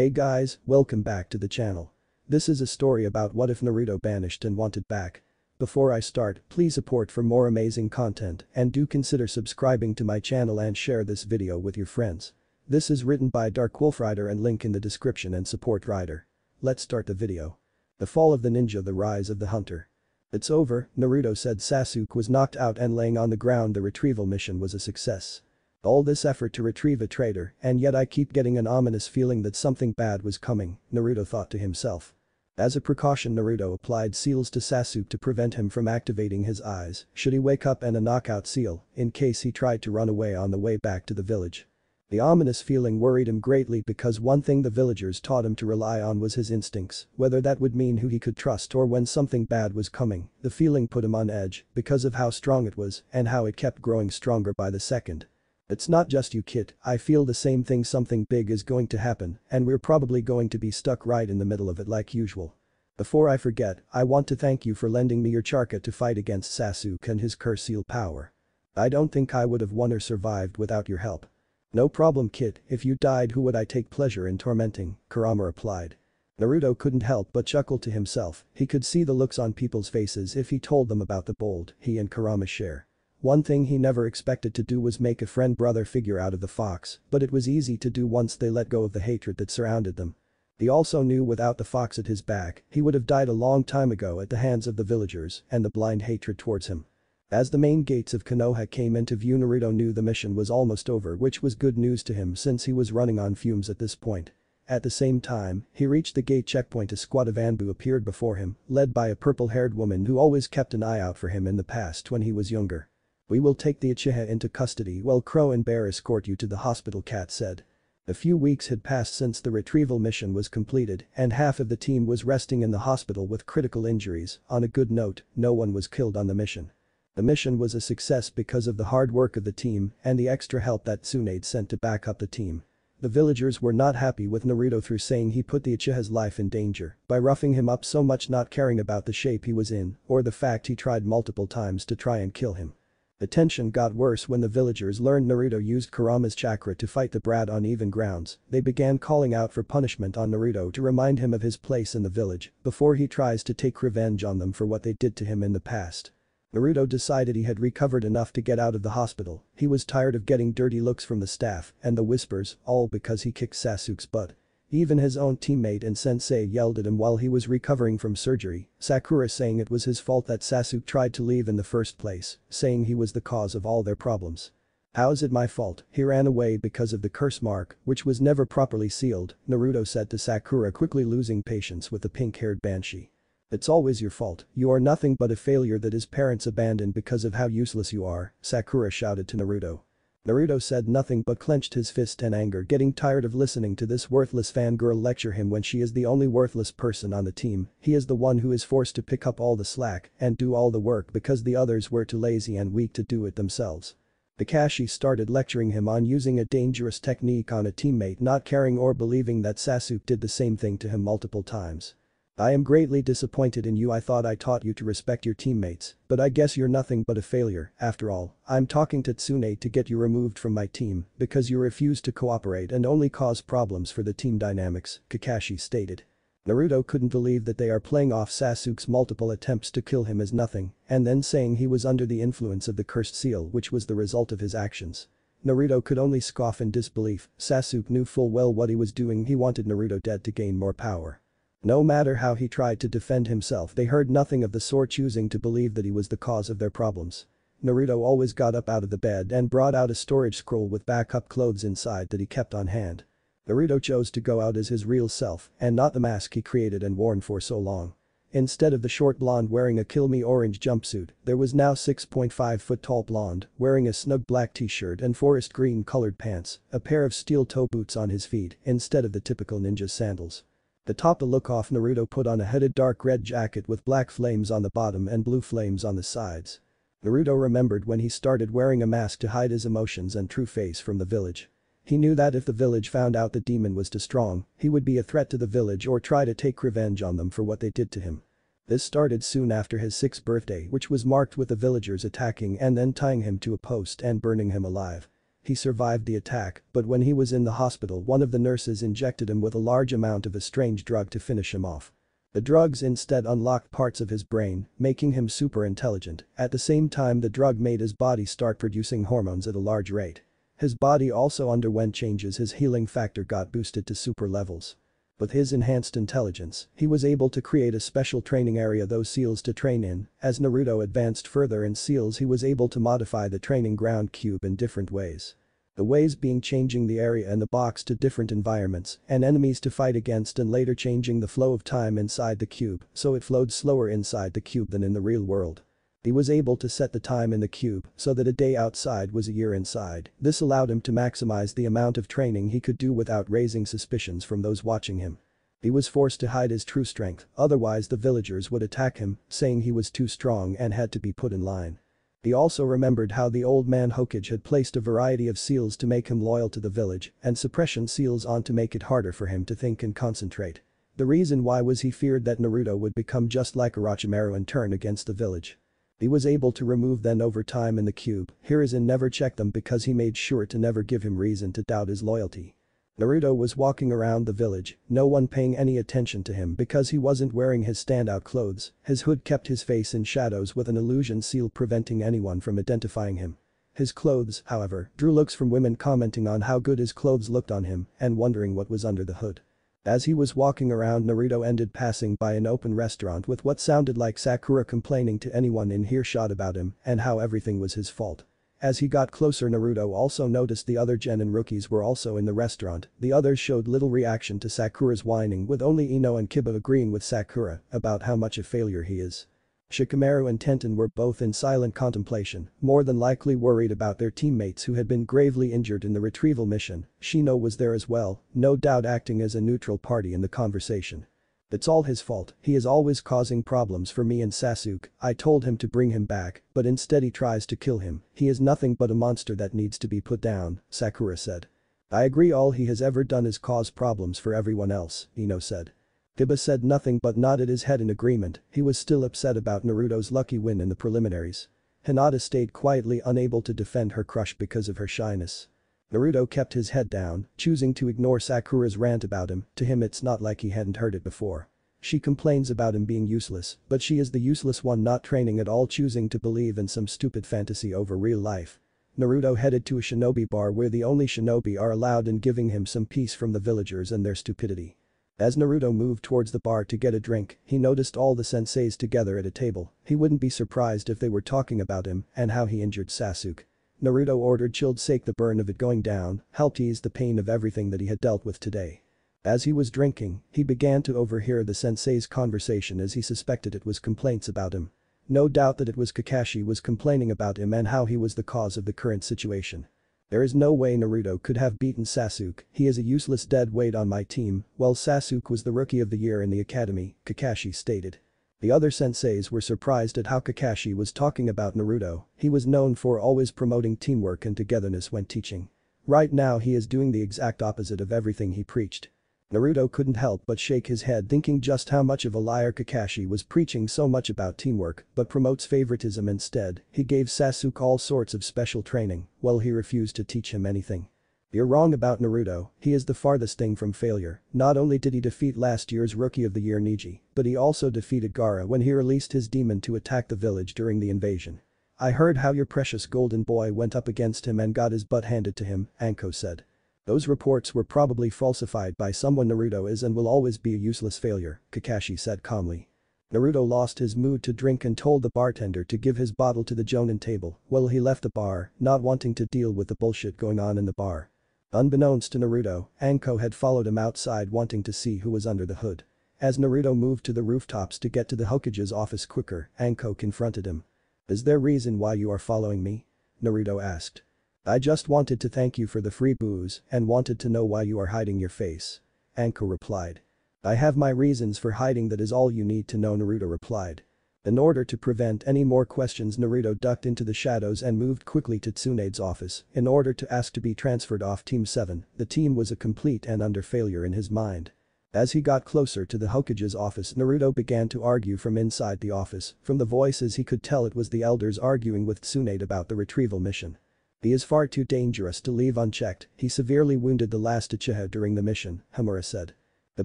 Hey guys, welcome back to the channel. This is a story about what if Naruto banished and wanted back. Before I start, please support for more amazing content and do consider subscribing to my channel and share this video with your friends. This is written by Dark Wolf Rider and link in the description and support Rider. Let's start the video. The Fall of the Ninja The Rise of the Hunter. It's over, Naruto said Sasuke was knocked out and laying on the ground the retrieval mission was a success. All this effort to retrieve a traitor, and yet I keep getting an ominous feeling that something bad was coming, Naruto thought to himself. As a precaution Naruto applied seals to Sasuke to prevent him from activating his eyes, should he wake up and a knockout seal, in case he tried to run away on the way back to the village. The ominous feeling worried him greatly because one thing the villagers taught him to rely on was his instincts, whether that would mean who he could trust or when something bad was coming, the feeling put him on edge because of how strong it was and how it kept growing stronger by the second. It's not just you kid, I feel the same thing something big is going to happen and we're probably going to be stuck right in the middle of it like usual. Before I forget, I want to thank you for lending me your Charka to fight against Sasuke and his curse seal power. I don't think I would have won or survived without your help. No problem kid, if you died who would I take pleasure in tormenting, Kurama replied. Naruto couldn't help but chuckle to himself, he could see the looks on people's faces if he told them about the bold he and Kurama share. One thing he never expected to do was make a friend-brother figure out of the fox, but it was easy to do once they let go of the hatred that surrounded them. He also knew without the fox at his back, he would have died a long time ago at the hands of the villagers and the blind hatred towards him. As the main gates of Konoha came into view Naruto knew the mission was almost over which was good news to him since he was running on fumes at this point. At the same time, he reached the gate checkpoint a squad of Anbu appeared before him, led by a purple-haired woman who always kept an eye out for him in the past when he was younger. We will take the Uchiha into custody while Crow and Bear escort you to the hospital Cat said. A few weeks had passed since the retrieval mission was completed and half of the team was resting in the hospital with critical injuries, on a good note, no one was killed on the mission. The mission was a success because of the hard work of the team and the extra help that Tsunade sent to back up the team. The villagers were not happy with Naruto through saying he put the Uchiha's life in danger by roughing him up so much not caring about the shape he was in or the fact he tried multiple times to try and kill him. The tension got worse when the villagers learned Naruto used Kurama's chakra to fight the brat on even grounds, they began calling out for punishment on Naruto to remind him of his place in the village before he tries to take revenge on them for what they did to him in the past. Naruto decided he had recovered enough to get out of the hospital, he was tired of getting dirty looks from the staff and the whispers, all because he kicked Sasuke's butt. Even his own teammate and sensei yelled at him while he was recovering from surgery, Sakura saying it was his fault that Sasuke tried to leave in the first place, saying he was the cause of all their problems. How's it my fault, he ran away because of the curse mark, which was never properly sealed, Naruto said to Sakura quickly losing patience with the pink-haired banshee. It's always your fault, you are nothing but a failure that his parents abandoned because of how useless you are, Sakura shouted to Naruto. Naruto said nothing but clenched his fist in anger getting tired of listening to this worthless fangirl lecture him when she is the only worthless person on the team, he is the one who is forced to pick up all the slack and do all the work because the others were too lazy and weak to do it themselves. Kakashi started lecturing him on using a dangerous technique on a teammate not caring or believing that Sasuke did the same thing to him multiple times. I am greatly disappointed in you I thought I taught you to respect your teammates, but I guess you're nothing but a failure, after all, I'm talking to Tsunade to get you removed from my team because you refuse to cooperate and only cause problems for the team dynamics, Kakashi stated. Naruto couldn't believe that they are playing off Sasuke's multiple attempts to kill him as nothing and then saying he was under the influence of the cursed seal which was the result of his actions. Naruto could only scoff in disbelief, Sasuke knew full well what he was doing he wanted Naruto dead to gain more power. No matter how he tried to defend himself they heard nothing of the sort choosing to believe that he was the cause of their problems. Naruto always got up out of the bed and brought out a storage scroll with backup clothes inside that he kept on hand. Naruto chose to go out as his real self and not the mask he created and worn for so long. Instead of the short blonde wearing a kill me orange jumpsuit, there was now 6.5 foot tall blonde wearing a snug black t-shirt and forest green colored pants, a pair of steel toe boots on his feet instead of the typical ninja sandals. To top the look off Naruto put on a headed dark red jacket with black flames on the bottom and blue flames on the sides. Naruto remembered when he started wearing a mask to hide his emotions and true face from the village. He knew that if the village found out the demon was too strong, he would be a threat to the village or try to take revenge on them for what they did to him. This started soon after his sixth birthday which was marked with the villagers attacking and then tying him to a post and burning him alive. He survived the attack, but when he was in the hospital one of the nurses injected him with a large amount of a strange drug to finish him off. The drugs instead unlocked parts of his brain, making him super intelligent, at the same time the drug made his body start producing hormones at a large rate. His body also underwent changes his healing factor got boosted to super levels. With his enhanced intelligence, he was able to create a special training area those seals to train in, as Naruto advanced further in seals he was able to modify the training ground cube in different ways. The ways being changing the area and the box to different environments and enemies to fight against and later changing the flow of time inside the cube so it flowed slower inside the cube than in the real world. He was able to set the time in the cube so that a day outside was a year inside. This allowed him to maximize the amount of training he could do without raising suspicions from those watching him. He was forced to hide his true strength, otherwise the villagers would attack him, saying he was too strong and had to be put in line. He also remembered how the old man Hokage had placed a variety of seals to make him loyal to the village and suppression seals on to make it harder for him to think and concentrate. The reason why was he feared that Naruto would become just like Orochimaru and turn against the village. He was able to remove them over time in the cube, Hiruzen never checked them because he made sure to never give him reason to doubt his loyalty. Naruto was walking around the village, no one paying any attention to him because he wasn't wearing his standout clothes, his hood kept his face in shadows with an illusion seal preventing anyone from identifying him. His clothes, however, drew looks from women commenting on how good his clothes looked on him and wondering what was under the hood. As he was walking around Naruto ended passing by an open restaurant with what sounded like Sakura complaining to anyone in earshot about him and how everything was his fault. As he got closer Naruto also noticed the other genin rookies were also in the restaurant, the others showed little reaction to Sakura's whining with only Ino and Kiba agreeing with Sakura about how much a failure he is. Shikamaru and Tenten were both in silent contemplation, more than likely worried about their teammates who had been gravely injured in the retrieval mission, Shino was there as well, no doubt acting as a neutral party in the conversation. It's all his fault, he is always causing problems for me and Sasuke, I told him to bring him back, but instead he tries to kill him, he is nothing but a monster that needs to be put down, Sakura said. I agree all he has ever done is cause problems for everyone else, Ino said. Kiba said nothing but nodded his head in agreement, he was still upset about Naruto's lucky win in the preliminaries. Hinata stayed quietly unable to defend her crush because of her shyness. Naruto kept his head down, choosing to ignore Sakura's rant about him, to him it's not like he hadn't heard it before. She complains about him being useless, but she is the useless one not training at all choosing to believe in some stupid fantasy over real life. Naruto headed to a shinobi bar where the only shinobi are allowed and giving him some peace from the villagers and their stupidity. As Naruto moved towards the bar to get a drink, he noticed all the senseis together at a table, he wouldn't be surprised if they were talking about him and how he injured Sasuke. Naruto ordered chilled sake the burn of it going down, helped ease the pain of everything that he had dealt with today. As he was drinking, he began to overhear the sensei's conversation as he suspected it was complaints about him. No doubt that it was Kakashi was complaining about him and how he was the cause of the current situation. There is no way Naruto could have beaten Sasuke, he is a useless dead weight on my team, while Sasuke was the rookie of the year in the academy, Kakashi stated. The other senseis were surprised at how Kakashi was talking about Naruto, he was known for always promoting teamwork and togetherness when teaching. Right now he is doing the exact opposite of everything he preached. Naruto couldn't help but shake his head thinking just how much of a liar Kakashi was preaching so much about teamwork but promotes favoritism instead, he gave Sasuke all sorts of special training, while he refused to teach him anything. You're wrong about Naruto, he is the farthest thing from failure, not only did he defeat last year's Rookie of the Year Neji, but he also defeated Gaara when he released his demon to attack the village during the invasion. I heard how your precious golden boy went up against him and got his butt handed to him, Anko said. Those reports were probably falsified by someone Naruto is and will always be a useless failure, Kakashi said calmly. Naruto lost his mood to drink and told the bartender to give his bottle to the jonin table while he left the bar, not wanting to deal with the bullshit going on in the bar. Unbeknownst to Naruto, Anko had followed him outside wanting to see who was under the hood. As Naruto moved to the rooftops to get to the Hokage's office quicker, Anko confronted him. Is there reason why you are following me? Naruto asked. I just wanted to thank you for the free booze and wanted to know why you are hiding your face. Anko replied. I have my reasons for hiding that is all you need to know Naruto replied. In order to prevent any more questions Naruto ducked into the shadows and moved quickly to Tsunade's office in order to ask to be transferred off Team 7, the team was a complete and under failure in his mind. As he got closer to the Hokage's office Naruto began to argue from inside the office, from the voices he could tell it was the elders arguing with Tsunade about the retrieval mission. He is far too dangerous to leave unchecked, he severely wounded the last Uchiha during the mission, Homura said. The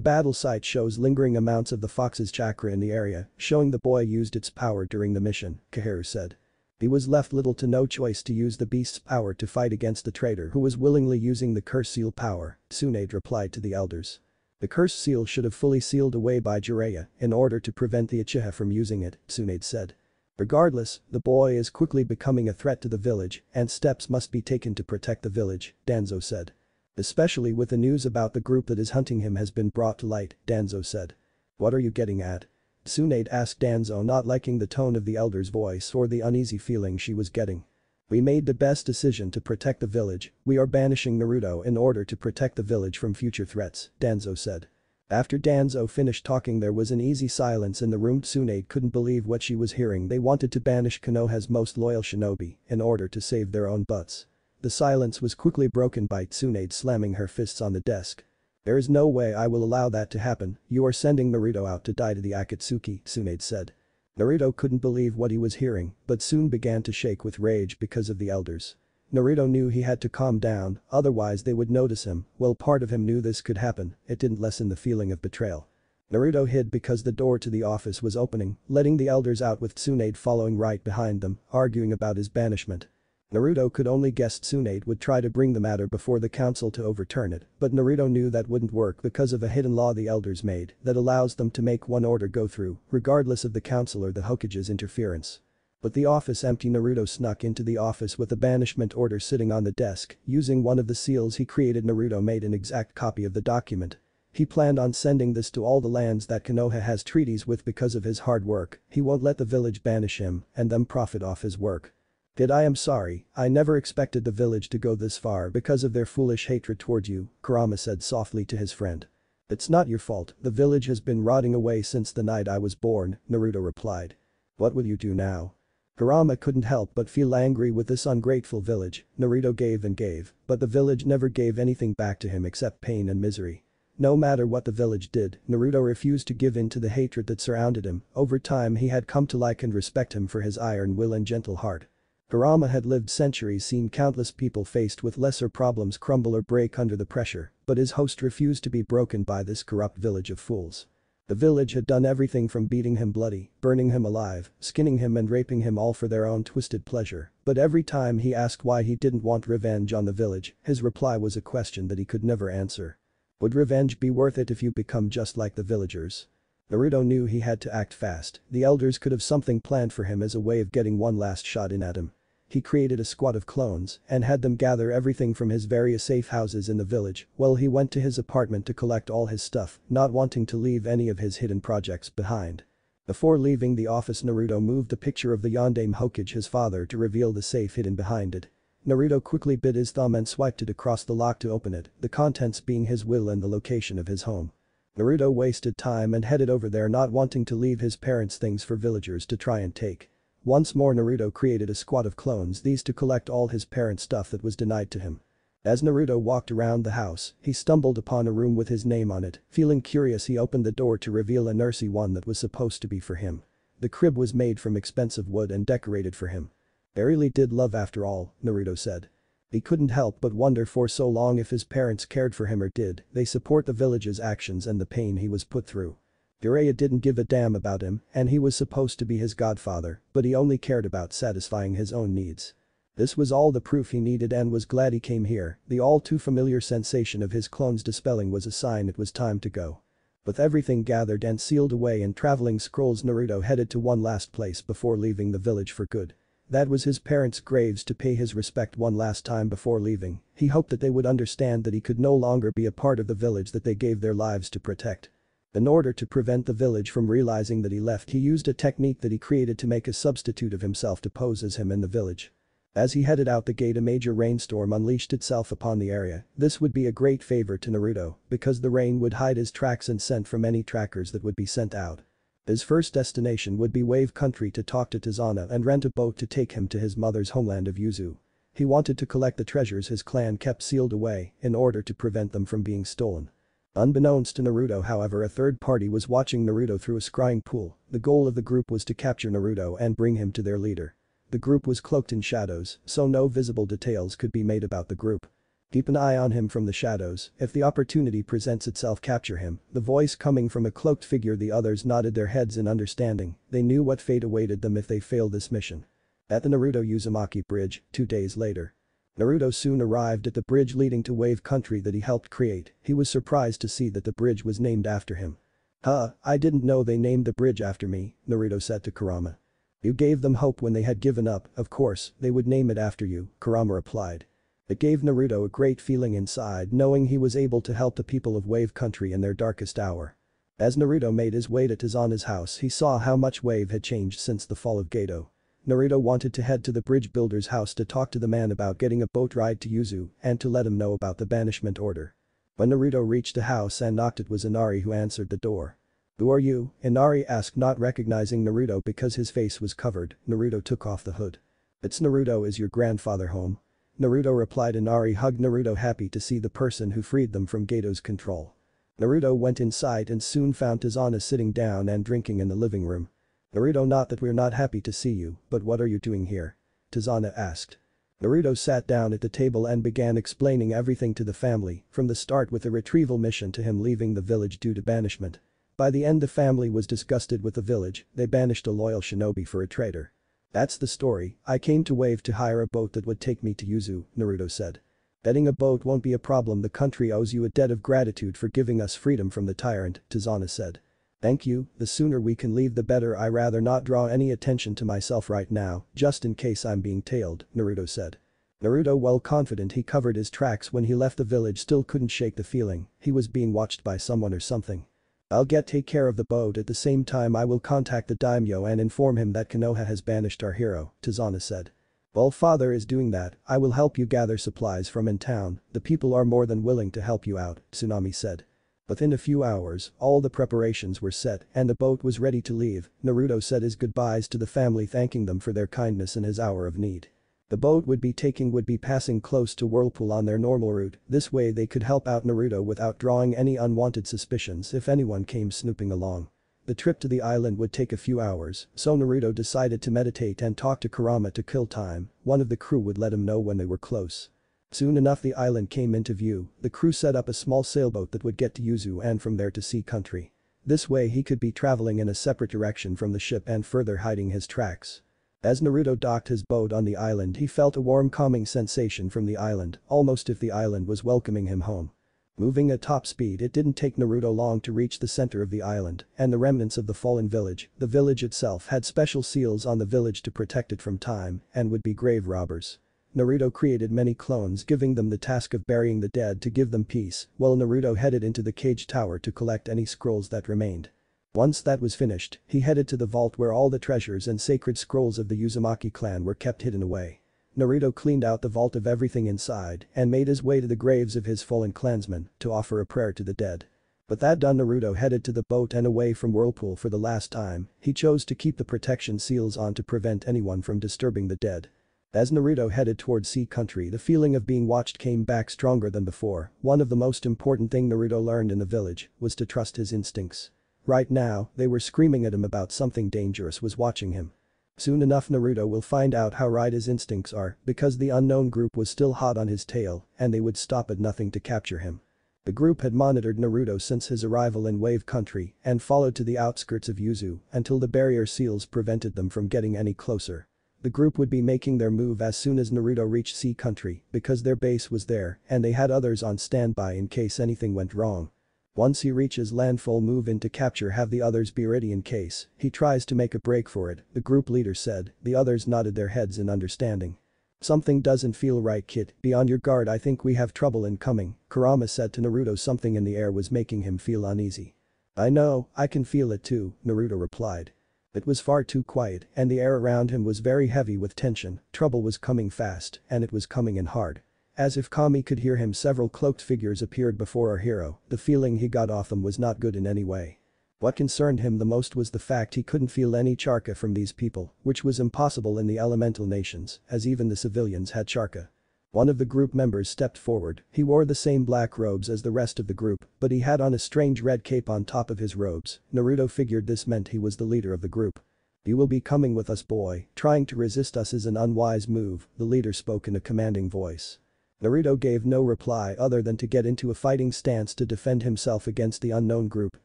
battle site shows lingering amounts of the fox's chakra in the area, showing the boy used its power during the mission, Koharu said. He was left little to no choice to use the beast's power to fight against the traitor who was willingly using the curse seal power, Tsunade replied to the elders. The curse seal should have fully sealed away by Jiraiya in order to prevent the Uchiha from using it, Tsunade said. Regardless, the boy is quickly becoming a threat to the village and steps must be taken to protect the village, Danzo said. Especially with the news about the group that is hunting him has been brought to light, Danzo said. What are you getting at? Tsunade asked Danzo not liking the tone of the elder's voice or the uneasy feeling she was getting. We made the best decision to protect the village, we are banishing Naruto in order to protect the village from future threats, Danzo said. After Danzo finished talking there was an easy silence in the room Tsunade couldn't believe what she was hearing they wanted to banish Konoha's most loyal shinobi in order to save their own butts. The silence was quickly broken by Tsunade slamming her fists on the desk. There is no way I will allow that to happen, you are sending Naruto out to die to the Akatsuki, Tsunade said. Naruto couldn't believe what he was hearing, but soon began to shake with rage because of the elders. Naruto knew he had to calm down, otherwise they would notice him, well part of him knew this could happen, it didn't lessen the feeling of betrayal. Naruto hid because the door to the office was opening, letting the elders out with Tsunade following right behind them, arguing about his banishment. Naruto could only guess Tsunade would try to bring the matter before the council to overturn it, but Naruto knew that wouldn't work because of a hidden law the elders made that allows them to make one order go through, regardless of the council or the Hokage's interference. But the office empty Naruto snuck into the office with a banishment order sitting on the desk, using one of the seals he created Naruto made an exact copy of the document. He planned on sending this to all the lands that Konoha has treaties with because of his hard work, he won't let the village banish him and them profit off his work. Did I am sorry, I never expected the village to go this far because of their foolish hatred toward you, Kurama said softly to his friend. It's not your fault, the village has been rotting away since the night I was born, Naruto replied. What will you do now? Kurama couldn't help but feel angry with this ungrateful village, Naruto gave and gave, but the village never gave anything back to him except pain and misery. No matter what the village did, Naruto refused to give in to the hatred that surrounded him, over time he had come to like and respect him for his iron will and gentle heart. Kurama had lived centuries seen countless people faced with lesser problems crumble or break under the pressure, but his host refused to be broken by this corrupt village of fools. The village had done everything from beating him bloody, burning him alive, skinning him and raping him all for their own twisted pleasure, but every time he asked why he didn't want revenge on the village, his reply was a question that he could never answer. Would revenge be worth it if you become just like the villagers? Naruto knew he had to act fast, the elders could have something planned for him as a way of getting one last shot in at him. He created a squad of clones and had them gather everything from his various safe houses in the village while he went to his apartment to collect all his stuff, not wanting to leave any of his hidden projects behind. Before leaving the office Naruto moved the picture of the Yondaime Hokage his father to reveal the safe hidden behind it. Naruto quickly bit his thumb and swiped it across the lock to open it, the contents being his will and the location of his home. Naruto wasted time and headed over there not wanting to leave his parents' things for villagers to try and take. Once more Naruto created a squad of clones these to collect all his parents' stuff that was denied to him. As Naruto walked around the house, he stumbled upon a room with his name on it, feeling curious he opened the door to reveal a nursery one that was supposed to be for him. The crib was made from expensive wood and decorated for him. They really did love after all, Naruto said. He couldn't help but wonder for so long if his parents cared for him or did they support the village's actions and the pain he was put through. Jiraiya didn't give a damn about him and he was supposed to be his godfather, but he only cared about satisfying his own needs. This was all the proof he needed and was glad he came here, the all too familiar sensation of his clones dispelling was a sign it was time to go. With everything gathered and sealed away in traveling scrolls Naruto headed to one last place before leaving the village for good. That was his parents' graves to pay his respect one last time before leaving, he hoped that they would understand that he could no longer be a part of the village that they gave their lives to protect. In order to prevent the village from realizing that he left he used a technique that he created to make a substitute of himself to pose as him in the village. As he headed out the gate a major rainstorm unleashed itself upon the area, this would be a great favor to Naruto, because the rain would hide his tracks and scent from any trackers that would be sent out. His first destination would be Wave Country to talk to Tazuna and rent a boat to take him to his mother's homeland of Uzu. He wanted to collect the treasures his clan kept sealed away in order to prevent them from being stolen. Unbeknownst to Naruto however a third party was watching Naruto through a scrying pool, the goal of the group was to capture Naruto and bring him to their leader. The group was cloaked in shadows, so no visible details could be made about the group. Keep an eye on him from the shadows, if the opportunity presents itself capture him, the voice coming from a cloaked figure the others nodded their heads in understanding, they knew what fate awaited them if they failed this mission. At the Naruto Uzumaki Bridge, two days later. Naruto soon arrived at the bridge leading to Wave Country that he helped create, he was surprised to see that the bridge was named after him. Huh, I didn't know they named the bridge after me, Naruto said to Kurama. You gave them hope when they had given up, of course, they would name it after you, Kurama replied. It gave Naruto a great feeling inside knowing he was able to help the people of Wave Country in their darkest hour. As Naruto made his way to Tazuna's house he saw how much Wave had changed since the fall of Gato. Naruto wanted to head to the bridge builder's house to talk to the man about getting a boat ride to Uzu and to let him know about the banishment order. When Naruto reached the house and knocked it was Inari who answered the door. Who are you? Inari asked not recognizing Naruto because his face was covered, Naruto took off the hood. It's Naruto is your grandfather home? Naruto replied Inari hugged Naruto happy to see the person who freed them from Gato's control. Naruto went inside and soon found Tazuna sitting down and drinking in the living room. Naruto not that we're not happy to see you, but what are you doing here? Tazuna asked. Naruto sat down at the table and began explaining everything to the family, from the start with the retrieval mission to him leaving the village due to banishment. By the end the family was disgusted with the village, they banished a loyal shinobi for a traitor. That's the story, I came to Wave to hire a boat that would take me to Uzu, Naruto said. Betting a boat won't be a problem the country owes you a debt of gratitude for giving us freedom from the tyrant, Tazuna said. Thank you, the sooner we can leave the better I rather not draw any attention to myself right now, just in case I'm being tailed, Naruto said. Naruto well confident he covered his tracks when he left the village still couldn't shake the feeling, he was being watched by someone or something. I'll get take care of the boat at the same time I will contact the daimyo and inform him that Konoha has banished our hero, Tazuna said. While father is doing that, I will help you gather supplies from in town, the people are more than willing to help you out, Tsunami said. Within a few hours, all the preparations were set and the boat was ready to leave, Naruto said his goodbyes to the family thanking them for their kindness in his hour of need. The boat would be taking would be passing close to Whirlpool on their normal route, this way they could help out Naruto without drawing any unwanted suspicions if anyone came snooping along. The trip to the island would take a few hours, so Naruto decided to meditate and talk to Kurama to kill time, one of the crew would let him know when they were close. Soon enough the island came into view, the crew set up a small sailboat that would get to Uzu and from there to Sea Country. This way he could be traveling in a separate direction from the ship and further hiding his tracks. As Naruto docked his boat on the island he felt a warm calming sensation from the island, almost if the island was welcoming him home. Moving at top speed it didn't take Naruto long to reach the center of the island and the remnants of the fallen village, the village itself had special seals on the village to protect it from time and would be grave robbers. Naruto created many clones giving them the task of burying the dead to give them peace, while Naruto headed into the cage tower to collect any scrolls that remained. Once that was finished, he headed to the vault where all the treasures and sacred scrolls of the Uzumaki clan were kept hidden away. Naruto cleaned out the vault of everything inside and made his way to the graves of his fallen clansmen to offer a prayer to the dead. But that done Naruto headed to the boat and away from Whirlpool for the last time, he chose to keep the protection seals on to prevent anyone from disturbing the dead. As Naruto headed towards Sea Country the feeling of being watched came back stronger than before, one of the most important thing Naruto learned in the village was to trust his instincts. Right now, they were screaming at him about something dangerous was watching him. Soon enough Naruto will find out how right his instincts are because the unknown group was still hot on his tail and they would stop at nothing to capture him. The group had monitored Naruto since his arrival in Wave Country and followed to the outskirts of Uzu until the barrier seals prevented them from getting any closer. The group would be making their move as soon as Naruto reached Sea Country because their base was there and they had others on standby in case anything went wrong. Once he reaches landfall move in to capture have the others be ready in case he tries to make a break for it, the group leader said, the others nodded their heads in understanding. Something doesn't feel right kid, be on your guard I think we have trouble in coming, Kurama said to Naruto something in the air was making him feel uneasy. I know, I can feel it too, Naruto replied. It was far too quiet and the air around him was very heavy with tension, trouble was coming fast and it was coming in hard. As if Kami could hear him several cloaked figures appeared before our hero, the feeling he got off them was not good in any way. What concerned him the most was the fact he couldn't feel any chakra from these people, which was impossible in the elemental nations, as even the civilians had chakra. One of the group members stepped forward, he wore the same black robes as the rest of the group, but he had on a strange red cape on top of his robes, Naruto figured this meant he was the leader of the group. You will be coming with us boy, trying to resist us is an unwise move, the leader spoke in a commanding voice. Naruto gave no reply other than to get into a fighting stance to defend himself against the unknown group,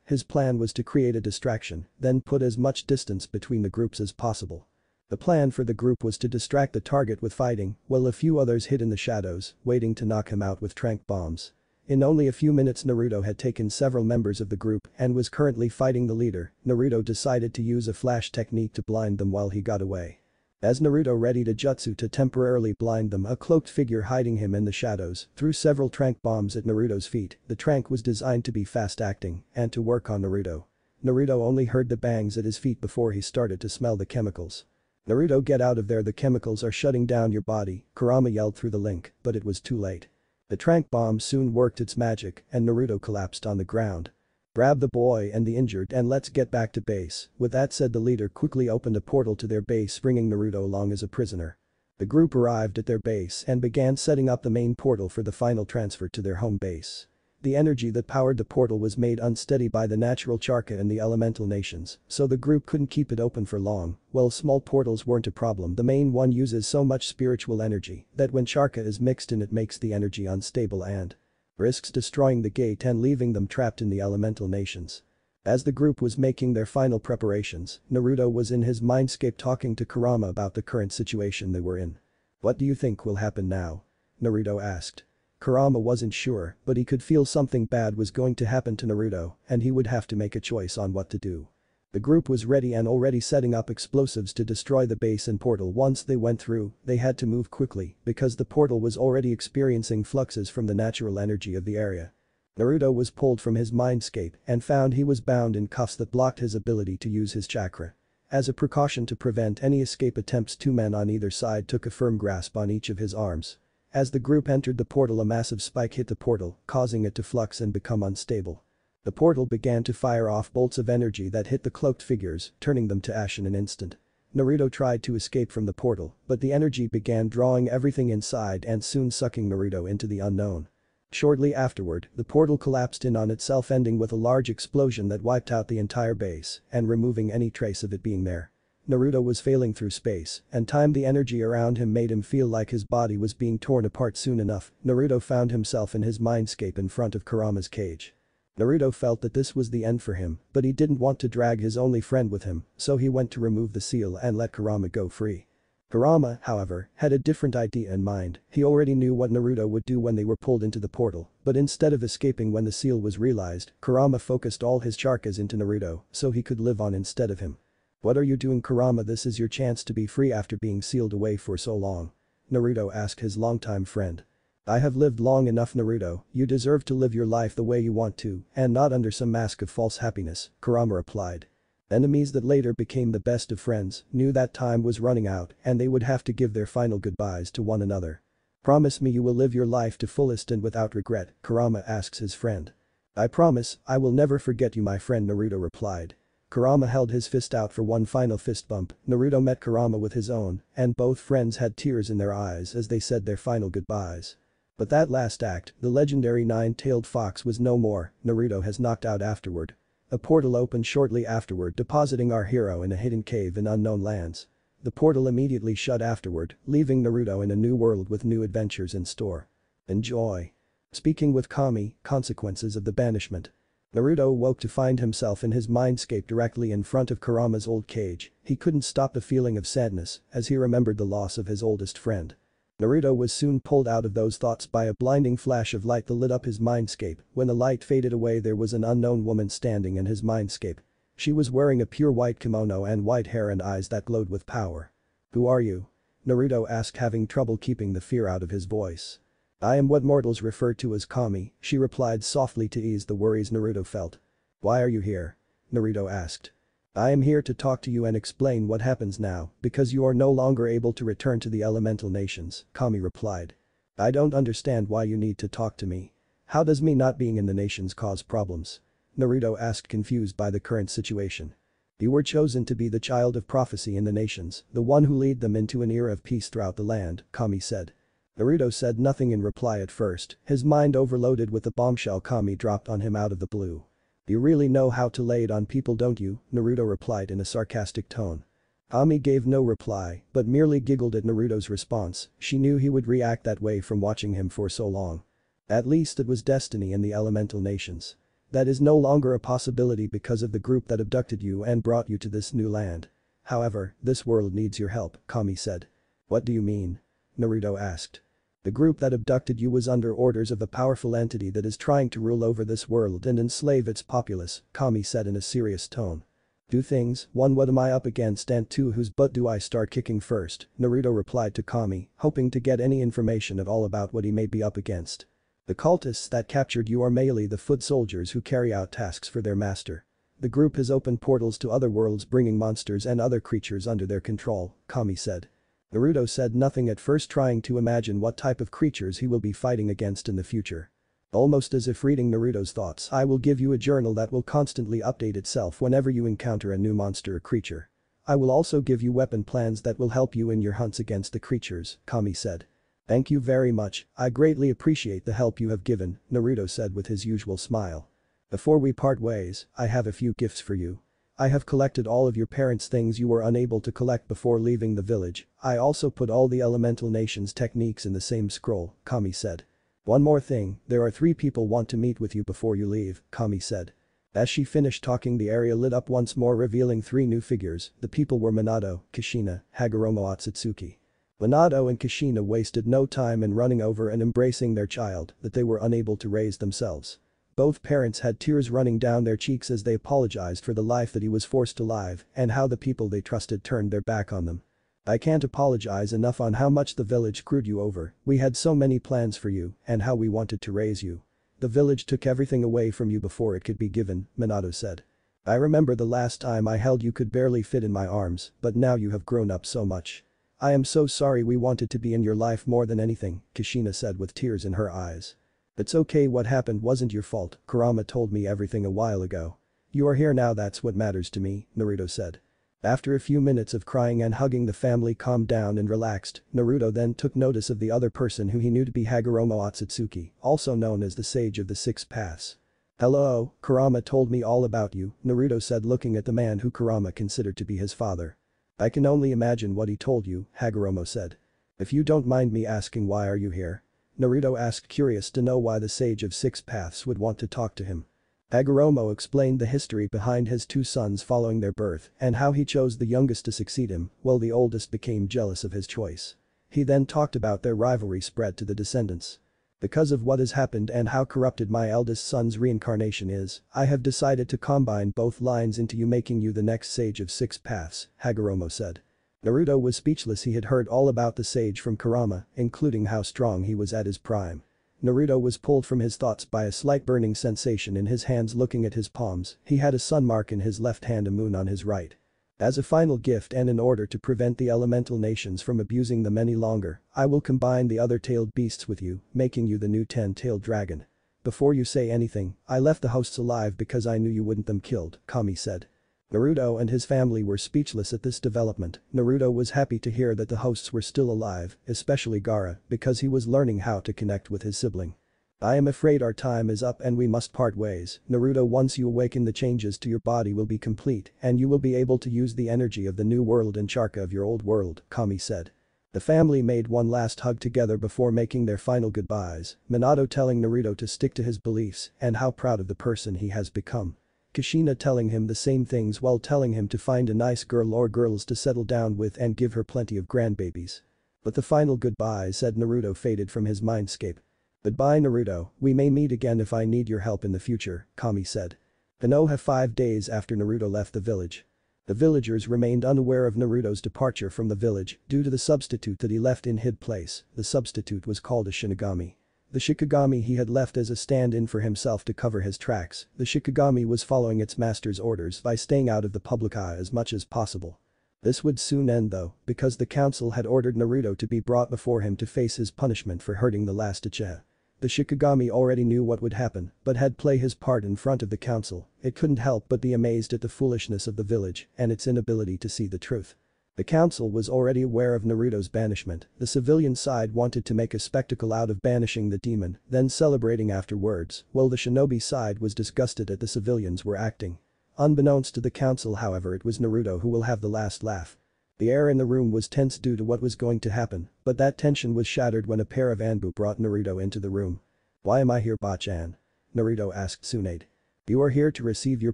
his plan was to create a distraction, then put as much distance between the groups as possible. The plan for the group was to distract the target with fighting, while a few others hid in the shadows, waiting to knock him out with tranq bombs. In only a few minutes Naruto had taken several members of the group and was currently fighting the leader, Naruto decided to use a flash technique to blind them while he got away. As Naruto readied a jutsu to temporarily blind them a cloaked figure hiding him in the shadows threw several tranq bombs at Naruto's feet, the tranq was designed to be fast-acting and to work on Naruto. Naruto only heard the bangs at his feet before he started to smell the chemicals. Naruto get out of there the chemicals are shutting down your body, Kurama yelled through the link, but it was too late. The trank bomb soon worked its magic and Naruto collapsed on the ground. Grab the boy and the injured and let's get back to base, with that said the leader quickly opened a portal to their base bringing Naruto along as a prisoner. The group arrived at their base and began setting up the main portal for the final transfer to their home base. The energy that powered the portal was made unsteady by the natural charka in the elemental nations, so the group couldn't keep it open for long, while small portals weren't a problem the main one uses so much spiritual energy that when charka is mixed in it makes the energy unstable and risks destroying the gate and leaving them trapped in the elemental nations. As the group was making their final preparations, Naruto was in his mindscape talking to Kurama about the current situation they were in. What do you think will happen now? Naruto asked. Kurama wasn't sure, but he could feel something bad was going to happen to Naruto, and he would have to make a choice on what to do. The group was ready and already setting up explosives to destroy the base and portal once they went through, they had to move quickly because the portal was already experiencing fluxes from the natural energy of the area. Naruto was pulled from his mindscape and found he was bound in cuffs that blocked his ability to use his chakra. As a precaution to prevent any escape attempts two men on either side took a firm grasp on each of his arms. As the group entered the portal a massive spike hit the portal, causing it to flux and become unstable. The portal began to fire off bolts of energy that hit the cloaked figures, turning them to ash in an instant. Naruto tried to escape from the portal, but the energy began drawing everything inside and soon sucking Naruto into the unknown. Shortly afterward, the portal collapsed in on itself ending with a large explosion that wiped out the entire base and removing any trace of it being there. Naruto was failing through space, and time the energy around him made him feel like his body was being torn apart soon enough, Naruto found himself in his mindscape in front of Kurama's cage. Naruto felt that this was the end for him, but he didn't want to drag his only friend with him, so he went to remove the seal and let Kurama go free. Kurama, however, had a different idea in mind, he already knew what Naruto would do when they were pulled into the portal, but instead of escaping when the seal was realized, Kurama focused all his charkas into Naruto so he could live on instead of him. What are you doing Kurama this is your chance to be free after being sealed away for so long. Naruto asked his longtime friend. I have lived long enough Naruto, you deserve to live your life the way you want to, and not under some mask of false happiness, Kurama replied. Enemies that later became the best of friends knew that time was running out and they would have to give their final goodbyes to one another. Promise me you will live your life to fullest and without regret, Kurama asks his friend. I promise, I will never forget you my friend Naruto replied. Kurama held his fist out for one final fist bump, Naruto met Kurama with his own, and both friends had tears in their eyes as they said their final goodbyes. But that last act, the legendary nine-tailed fox was no more, Naruto has knocked out afterward. A portal opened shortly afterward depositing our hero in a hidden cave in unknown lands. The portal immediately shut afterward, leaving Naruto in a new world with new adventures in store. Enjoy. Speaking with Kami, consequences of the banishment. Naruto woke to find himself in his mindscape directly in front of Kurama's old cage, he couldn't stop the feeling of sadness as he remembered the loss of his oldest friend. Naruto was soon pulled out of those thoughts by a blinding flash of light that lit up his mindscape, when the light faded away there was an unknown woman standing in his mindscape. She was wearing a pure white kimono and white hair and eyes that glowed with power. Who are you? Naruto asked having trouble keeping the fear out of his voice. I am what mortals refer to as Kami, she replied softly to ease the worries Naruto felt. Why are you here? Naruto asked. I am here to talk to you and explain what happens now, because you are no longer able to return to the elemental nations, Kami replied. I don't understand why you need to talk to me. How does me not being in the nations cause problems? Naruto asked confused by the current situation. You were chosen to be the child of prophecy in the nations, the one who lead them into an era of peace throughout the land, Kami said. Naruto said nothing in reply at first, his mind overloaded with the bombshell Kami dropped on him out of the blue. You really know how to lay it on people don't you, Naruto replied in a sarcastic tone. Kami gave no reply, but merely giggled at Naruto's response, she knew he would react that way from watching him for so long. At least it was destiny in the elemental nations. That is no longer a possibility because of the group that abducted you and brought you to this new land. However, this world needs your help, Kami said. What do you mean? Naruto asked. The group that abducted you was under orders of a powerful entity that is trying to rule over this world and enslave its populace, Kami said in a serious tone. Do things, one what am I up against and two whose butt do I start kicking first, Naruto replied to Kami, hoping to get any information at all about what he may be up against. The cultists that captured you are mainly the foot soldiers who carry out tasks for their master. The group has opened portals to other worlds bringing monsters and other creatures under their control, Kami said. Naruto said nothing at first trying to imagine what type of creatures he will be fighting against in the future. Almost as if reading Naruto's thoughts I will give you a journal that will constantly update itself whenever you encounter a new monster or creature. I will also give you weapon plans that will help you in your hunts against the creatures, Kami said. Thank you very much, I greatly appreciate the help you have given, Naruto said with his usual smile. Before we part ways, I have a few gifts for you. I have collected all of your parents' things you were unable to collect before leaving the village, I also put all the elemental nations techniques in the same scroll, Kami said. One more thing, there are three people want to meet with you before you leave, Kami said. As she finished talking the area lit up once more revealing three new figures, the people were Minato, Kushina, Hagoromo Otsutsuki. Minato and Kushina wasted no time in running over and embracing their child that they were unable to raise themselves. Both parents had tears running down their cheeks as they apologized for the life that he was forced to live and how the people they trusted turned their back on them. I can't apologize enough on how much the village screwed you over, we had so many plans for you and how we wanted to raise you. The village took everything away from you before it could be given, Minato said. I remember the last time I held you could barely fit in my arms, but now you have grown up so much. I am so sorry we wanted to be in your life more than anything, Kushina said with tears in her eyes. It's okay what happened wasn't your fault, Kurama told me everything a while ago. You are here now that's what matters to me, Naruto said. After a few minutes of crying and hugging the family calmed down and relaxed, Naruto then took notice of the other person who he knew to be Hagoromo Otsutsuki, also known as the Sage of the Six Paths. Hello, Kurama told me all about you, Naruto said looking at the man who Kurama considered to be his father. I can only imagine what he told you, Hagoromo said. If you don't mind me asking why are you here? Naruto asked curious to know why the Sage of Six Paths would want to talk to him. Hagoromo explained the history behind his two sons following their birth and how he chose the youngest to succeed him while the oldest became jealous of his choice. He then talked about their rivalry spread to the descendants. Because of what has happened and how corrupted my eldest son's reincarnation is, I have decided to combine both lines into you making you the next sage of six paths, Hagoromo said. Naruto was speechless he had heard all about the sage from Kurama, including how strong he was at his prime. Naruto was pulled from his thoughts by a slight burning sensation in his hands looking at his palms, he had a sun mark in his left hand a moon on his right. As a final gift and in order to prevent the elemental nations from abusing them any longer, I will combine the other tailed beasts with you, making you the new ten-tailed dragon. Before you say anything, I left the hosts alive because I knew you wouldn't them killed, Kami said. Naruto and his family were speechless at this development, Naruto was happy to hear that the hosts were still alive, especially Gaara, because he was learning how to connect with his sibling. I am afraid our time is up and we must part ways, Naruto once you awaken the changes to your body will be complete and you will be able to use the energy of the new world and chakra of your old world, Kami said. The family made one last hug together before making their final goodbyes, Minato telling Naruto to stick to his beliefs and how proud of the person he has become. Kushina telling him the same things while telling him to find a nice girl or girls to settle down with and give her plenty of grandbabies. But the final goodbye said Naruto faded from his mindscape. Goodbye Naruto, we may meet again if I need your help in the future, Kami said. Konoha five days after Naruto left the village. The villagers remained unaware of Naruto's departure from the village due to the substitute that he left in hid place, the substitute was called a Shikigami. The Shikigami he had left as a stand-in for himself to cover his tracks, the Shikigami was following its master's orders by staying out of the public eye as much as possible. This would soon end though, because the council had ordered Naruto to be brought before him to face his punishment for hurting the last Uchiha. The Shikigami already knew what would happen, but had play his part in front of the council, it couldn't help but be amazed at the foolishness of the village and its inability to see the truth. The council was already aware of Naruto's banishment, the civilian side wanted to make a spectacle out of banishing the demon, then celebrating afterwards, while the shinobi side was disgusted at the civilians were acting. Unbeknownst to the council however it was Naruto who will have the last laugh. The air in the room was tense due to what was going to happen, but that tension was shattered when a pair of Anbu brought Naruto into the room. Why am I here Bachan? Naruto asked Tsunade. You are here to receive your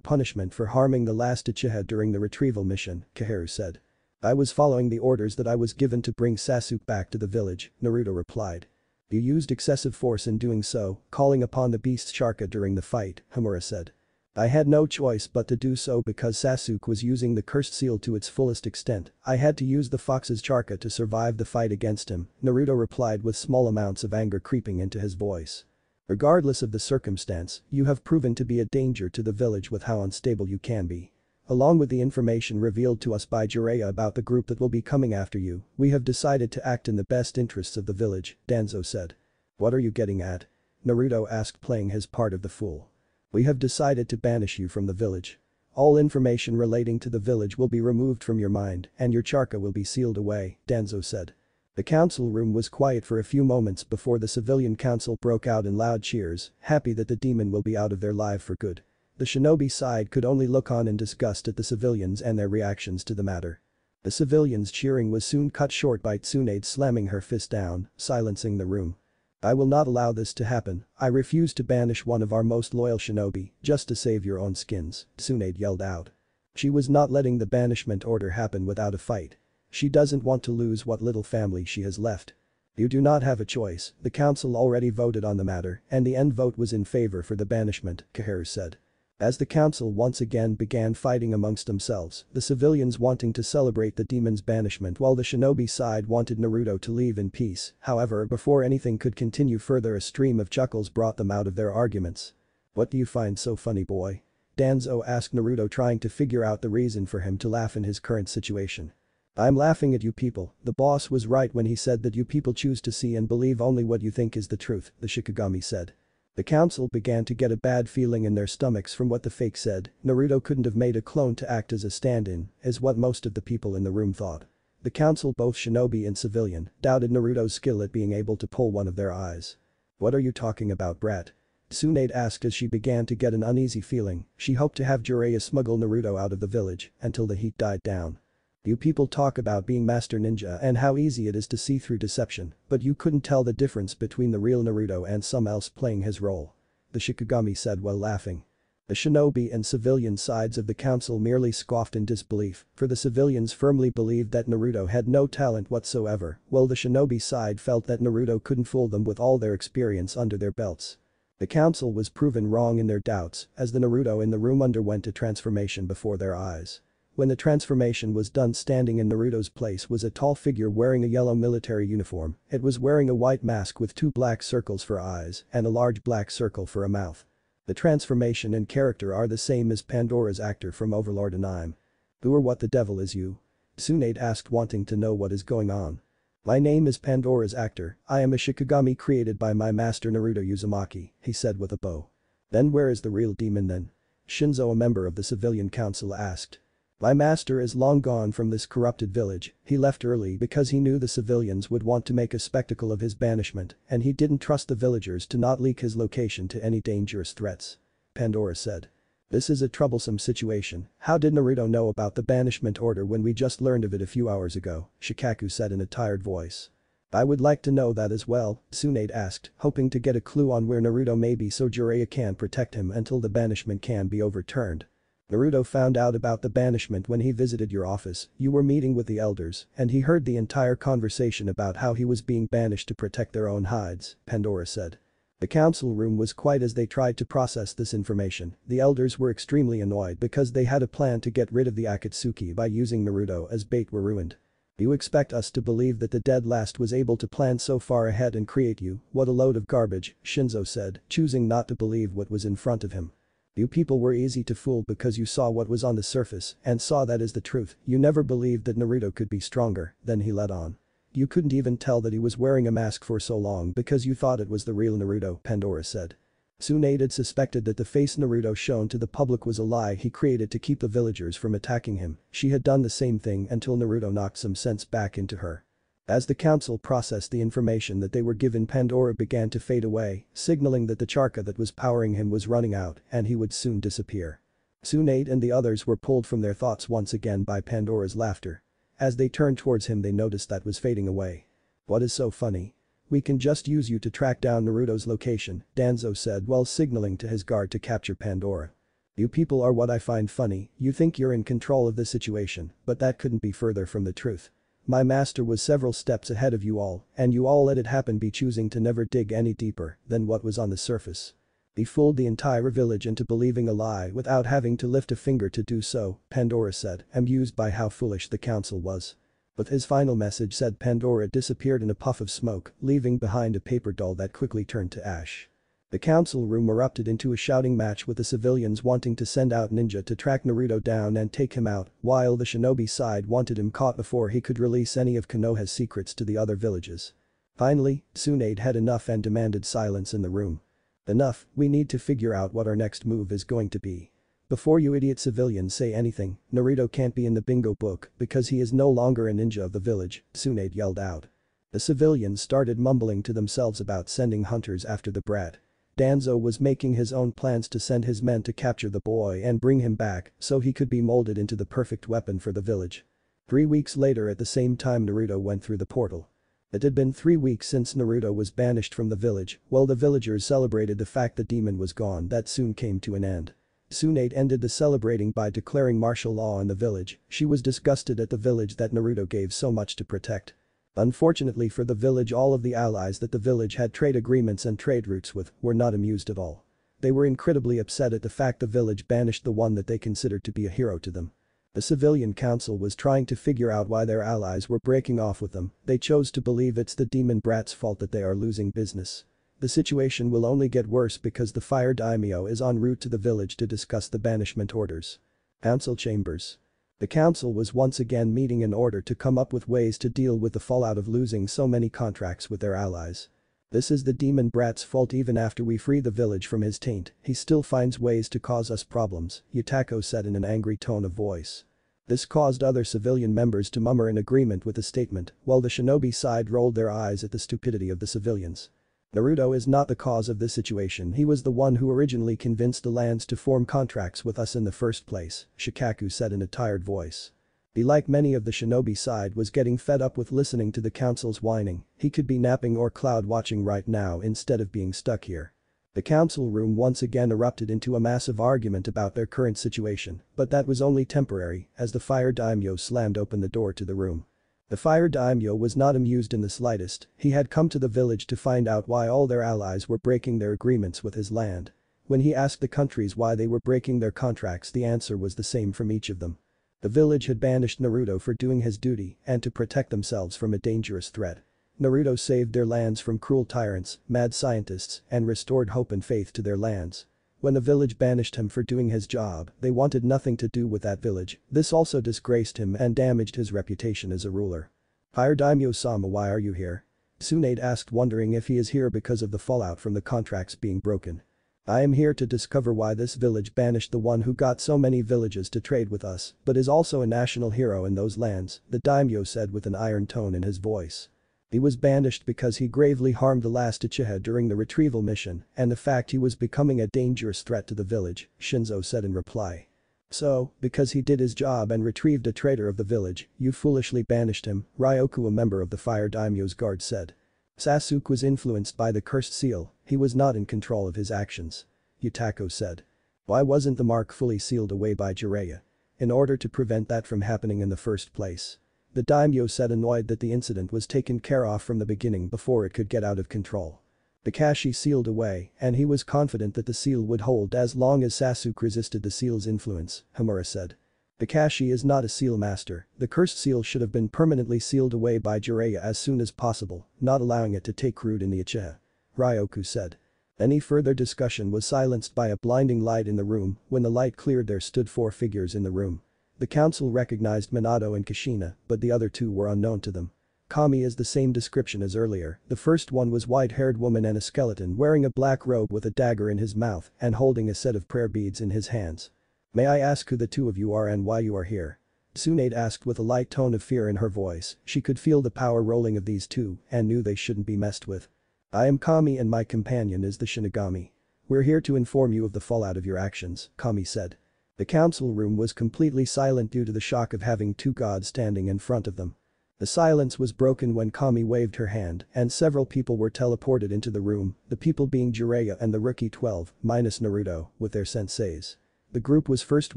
punishment for harming the last Uchiha during the retrieval mission, Koharu said. I was following the orders that I was given to bring Sasuke back to the village, Naruto replied. You used excessive force in doing so, calling upon the beast's Chakra during the fight, Homura said. I had no choice but to do so because Sasuke was using the cursed seal to its fullest extent, I had to use the fox's Chakra to survive the fight against him, Naruto replied with small amounts of anger creeping into his voice. Regardless of the circumstance, you have proven to be a danger to the village with how unstable you can be. Along with the information revealed to us by Jiraiya about the group that will be coming after you, we have decided to act in the best interests of the village, Danzo said. What are you getting at? Naruto asked playing his part of the fool. We have decided to banish you from the village. All information relating to the village will be removed from your mind and your chakra will be sealed away, Danzo said. The council room was quiet for a few moments before the civilian council broke out in loud cheers, happy that the demon will be out of their life for good. The shinobi side could only look on in disgust at the civilians and their reactions to the matter. The civilians' cheering was soon cut short by Tsunade slamming her fist down, silencing the room. I will not allow this to happen, I refuse to banish one of our most loyal shinobi, just to save your own skins, Tsunade yelled out. She was not letting the banishment order happen without a fight. She doesn't want to lose what little family she has left. You do not have a choice, the council already voted on the matter and the end vote was in favor for the banishment, Koharu said. As the council once again began fighting amongst themselves, the civilians wanting to celebrate the demon's banishment while the shinobi side wanted Naruto to leave in peace, however before anything could continue further a stream of chuckles brought them out of their arguments. What do you find so funny boy? Danzo asked Naruto trying to figure out the reason for him to laugh in his current situation. I'm laughing at you people, the boss was right when he said that you people choose to see and believe only what you think is the truth, the Shikigami said. The council began to get a bad feeling in their stomachs from what the fake said, Naruto couldn't have made a clone to act as a stand-in, is what most of the people in the room thought. The council both shinobi and civilian doubted Naruto's skill at being able to pull one of their eyes. What are you talking about brat? Tsunade asked as she began to get an uneasy feeling, she hoped to have Jiraiya smuggle Naruto out of the village until the heat died down. You people talk about being master ninja and how easy it is to see through deception, but you couldn't tell the difference between the real Naruto and some else playing his role. The Shikigami said while laughing. The shinobi and civilian sides of the council merely scoffed in disbelief, for the civilians firmly believed that Naruto had no talent whatsoever, while the shinobi side felt that Naruto couldn't fool them with all their experience under their belts. The council was proven wrong in their doubts as the Naruto in the room underwent a transformation before their eyes. When the transformation was done standing in Naruto's place was a tall figure wearing a yellow military uniform, it was wearing a white mask with two black circles for eyes and a large black circle for a mouth. The transformation and character are the same as Pandora's actor from Overlord Anime. Who or what the devil is you? Tsunade asked wanting to know what is going on. My name is Pandora's actor, I am a Shikigami created by my master Naruto Uzumaki, he said with a bow. Then where is the real demon then? Shinzo a member of the civilian council asked. My master is long gone from this corrupted village, he left early because he knew the civilians would want to make a spectacle of his banishment and he didn't trust the villagers to not leak his location to any dangerous threats. Pandora said. This is a troublesome situation, how did Naruto know about the banishment order when we just learned of it a few hours ago, Shikaku said in a tired voice. I would like to know that as well, Tsunade asked, hoping to get a clue on where Naruto may be so Jiraiya can protect him until the banishment can be overturned. Naruto found out about the banishment when he visited your office, you were meeting with the elders, and he heard the entire conversation about how he was being banished to protect their own hides, Pandora said. The council room was quiet as they tried to process this information, the elders were extremely annoyed because they had a plan to get rid of the Akatsuki by using Naruto as bait were ruined. You expect us to believe that the dead last was able to plan so far ahead and create you, what a load of garbage, Shinzo said, choosing not to believe what was in front of him. You people were easy to fool because you saw what was on the surface and saw that is the truth, you never believed that Naruto could be stronger, then he led on. You couldn't even tell that he was wearing a mask for so long because you thought it was the real Naruto, Pandora said. Tsunade had suspected that the face Naruto shown to the public was a lie he created to keep the villagers from attacking him, she had done the same thing until Naruto knocked some sense back into her. As the council processed the information that they were given Pandora began to fade away, signaling that the chakra that was powering him was running out and he would soon disappear. Tsunade and the others were pulled from their thoughts once again by Pandora's laughter. As they turned towards him they noticed that was fading away. What is so funny? We can just use you to track down Naruto's location, Danzo said while signaling to his guard to capture Pandora. You people are what I find funny, you think you're in control of the situation, but that couldn't be further from the truth. My master was several steps ahead of you all, and you all let it happen by choosing to never dig any deeper than what was on the surface. He fooled the entire village into believing a lie without having to lift a finger to do so, Pandora said, amused by how foolish the council was. With his final message said Pandora disappeared in a puff of smoke, leaving behind a paper doll that quickly turned to ash. The council room erupted into a shouting match with the civilians wanting to send out ninja to track Naruto down and take him out, while the shinobi side wanted him caught before he could release any of Konoha's secrets to the other villages. Finally, Tsunade had enough and demanded silence in the room. Enough, we need to figure out what our next move is going to be. Before you idiot civilians say anything, Naruto can't be in the bingo book because he is no longer a ninja of the village, Tsunade yelled out. The civilians started mumbling to themselves about sending hunters after the brat. Danzo was making his own plans to send his men to capture the boy and bring him back so he could be molded into the perfect weapon for the village. Three weeks later at the same time Naruto went through the portal. It had been three weeks since Naruto was banished from the village, while the villagers celebrated the fact the demon was gone that soon came to an end. Tsunade ended the celebrating by declaring martial law in the village, she was disgusted at the village that Naruto gave so much to protect. Unfortunately for the village all of the allies that the village had trade agreements and trade routes with were not amused at all. They were incredibly upset at the fact the village banished the one that they considered to be a hero to them. The civilian council was trying to figure out why their allies were breaking off with them, they chose to believe it's the demon brat's fault that they are losing business. The situation will only get worse because the fire daimyo is en route to the village to discuss the banishment orders. Council chambers. The council was once again meeting in order to come up with ways to deal with the fallout of losing so many contracts with their allies. This is the demon brat's fault even after we free the village from his taint, he still finds ways to cause us problems, Yutako said in an angry tone of voice. This caused other civilian members to murmur in agreement with the statement, while the shinobi side rolled their eyes at the stupidity of the civilians. Naruto is not the cause of this situation he was the one who originally convinced the lands to form contracts with us in the first place, Shikaku said in a tired voice. He like many of the shinobi side was getting fed up with listening to the council's whining, he could be napping or cloud watching right now instead of being stuck here. The council room once again erupted into a massive argument about their current situation, but that was only temporary as the fire daimyo slammed open the door to the room. The fire daimyo was not amused in the slightest, he had come to the village to find out why all their allies were breaking their agreements with his land. When he asked the countries why they were breaking their contracts the answer was the same from each of them. The village had banished Naruto for doing his duty and to protect themselves from a dangerous threat. Naruto saved their lands from cruel tyrants, mad scientists, and restored hope and faith to their lands. When the village banished him for doing his job, they wanted nothing to do with that village, this also disgraced him and damaged his reputation as a ruler. Fire Daimyo-sama why are you here? Tsunade asked wondering if he is here because of the fallout from the contracts being broken. I am here to discover why this village banished the one who got so many villages to trade with us, but is also a national hero in those lands, the daimyo said with an iron tone in his voice. He was banished because he gravely harmed the last Uchiha during the retrieval mission and the fact he was becoming a dangerous threat to the village, Shinzo said in reply. So, because he did his job and retrieved a traitor of the village, you foolishly banished him, Ryoku a member of the fire daimyo's guard said. Sasuke was influenced by the cursed seal, he was not in control of his actions. Yutako said. Why wasn't the mark fully sealed away by Jiraiya? In order to prevent that from happening in the first place. The daimyo said annoyed that the incident was taken care of from the beginning before it could get out of control. Kakashi sealed away and he was confident that the seal would hold as long as Sasuke resisted the seal's influence, Homura said. Kakashi is not a seal master, the cursed seal should have been permanently sealed away by Jiraiya as soon as possible, not allowing it to take root in the Uchiha. Ryoku said. Any further discussion was silenced by a blinding light in the room, when the light cleared there stood four figures in the room. The council recognized Minato and Kushina, but the other two were unknown to them. Kami is the same description as earlier, the first one was white-haired woman and a skeleton wearing a black robe with a dagger in his mouth and holding a set of prayer beads in his hands. May I ask who the two of you are and why you are here? Tsunade asked with a light tone of fear in her voice, she could feel the power rolling of these two and knew they shouldn't be messed with. I am Kami and my companion is the Shinigami. We're here to inform you of the fallout of your actions, Kami said. The council room was completely silent due to the shock of having two gods standing in front of them. The silence was broken when Kami waved her hand and several people were teleported into the room, the people being Jiraiya and the rookie 12, minus Naruto, with their senseis. The group was first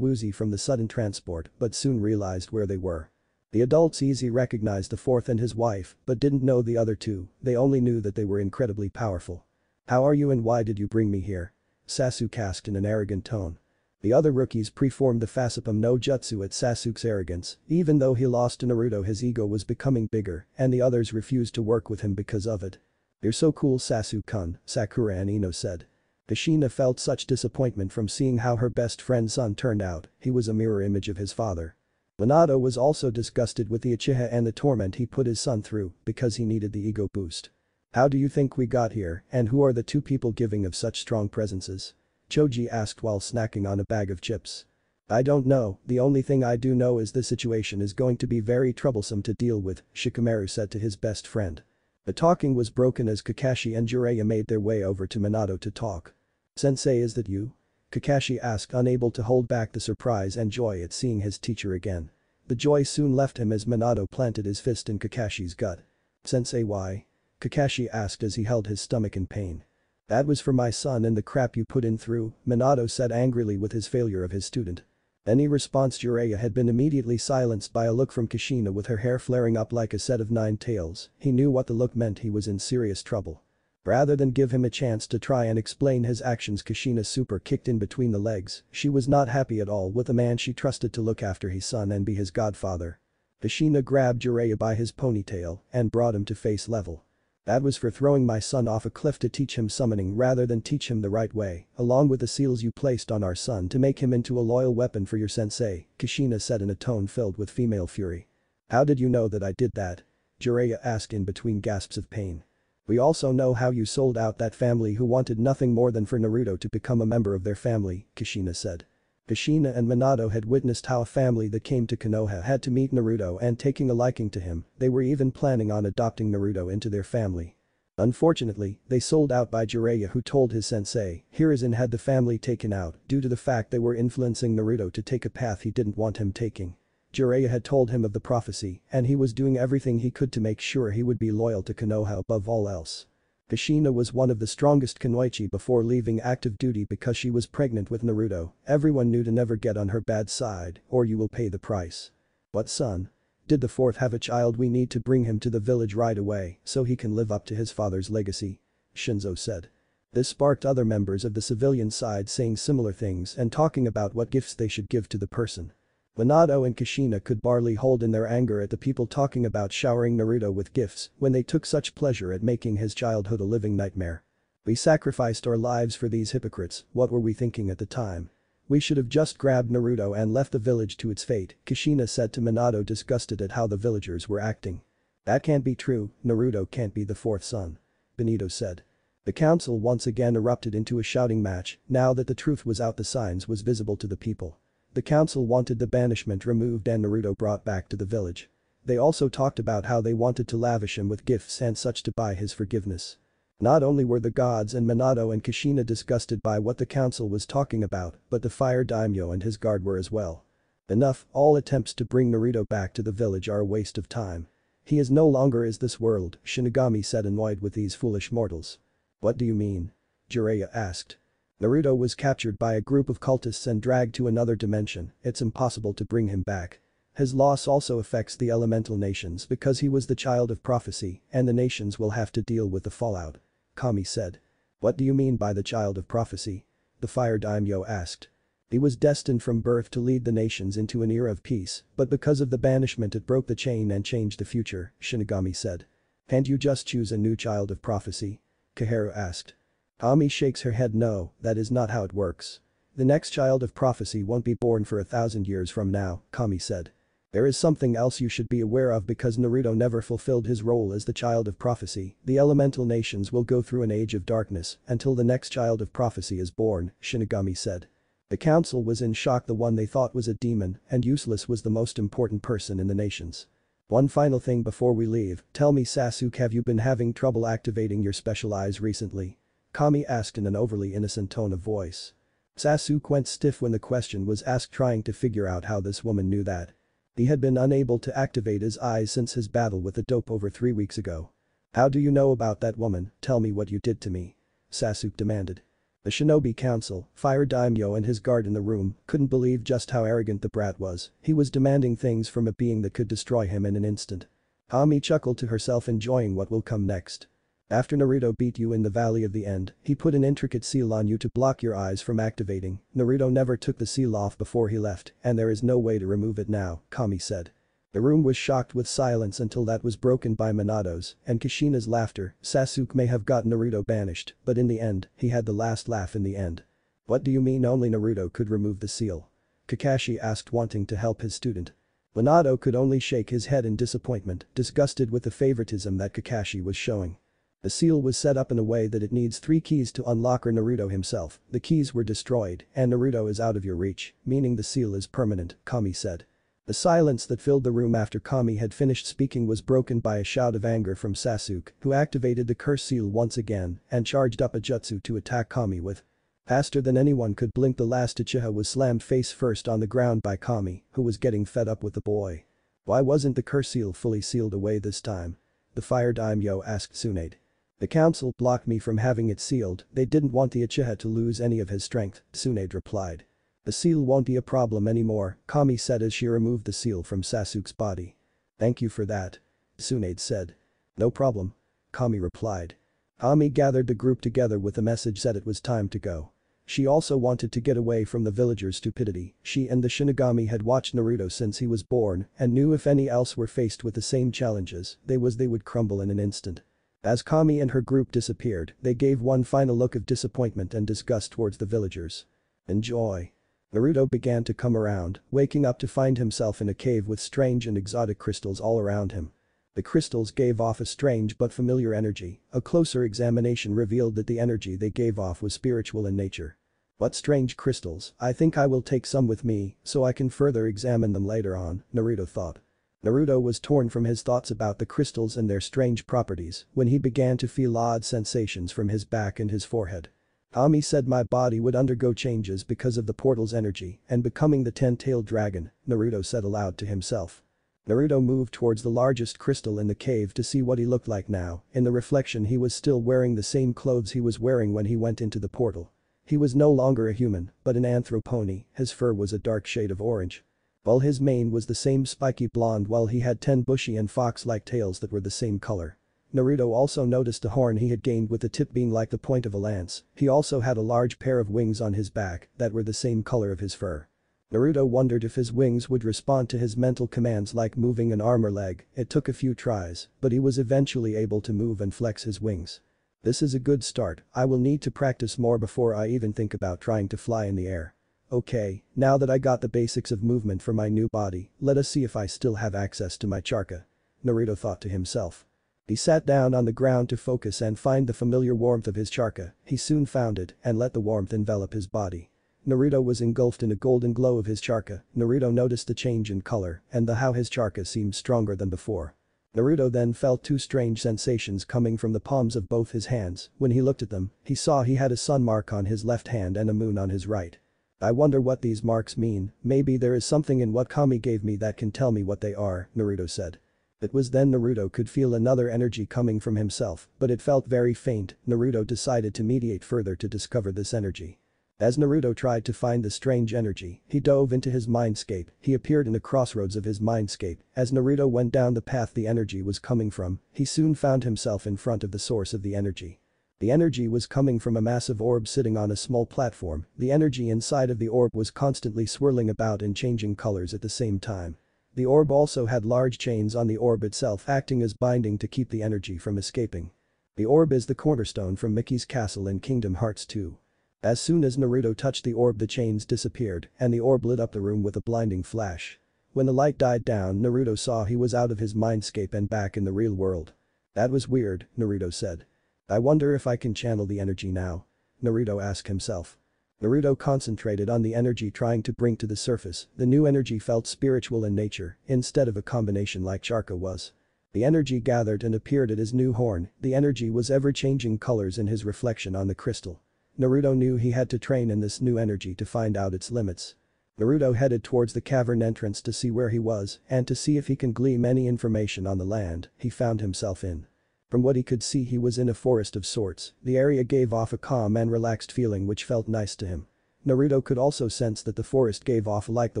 woozy from the sudden transport but soon realized where they were. The adults easy recognized the fourth and his wife but didn't know the other two, they only knew that they were incredibly powerful. How are you and why did you bring me here? Sasuke asked in an arrogant tone. The other rookies preformed the Facepalm no Jutsu at Sasuke's arrogance, even though he lost to Naruto his ego was becoming bigger and the others refused to work with him because of it. You're so cool Sasuke-kun, Sakura and Ino said. Kushina felt such disappointment from seeing how her best friend's son turned out, he was a mirror image of his father. Minato was also disgusted with the Uchiha and the torment he put his son through because he needed the ego boost. How do you think we got here and who are the two people giving of such strong presences? Choji asked while snacking on a bag of chips. I don't know, the only thing I do know is the situation is going to be very troublesome to deal with, Shikamaru said to his best friend. The talking was broken as Kakashi and Jiraiya made their way over to Minato to talk. Sensei is that you? Kakashi asked unable to hold back the surprise and joy at seeing his teacher again. The joy soon left him as Minato planted his fist in Kakashi's gut. Sensei why? Kakashi asked as he held his stomach in pain. That was for my son and the crap you put in through, Minato said angrily with his failure of his student. Any response Jiraiya had been immediately silenced by a look from Kushina with her hair flaring up like a set of nine tails, he knew what the look meant he was in serious trouble. Rather than give him a chance to try and explain his actions Kushina super kicked in between the legs, she was not happy at all with the man she trusted to look after his son and be his godfather. Kushina grabbed Jiraiya by his ponytail and brought him to face level. That was for throwing my son off a cliff to teach him summoning rather than teach him the right way, along with the seals you placed on our son to make him into a loyal weapon for your sensei, Kushina said in a tone filled with female fury. How did you know that I did that? Jiraiya asked in between gasps of pain. We also know how you sold out that family who wanted nothing more than for Naruto to become a member of their family, Kushina said. Kushina and Minato had witnessed how a family that came to Konoha had to meet Naruto and taking a liking to him, they were even planning on adopting Naruto into their family. Unfortunately, they sold out by Jiraiya who told his sensei, Hiruzen had the family taken out due to the fact they were influencing Naruto to take a path he didn't want him taking. Jiraiya had told him of the prophecy and he was doing everything he could to make sure he would be loyal to Konoha above all else. Kushina was one of the strongest kunoichi before leaving active duty because she was pregnant with Naruto, everyone knew to never get on her bad side or you will pay the price. What son? Did the fourth have a child we need to bring him to the village right away so he can live up to his father's legacy? Shinzo said. This sparked other members of the civilian side saying similar things and talking about what gifts they should give to the person. Minato and Kushina could barely hold in their anger at the people talking about showering Naruto with gifts when they took such pleasure at making his childhood a living nightmare. We sacrificed our lives for these hypocrites, what were we thinking at the time? We should have just grabbed Naruto and left the village to its fate, Kushina said to Minato disgusted at how the villagers were acting. That can't be true, Naruto can't be the fourth son. Benito said. The council once again erupted into a shouting match, now that the truth was out the signs was visible to the people. The council wanted the banishment removed and Naruto brought back to the village. They also talked about how they wanted to lavish him with gifts and such to buy his forgiveness. Not only were the gods and Minato and Kushina disgusted by what the council was talking about, but the fire daimyo and his guard were as well. Enough, all attempts to bring Naruto back to the village are a waste of time. He is no longer is this world, Shinigami said annoyed with these foolish mortals. What do you mean? Jiraiya asked. Naruto was captured by a group of cultists and dragged to another dimension, it's impossible to bring him back. His loss also affects the elemental nations because he was the child of prophecy and the nations will have to deal with the fallout. Kami said. What do you mean by the child of prophecy? The fire daimyo asked. He was destined from birth to lead the nations into an era of peace, but because of the banishment it broke the chain and changed the future, Shinigami said. Can't you just choose a new child of prophecy? Koharu asked. Kami shakes her head no, that is not how it works. The next child of prophecy won't be born for a thousand years from now, Kami said. There is something else you should be aware of because Naruto never fulfilled his role as the child of prophecy, the elemental nations will go through an age of darkness until the next child of prophecy is born, Shinigami said. The council was in shock the one they thought was a demon and useless was the most important person in the nations. One final thing before we leave, tell me Sasuke have you been having trouble activating your special eyes recently? Kami asked in an overly innocent tone of voice. Sasuke went stiff when the question was asked trying to figure out how this woman knew that. He had been unable to activate his eyes since his battle with the dope over three weeks ago. How do you know about that woman, tell me what you did to me. Sasuke demanded. The shinobi council, fire daimyo and his guard in the room, couldn't believe just how arrogant the brat was, he was demanding things from a being that could destroy him in an instant. Kami chuckled to herself enjoying what will come next. After Naruto beat you in the Valley of the End, he put an intricate seal on you to block your eyes from activating, Naruto never took the seal off before he left, and there is no way to remove it now, Kami said. The room was shocked with silence until that was broken by Minato's and Kushina's laughter, Sasuke may have got Naruto banished, but in the end, he had the last laugh in the end. What do you mean only Naruto could remove the seal? Kakashi asked wanting to help his student. Minato could only shake his head in disappointment, disgusted with the favoritism that Kakashi was showing. The seal was set up in a way that it needs three keys to unlock or Naruto himself, the keys were destroyed, and Naruto is out of your reach, meaning the seal is permanent, Kami said. The silence that filled the room after Kami had finished speaking was broken by a shout of anger from Sasuke, who activated the curse seal once again and charged up a jutsu to attack Kami with. Faster than anyone could blink the last Uchiha was slammed face first on the ground by Kami, who was getting fed up with the boy. Why wasn't the curse seal fully sealed away this time? The fire daimyo asked Tsunade. The council blocked me from having it sealed, they didn't want the Uchiha to lose any of his strength, Tsunade replied. The seal won't be a problem anymore, Kami said as she removed the seal from Sasuke's body. Thank you for that. Tsunade said. No problem. Kami replied. Kami gathered the group together with the message that it was time to go. She also wanted to get away from the villagers' stupidity, she and the Shinigami had watched Naruto since he was born and knew if any else were faced with the same challenges, they was they would crumble in an instant. As Kami and her group disappeared, they gave one final look of disappointment and disgust towards the villagers. Enjoy. Naruto began to come around, waking up to find himself in a cave with strange and exotic crystals all around him. The crystals gave off a strange but familiar energy, a closer examination revealed that the energy they gave off was spiritual in nature. What strange crystals, I think I will take some with me, so I can further examine them later on, Naruto thought. Naruto was torn from his thoughts about the crystals and their strange properties when he began to feel odd sensations from his back and his forehead. Kami said my body would undergo changes because of the portal's energy and becoming the ten-tailed dragon, Naruto said aloud to himself. Naruto moved towards the largest crystal in the cave to see what he looked like now, in the reflection he was still wearing the same clothes he was wearing when he went into the portal. He was no longer a human, but an anthropony, his fur was a dark shade of orange. While his mane was the same spiky blonde while he had 10 bushy and fox-like tails that were the same color. Naruto also noticed a horn he had gained with the tip being like the point of a lance, he also had a large pair of wings on his back that were the same color of his fur. Naruto wondered if his wings would respond to his mental commands like moving an arm or leg, it took a few tries, but he was eventually able to move and flex his wings. This is a good start, I will need to practice more before I even think about trying to fly in the air. Okay, now that I got the basics of movement for my new body, let us see if I still have access to my chakra. Naruto thought to himself. He sat down on the ground to focus and find the familiar warmth of his chakra, he soon found it and let the warmth envelop his body. Naruto was engulfed in a golden glow of his chakra, Naruto noticed the change in color and the how his chakra seemed stronger than before. Naruto then felt two strange sensations coming from the palms of both his hands, when he looked at them, he saw he had a sun mark on his left hand and a moon on his right. I wonder what these marks mean, maybe there is something in what Kami gave me that can tell me what they are, Naruto said. It was then Naruto could feel another energy coming from himself, but it felt very faint, Naruto decided to mediate further to discover this energy. As Naruto tried to find the strange energy, he dove into his mindscape, he appeared in the crossroads of his mindscape, as Naruto went down the path the energy was coming from, he soon found himself in front of the source of the energy. The energy was coming from a massive orb sitting on a small platform, the energy inside of the orb was constantly swirling about and changing colors at the same time. The orb also had large chains on the orb itself acting as binding to keep the energy from escaping. The orb is the cornerstone from Mickey's castle in Kingdom Hearts 2. As soon as Naruto touched the orb the chains disappeared and the orb lit up the room with a blinding flash. When the light died down Naruto saw he was out of his mindscape and back in the real world. That was weird, Naruto said. I wonder if I can channel the energy now. Naruto asked himself. Naruto concentrated on the energy trying to bring to the surface, the new energy felt spiritual in nature, instead of a combination like Chakra was. The energy gathered and appeared at his new horn, the energy was ever-changing colors in his reflection on the crystal. Naruto knew he had to train in this new energy to find out its limits. Naruto headed towards the cavern entrance to see where he was and to see if he can glean any information on the land he found himself in. From what he could see he was in a forest of sorts, the area gave off a calm and relaxed feeling which felt nice to him. Naruto could also sense that the forest gave off like the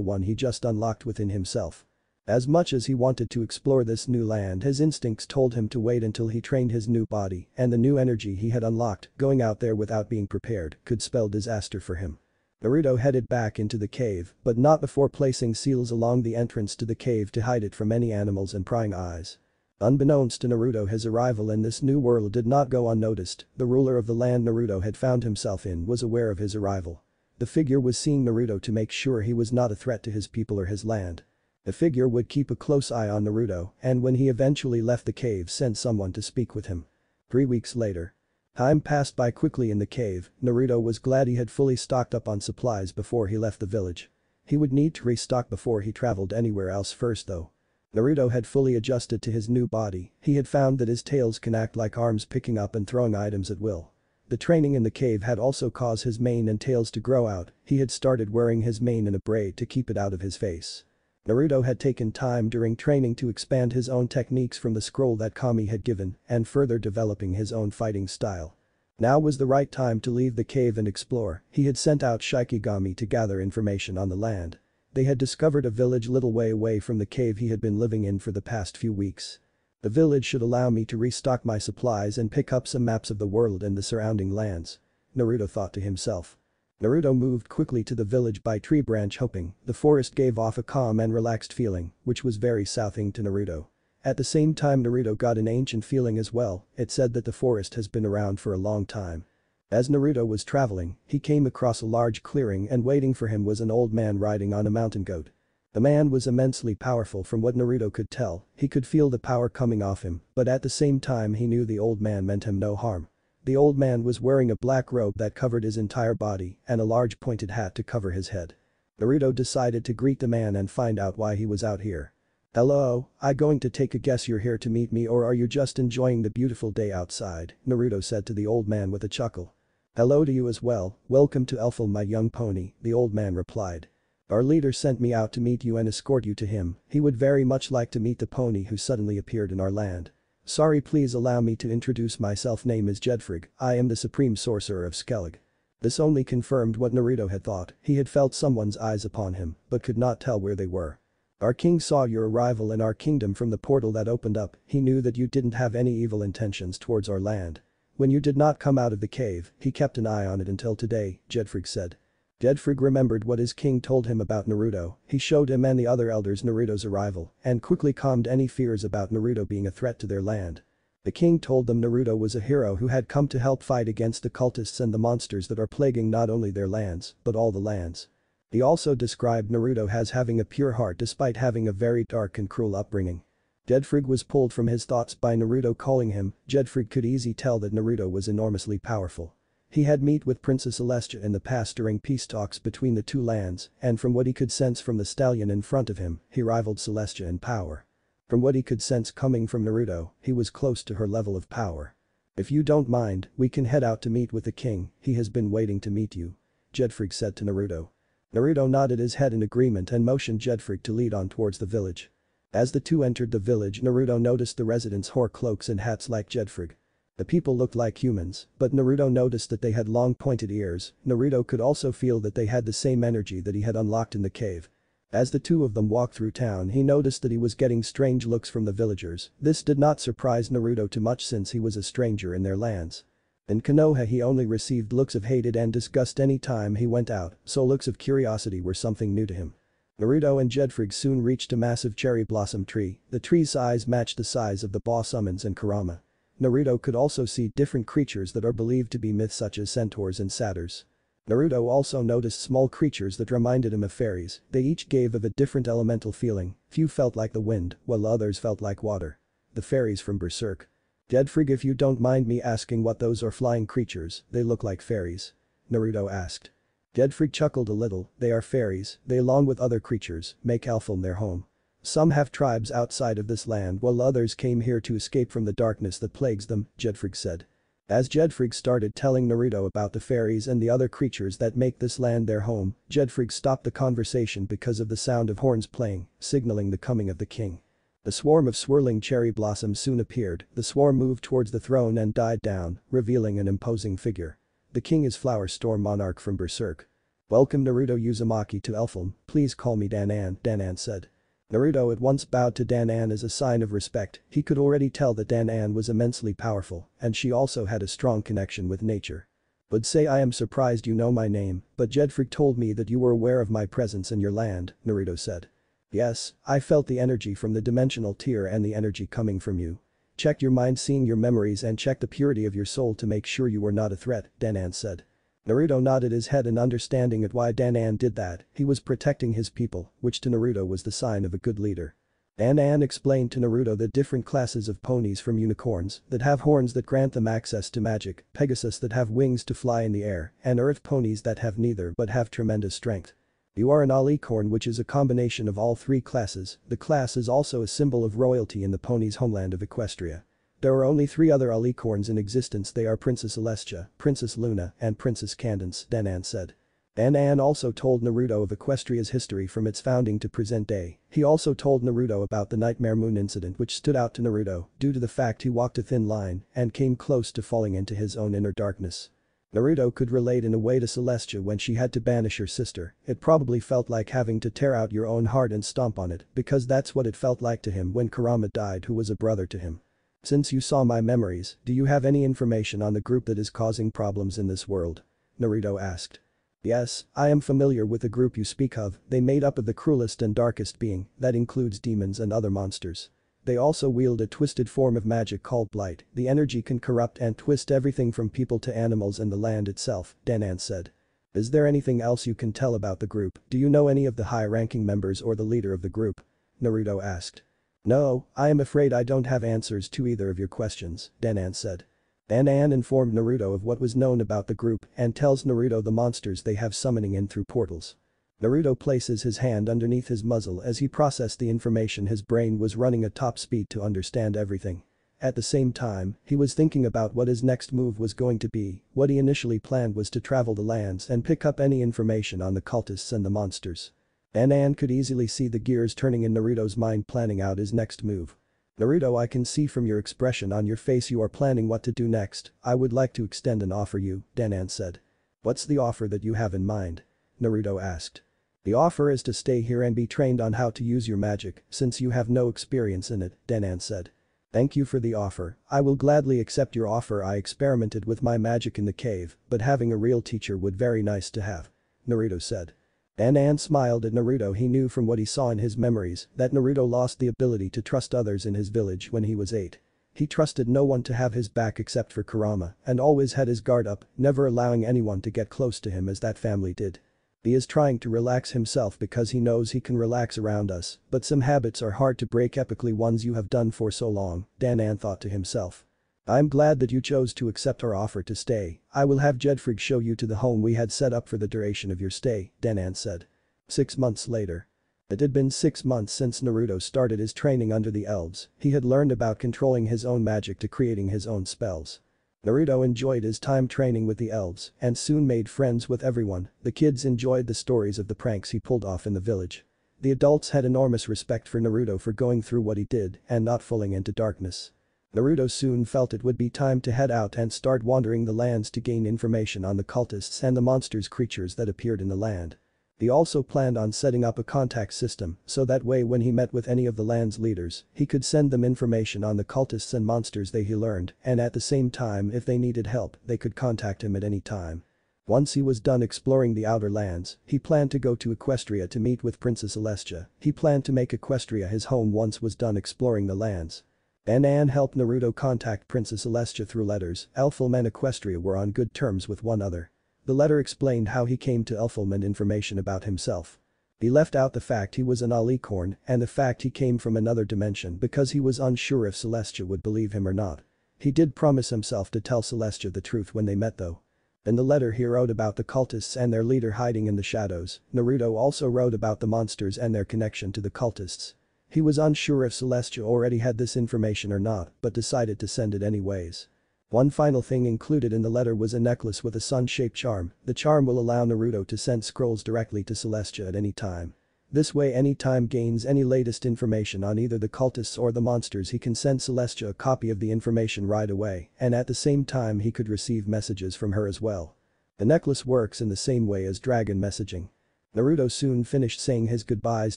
one he just unlocked within himself. As much as he wanted to explore this new land his instincts told him to wait until he trained his new body and the new energy he had unlocked, going out there without being prepared, could spell disaster for him. Naruto headed back into the cave, but not before placing seals along the entrance to the cave to hide it from any animals and prying eyes. Unbeknownst to Naruto his arrival in this new world did not go unnoticed, the ruler of the land Naruto had found himself in was aware of his arrival. The figure was seeing Naruto to make sure he was not a threat to his people or his land. The figure would keep a close eye on Naruto and when he eventually left the cave sent someone to speak with him. Three weeks later. Time passed by quickly in the cave, Naruto was glad he had fully stocked up on supplies before he left the village. He would need to restock before he traveled anywhere else first though. Naruto had fully adjusted to his new body, he had found that his tails can act like arms picking up and throwing items at will. The training in the cave had also caused his mane and tails to grow out, he had started wearing his mane in a braid to keep it out of his face. Naruto had taken time during training to expand his own techniques from the scroll that Kami had given and further developing his own fighting style. Now was the right time to leave the cave and explore, he had sent out Shikigami to gather information on the land. They had discovered a village little way away from the cave he had been living in for the past few weeks. The village should allow me to restock my supplies and pick up some maps of the world and the surrounding lands. Naruto thought to himself. Naruto moved quickly to the village by tree branch hoping the forest gave off a calm and relaxed feeling, which was very soothing to Naruto. At the same time Naruto got an ancient feeling as well, it said that the forest has been around for a long time. As Naruto was traveling, he came across a large clearing and waiting for him was an old man riding on a mountain goat. The man was immensely powerful from what Naruto could tell, he could feel the power coming off him, but at the same time he knew the old man meant him no harm. The old man was wearing a black robe that covered his entire body and a large pointed hat to cover his head. Naruto decided to greet the man and find out why he was out here. Hello, I going to take a guess you're here to meet me or are you just enjoying the beautiful day outside, Naruto said to the old man with a chuckle. Hello to you as well, welcome to Elfhelm my young pony, the old man replied. Our leader sent me out to meet you and escort you to him, he would very much like to meet the pony who suddenly appeared in our land. Sorry please allow me to introduce myself name is Jedfrig, I am the supreme sorcerer of Skellig. This only confirmed what Naruto had thought, he had felt someone's eyes upon him, but could not tell where they were. Our king saw your arrival in our kingdom from the portal that opened up, he knew that you didn't have any evil intentions towards our land. When you did not come out of the cave, he kept an eye on it until today, Jedfrig said. Jedfrig remembered what his king told him about Naruto, he showed him and the other elders Naruto's arrival, and quickly calmed any fears about Naruto being a threat to their land. The king told them Naruto was a hero who had come to help fight against the cultists and the monsters that are plaguing not only their lands, but all the lands. He also described Naruto as having a pure heart despite having a very dark and cruel upbringing. Jedfrig was pulled from his thoughts by Naruto calling him, Jedfrig could easily tell that Naruto was enormously powerful. He had met with Princess Celestia in the past during peace talks between the two lands, and from what he could sense from the stallion in front of him, he rivaled Celestia in power. From what he could sense coming from Naruto, he was close to her level of power. If you don't mind, we can head out to meet with the king, he has been waiting to meet you. Jedfrig said to Naruto. Naruto nodded his head in agreement and motioned Jedfrig to lead on towards the village. As the two entered the village Naruto noticed the residents wore cloaks and hats like Jedfrig. The people looked like humans, but Naruto noticed that they had long pointed ears, Naruto could also feel that they had the same energy that he had unlocked in the cave. As the two of them walked through town he noticed that he was getting strange looks from the villagers, this did not surprise Naruto too much since he was a stranger in their lands. In Konoha he only received looks of hated and disgust any time he went out, so looks of curiosity were something new to him. Naruto and Jedfrig soon reached a massive cherry blossom tree, the tree's size matched the size of the boss summons in Kurama. Naruto could also see different creatures that are believed to be myths such as centaurs and satyrs. Naruto also noticed small creatures that reminded him of fairies, they each gave of a different elemental feeling, few felt like the wind, while others felt like water. The fairies from Berserk. Jedfrig if you don't mind me asking what those are flying creatures, they look like fairies. Naruto asked. Jedfrig chuckled a little, they are fairies, they along with other creatures, make Elfhelm their home. Some have tribes outside of this land while others came here to escape from the darkness that plagues them, Jedfrig said. As Jedfrig started telling Naruto about the fairies and the other creatures that make this land their home, Jedfrig stopped the conversation because of the sound of horns playing, signaling the coming of the king. A swarm of swirling cherry blossoms soon appeared, the swarm moved towards the throne and died down, revealing an imposing figure. The king is Flower Storm Monarch from Berserk. Welcome Naruto Uzumaki to Elfhelm, please call me Danan, Danan said. Naruto at once bowed to Danan as a sign of respect, he could already tell that Danan was immensely powerful, and she also had a strong connection with nature. Would say I am surprised you know my name, but Jedfrig told me that you were aware of my presence in your land, Naruto said. Yes, I felt the energy from the dimensional tear and the energy coming from you. Check your mind seeing your memories and check the purity of your soul to make sure you were not a threat, Danan said. Naruto nodded his head in understanding at why Danan did that, he was protecting his people, which to Naruto was the sign of a good leader. Danan explained to Naruto the different classes of ponies from unicorns that have horns that grant them access to magic, Pegasus that have wings to fly in the air, and earth ponies that have neither but have tremendous strength. You are an alicorn which is a combination of all three classes, the class is also a symbol of royalty in the pony's homeland of Equestria. There are only three other alicorns in existence they are Princess Celestia, Princess Luna, and Princess Cadance, Danan said. Danan also told Naruto of Equestria's history from its founding to present day, he also told Naruto about the Nightmare Moon incident which stood out to Naruto due to the fact he walked a thin line and came close to falling into his own inner darkness. Naruto could relate in a way to Celestia when she had to banish her sister, it probably felt like having to tear out your own heart and stomp on it because that's what it felt like to him when Kurama died who was a brother to him. Since you saw my memories, do you have any information on the group that is causing problems in this world? Naruto asked. Yes, I am familiar with the group you speak of, they made up of the cruelest and darkest being, that includes demons and other monsters. They also wield a twisted form of magic called blight, the energy can corrupt and twist everything from people to animals and the land itself, Danan said. Is there anything else you can tell about the group, do you know any of the high-ranking members or the leader of the group? Naruto asked. No, I am afraid I don't have answers to either of your questions, Danan said. Danan informed Naruto of what was known about the group and tells Naruto the monsters they have summoning in through portals. Naruto places his hand underneath his muzzle as he processed the information his brain was running at top speed to understand everything. At the same time, he was thinking about what his next move was going to be, what he initially planned was to travel the lands and pick up any information on the cultists and the monsters. Danan could easily see the gears turning in Naruto's mind planning out his next move. Naruto I can see from your expression on your face you are planning what to do next, I would like to extend an offer you, Danan said. What's the offer that you have in mind? Naruto asked. The offer is to stay here and be trained on how to use your magic, since you have no experience in it, Danan said. Thank you for the offer, I will gladly accept your offer I experimented with my magic in the cave, but having a real teacher would very nice to have. Naruto said. Danan smiled at Naruto he knew from what he saw in his memories that Naruto lost the ability to trust others in his village when he was 8. He trusted no one to have his back except for Kurama and always had his guard up, never allowing anyone to get close to him as that family did. He is trying to relax himself because he knows he can relax around us, but some habits are hard to break epically ones you have done for so long, Danan thought to himself. I'm glad that you chose to accept our offer to stay, I will have Jedfrig show you to the home we had set up for the duration of your stay, Danan said. Six months later. It had been six months since Naruto started his training under the elves, he had learned about controlling his own magic to creating his own spells. Naruto enjoyed his time training with the elves and soon made friends with everyone, the kids enjoyed the stories of the pranks he pulled off in the village. The adults had enormous respect for Naruto for going through what he did and not falling into darkness. Naruto soon felt it would be time to head out and start wandering the lands to gain information on the cultists and the monsters creatures that appeared in the land. He also planned on setting up a contact system so that way when he met with any of the land's leaders, he could send them information on the cultists and monsters they he learned and at the same time if they needed help they could contact him at any time. Once he was done exploring the outer lands, he planned to go to Equestria to meet with Princess Celestia, he planned to make Equestria his home once was done exploring the lands. Danan helped Naruto contact Princess Celestia through letters, Elfhelm and Equestria were on good terms with one another. The letter explained how he came to Elfhelm and information about himself. He left out the fact he was an Alicorn and the fact he came from another dimension because he was unsure if Celestia would believe him or not. He did promise himself to tell Celestia the truth when they met though. In the letter he wrote about the cultists and their leader hiding in the shadows, Naruto also wrote about the monsters and their connection to the cultists. He was unsure if Celestia already had this information or not but decided to send it anyways. One final thing included in the letter was a necklace with a sun-shaped charm, the charm will allow Naruto to send scrolls directly to Celestia at any time. This way any time gains any latest information on either the cultists or the monsters he can send Celestia a copy of the information right away and at the same time he could receive messages from her as well. The necklace works in the same way as dragon messaging. Naruto soon finished saying his goodbyes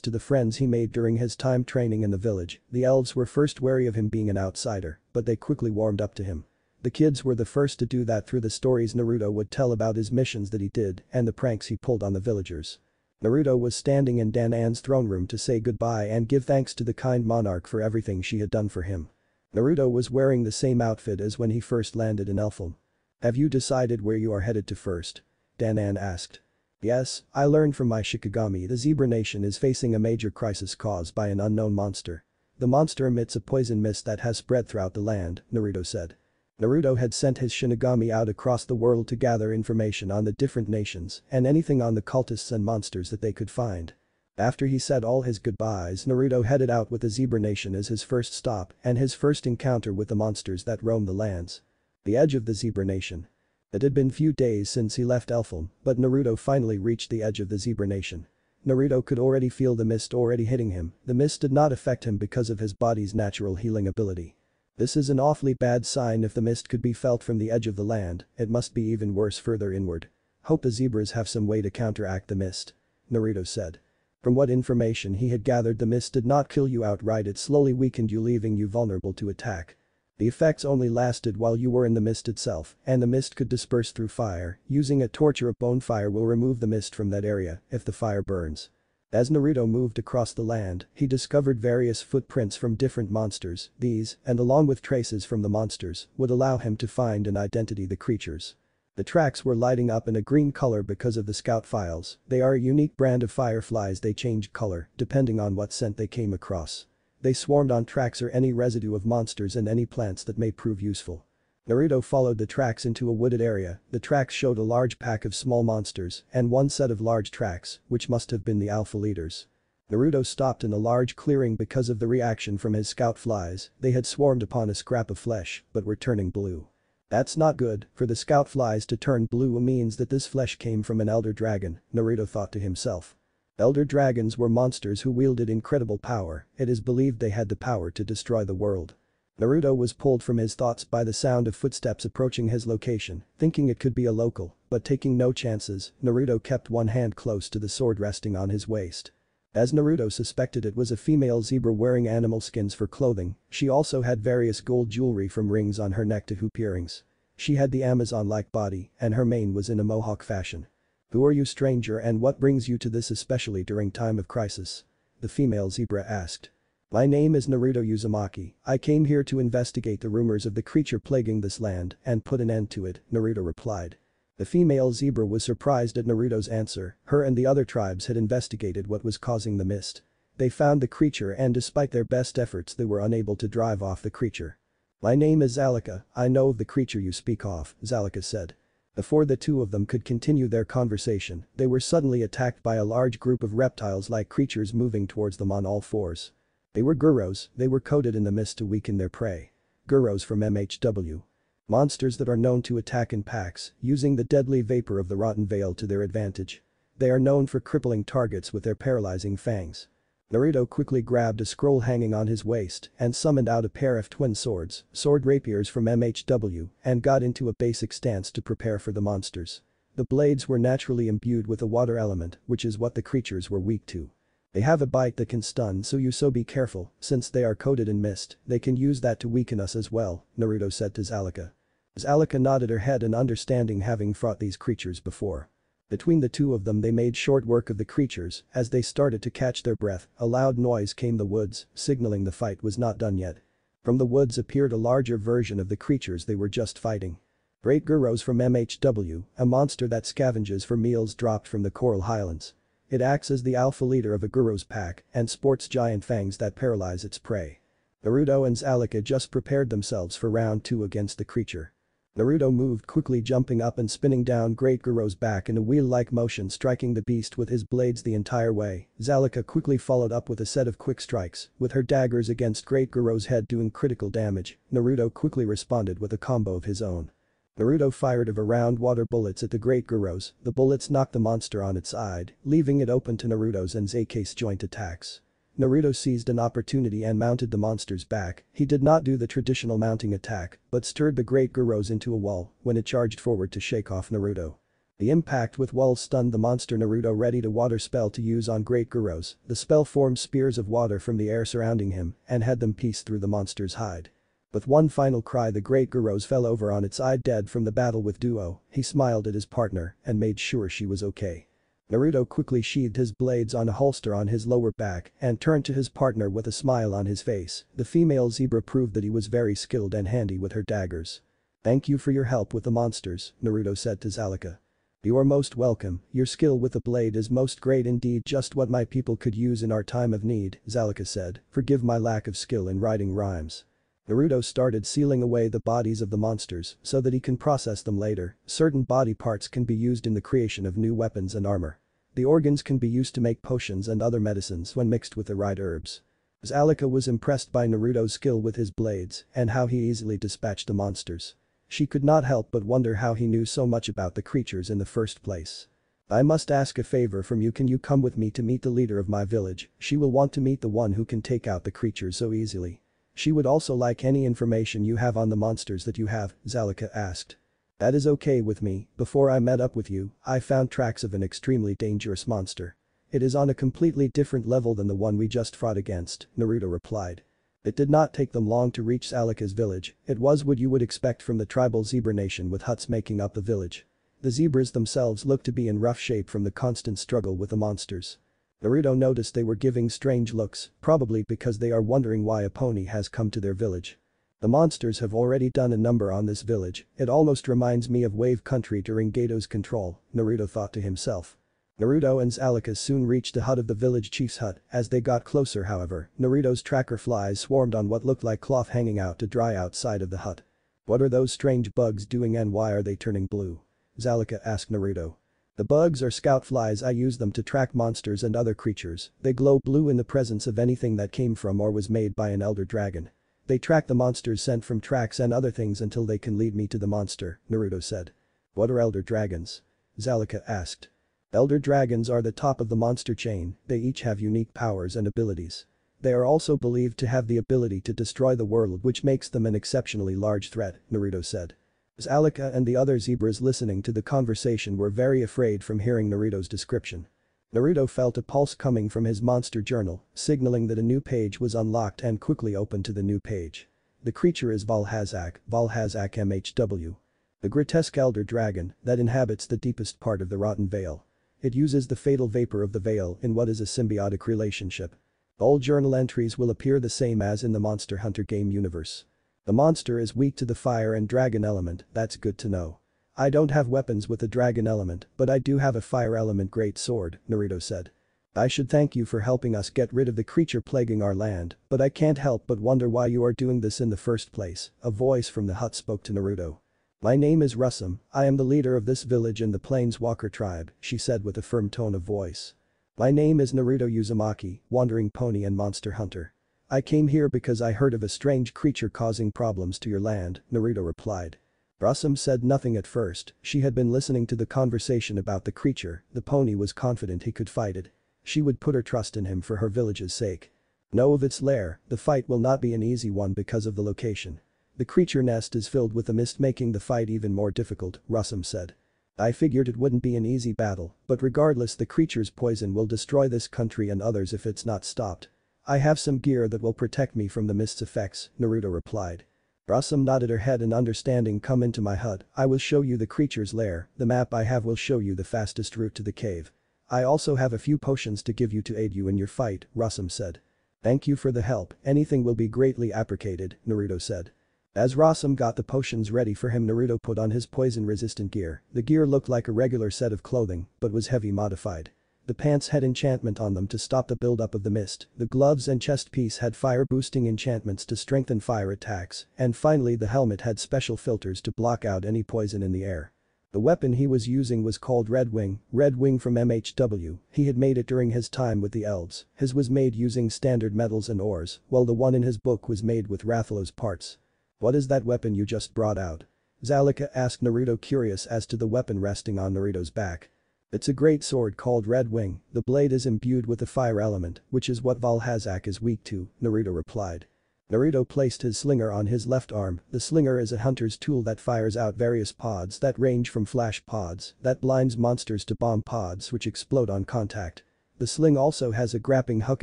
to the friends he made during his time training in the village, the elves were first wary of him being an outsider, but they quickly warmed up to him. The kids were the first to do that through the stories Naruto would tell about his missions that he did and the pranks he pulled on the villagers. Naruto was standing in Danan's throne room to say goodbye and give thanks to the kind monarch for everything she had done for him. Naruto was wearing the same outfit as when he first landed in Elfhelm. Have you decided where you are headed to first? Danan asked. Yes, I learned from my Shikigami the Zebra Nation is facing a major crisis caused by an unknown monster. The monster emits a poison mist that has spread throughout the land, Naruto said. Naruto had sent his Shinigami out across the world to gather information on the different nations and anything on the cultists and monsters that they could find. After he said all his goodbyes Naruto headed out with the Zebra Nation as his first stop and his first encounter with the monsters that roam the lands. The edge of the Zebra Nation. It had been few days since he left Elfhelm, but Naruto finally reached the edge of the Zebra Nation. Naruto could already feel the mist already hitting him, the mist did not affect him because of his body's natural healing ability. This is an awfully bad sign if the mist could be felt from the edge of the land, it must be even worse further inward. Hope the zebras have some way to counteract the mist. Naruto said. From what information he had gathered the mist did not kill you outright it slowly weakened you leaving you vulnerable to attack. The effects only lasted while you were in the mist itself, and the mist could disperse through fire, using a torch or bonfire will remove the mist from that area if the fire burns. As Naruto moved across the land, he discovered various footprints from different monsters, these, and along with traces from the monsters, would allow him to find and identity the creatures. The tracks were lighting up in a green color because of the scout flies, they are a unique brand of fireflies they change color depending on what scent they came across. They swarmed on tracks or any residue of monsters and any plants that may prove useful. Naruto followed the tracks into a wooded area, the tracks showed a large pack of small monsters and one set of large tracks, which must have been the alpha leaders. Naruto stopped in a large clearing because of the reaction from his scout flies, they had swarmed upon a scrap of flesh, but were turning blue. That's not good, for the scout flies to turn blue means that this flesh came from an elder dragon, Naruto thought to himself. Elder dragons were monsters who wielded incredible power, it is believed they had the power to destroy the world. Naruto was pulled from his thoughts by the sound of footsteps approaching his location, thinking it could be a local, but taking no chances, Naruto kept one hand close to the sword resting on his waist. As Naruto suspected it was a female zebra wearing animal skins for clothing, she also had various gold jewelry from rings on her neck to hoop earrings. She had the Amazon-like body, and her mane was in a mohawk fashion. Who are you stranger and what brings you to this especially during time of crisis? The female zebra asked. My name is Naruto Uzumaki, I came here to investigate the rumors of the creature plaguing this land and put an end to it, Naruto replied. The female zebra was surprised at Naruto's answer, her and the other tribes had investigated what was causing the mist. They found the creature and despite their best efforts they were unable to drive off the creature. My name is Zalika, I know of the creature you speak of, Zalika said. Before the two of them could continue their conversation, they were suddenly attacked by a large group of reptiles-like creatures moving towards them on all fours. They were Girros, they were coated in the mist to weaken their prey. Girros from MHW. Monsters that are known to attack in packs, using the deadly vapor of the rotten veil to their advantage. They are known for crippling targets with their paralyzing fangs. Naruto quickly grabbed a scroll hanging on his waist and summoned out a pair of twin swords, sword rapiers from MHW, and got into a basic stance to prepare for the monsters. The blades were naturally imbued with a water element, which is what the creatures were weak to. They have a bite that can stun so you so be careful, since they are coated in mist, they can use that to weaken us as well, Naruto said to Zalika. Zalika nodded her head in understanding having fought these creatures before. Between the two of them they made short work of the creatures, as they started to catch their breath, a loud noise came the woods, signaling the fight was not done yet. From the woods appeared a larger version of the creatures they were just fighting. Great Girros from MHW, a monster that scavenges for meals dropped from the Coral Highlands. It acts as the alpha leader of a Girros' pack and sports giant fangs that paralyze its prey. Naruto and Zalika just prepared themselves for round 2 against the creature. Naruto moved quickly jumping up and spinning down Great Girros' back in a wheel-like motion striking the beast with his blades the entire way. Zalika quickly followed up with a set of quick strikes, with her daggers against Great Girros' head doing critical damage. Naruto quickly responded with a combo of his own. Naruto fired of around water bullets at the Great Girros, the bullets knocked the monster on its side, leaving it open to Naruto's and Zaka's joint attacks. Naruto seized an opportunity and mounted the monster's back, he did not do the traditional mounting attack, but stirred the Great Girros into a wall when it charged forward to shake off Naruto. The impact with wall stunned the monster Naruto ready to water spell to use on Great Girros, the spell formed spears of water from the air surrounding him and had them piece through the monster's hide. With one final cry the Great Girros fell over on its side dead from the battle with Duo, he smiled at his partner and made sure she was okay. Naruto quickly sheathed his blades on a holster on his lower back and turned to his partner with a smile on his face. The female zebra proved that he was very skilled and handy with her daggers. Thank you for your help with the monsters, Naruto said to Zalika. You are most welcome, your skill with the blade is most great indeed just what my people could use in our time of need, Zalika said, forgive my lack of skill in writing rhymes. Naruto started sealing away the bodies of the monsters so that he can process them later. Certain body parts can be used in the creation of new weapons and armor. The organs can be used to make potions and other medicines when mixed with the right herbs. Zalika was impressed by Naruto's skill with his blades and how he easily dispatched the monsters. She could not help but wonder how he knew so much about the creatures in the first place. I must ask a favor from you can you come with me to meet the leader of my village, she will want to meet the one who can take out the creatures so easily. She would also like any information you have on the monsters that you have, Zalika asked. That is okay with me, before I met up with you, I found tracks of an extremely dangerous monster. It is on a completely different level than the one we just fought against, Naruto replied. It did not take them long to reach Zalika's village, it was what you would expect from the tribal zebra nation with huts making up the village. The zebras themselves looked to be in rough shape from the constant struggle with the monsters. Naruto noticed they were giving strange looks, probably because they are wondering why a pony has come to their village. The monsters have already done a number on this village, it almost reminds me of Wave Country during Gato's control, Naruto thought to himself. Naruto and Zalika soon reached the hut of the village chief's hut, as they got closer however, Naruto's tracker flies swarmed on what looked like cloth hanging out to dry outside of the hut. What are those strange bugs doing and why are they turning blue? Zalika asked Naruto. The bugs are scout flies I use them to track monsters and other creatures, they glow blue in the presence of anything that came from or was made by an elder dragon. They track the monsters sent from tracks and other things until they can lead me to the monster, Naruto said. What are elder dragons? Zalika asked. Elder dragons are the top of the monster chain, they each have unique powers and abilities. They are also believed to have the ability to destroy the world which makes them an exceptionally large threat, Naruto said. Zalika uh, and the other zebras listening to the conversation were very afraid from hearing Naruto's description. Naruto felt a pulse coming from his monster journal, signaling that a new page was unlocked and quickly opened to the new page. The creature is Vaal Hazak, Valhazak MHW. The grotesque elder dragon that inhabits the deepest part of the rotten veil. It uses the fatal vapor of the veil in what is a symbiotic relationship. All journal entries will appear the same as in the Monster Hunter game universe. The monster is weak to the fire and dragon element, that's good to know. I don't have weapons with the dragon element, but I do have a fire element great sword, Naruto said. I should thank you for helping us get rid of the creature plaguing our land, but I can't help but wonder why you are doing this in the first place, a voice from the hut spoke to Naruto. My name is Rusum, I am the leader of this village in the Planeswalker tribe, she said with a firm tone of voice. My name is Naruto Uzumaki, wandering pony and monster hunter. I came here because I heard of a strange creature causing problems to your land, Naruto replied. Rusum said nothing at first, she had been listening to the conversation about the creature, the pony was confident he could fight it. She would put her trust in him for her village's sake. Know of its lair, the fight will not be an easy one because of the location. The creature nest is filled with a mist making the fight even more difficult, Rusum said. I figured it wouldn't be an easy battle, but regardless the creature's poison will destroy this country and others if it's not stopped. I have some gear that will protect me from the mist's effects, Naruto replied. Rusum nodded her head in understanding come into my hut, I will show you the creature's lair, the map I have will show you the fastest route to the cave. I also have a few potions to give you to aid you in your fight, Rusum said. Thank you for the help, anything will be greatly appreciated, Naruto said. As Rusum got the potions ready for him Naruto put on his poison-resistant gear, the gear looked like a regular set of clothing, but was heavy modified. The pants had enchantment on them to stop the buildup of the mist, the gloves and chest piece had fire-boosting enchantments to strengthen fire attacks, and finally the helmet had special filters to block out any poison in the air. The weapon he was using was called Red Wing, Red Wing from MHW, he had made it during his time with the elves, his was made using standard metals and ores, while the one in his book was made with Rathalos parts. What is that weapon you just brought out? Zalika asked Naruto curious as to the weapon resting on Naruto's back. It's a great sword called Red Wing, the blade is imbued with the fire element, which is what Vaal Hazak is weak to, Naruto replied. Naruto placed his slinger on his left arm, the slinger is a hunter's tool that fires out various pods that range from flash pods that blinds monsters to bomb pods which explode on contact. The sling also has a grappling hook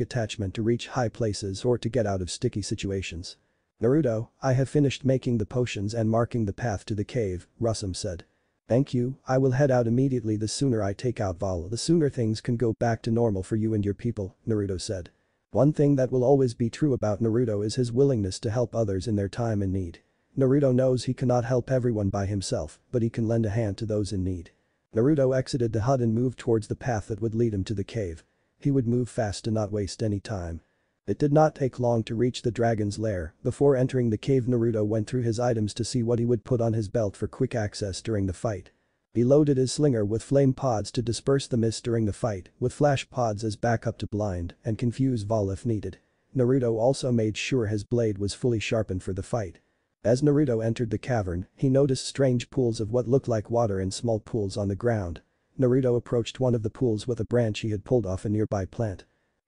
attachment to reach high places or to get out of sticky situations. Naruto, I have finished making the potions and marking the path to the cave, Rusum said. Thank you, I will head out immediately the sooner I take out Val the sooner things can go back to normal for you and your people, Naruto said. One thing that will always be true about Naruto is his willingness to help others in their time and need. Naruto knows he cannot help everyone by himself, but he can lend a hand to those in need. Naruto exited the hut and moved towards the path that would lead him to the cave. He would move fast to not waste any time. It did not take long to reach the dragon's lair, before entering the cave Naruto went through his items to see what he would put on his belt for quick access during the fight. He loaded his slinger with flame pods to disperse the mist during the fight, with flash pods as backup to blind and confuse Val if needed. Naruto also made sure his blade was fully sharpened for the fight. As Naruto entered the cavern, he noticed strange pools of what looked like water in small pools on the ground. Naruto approached one of the pools with a branch he had pulled off a nearby plant.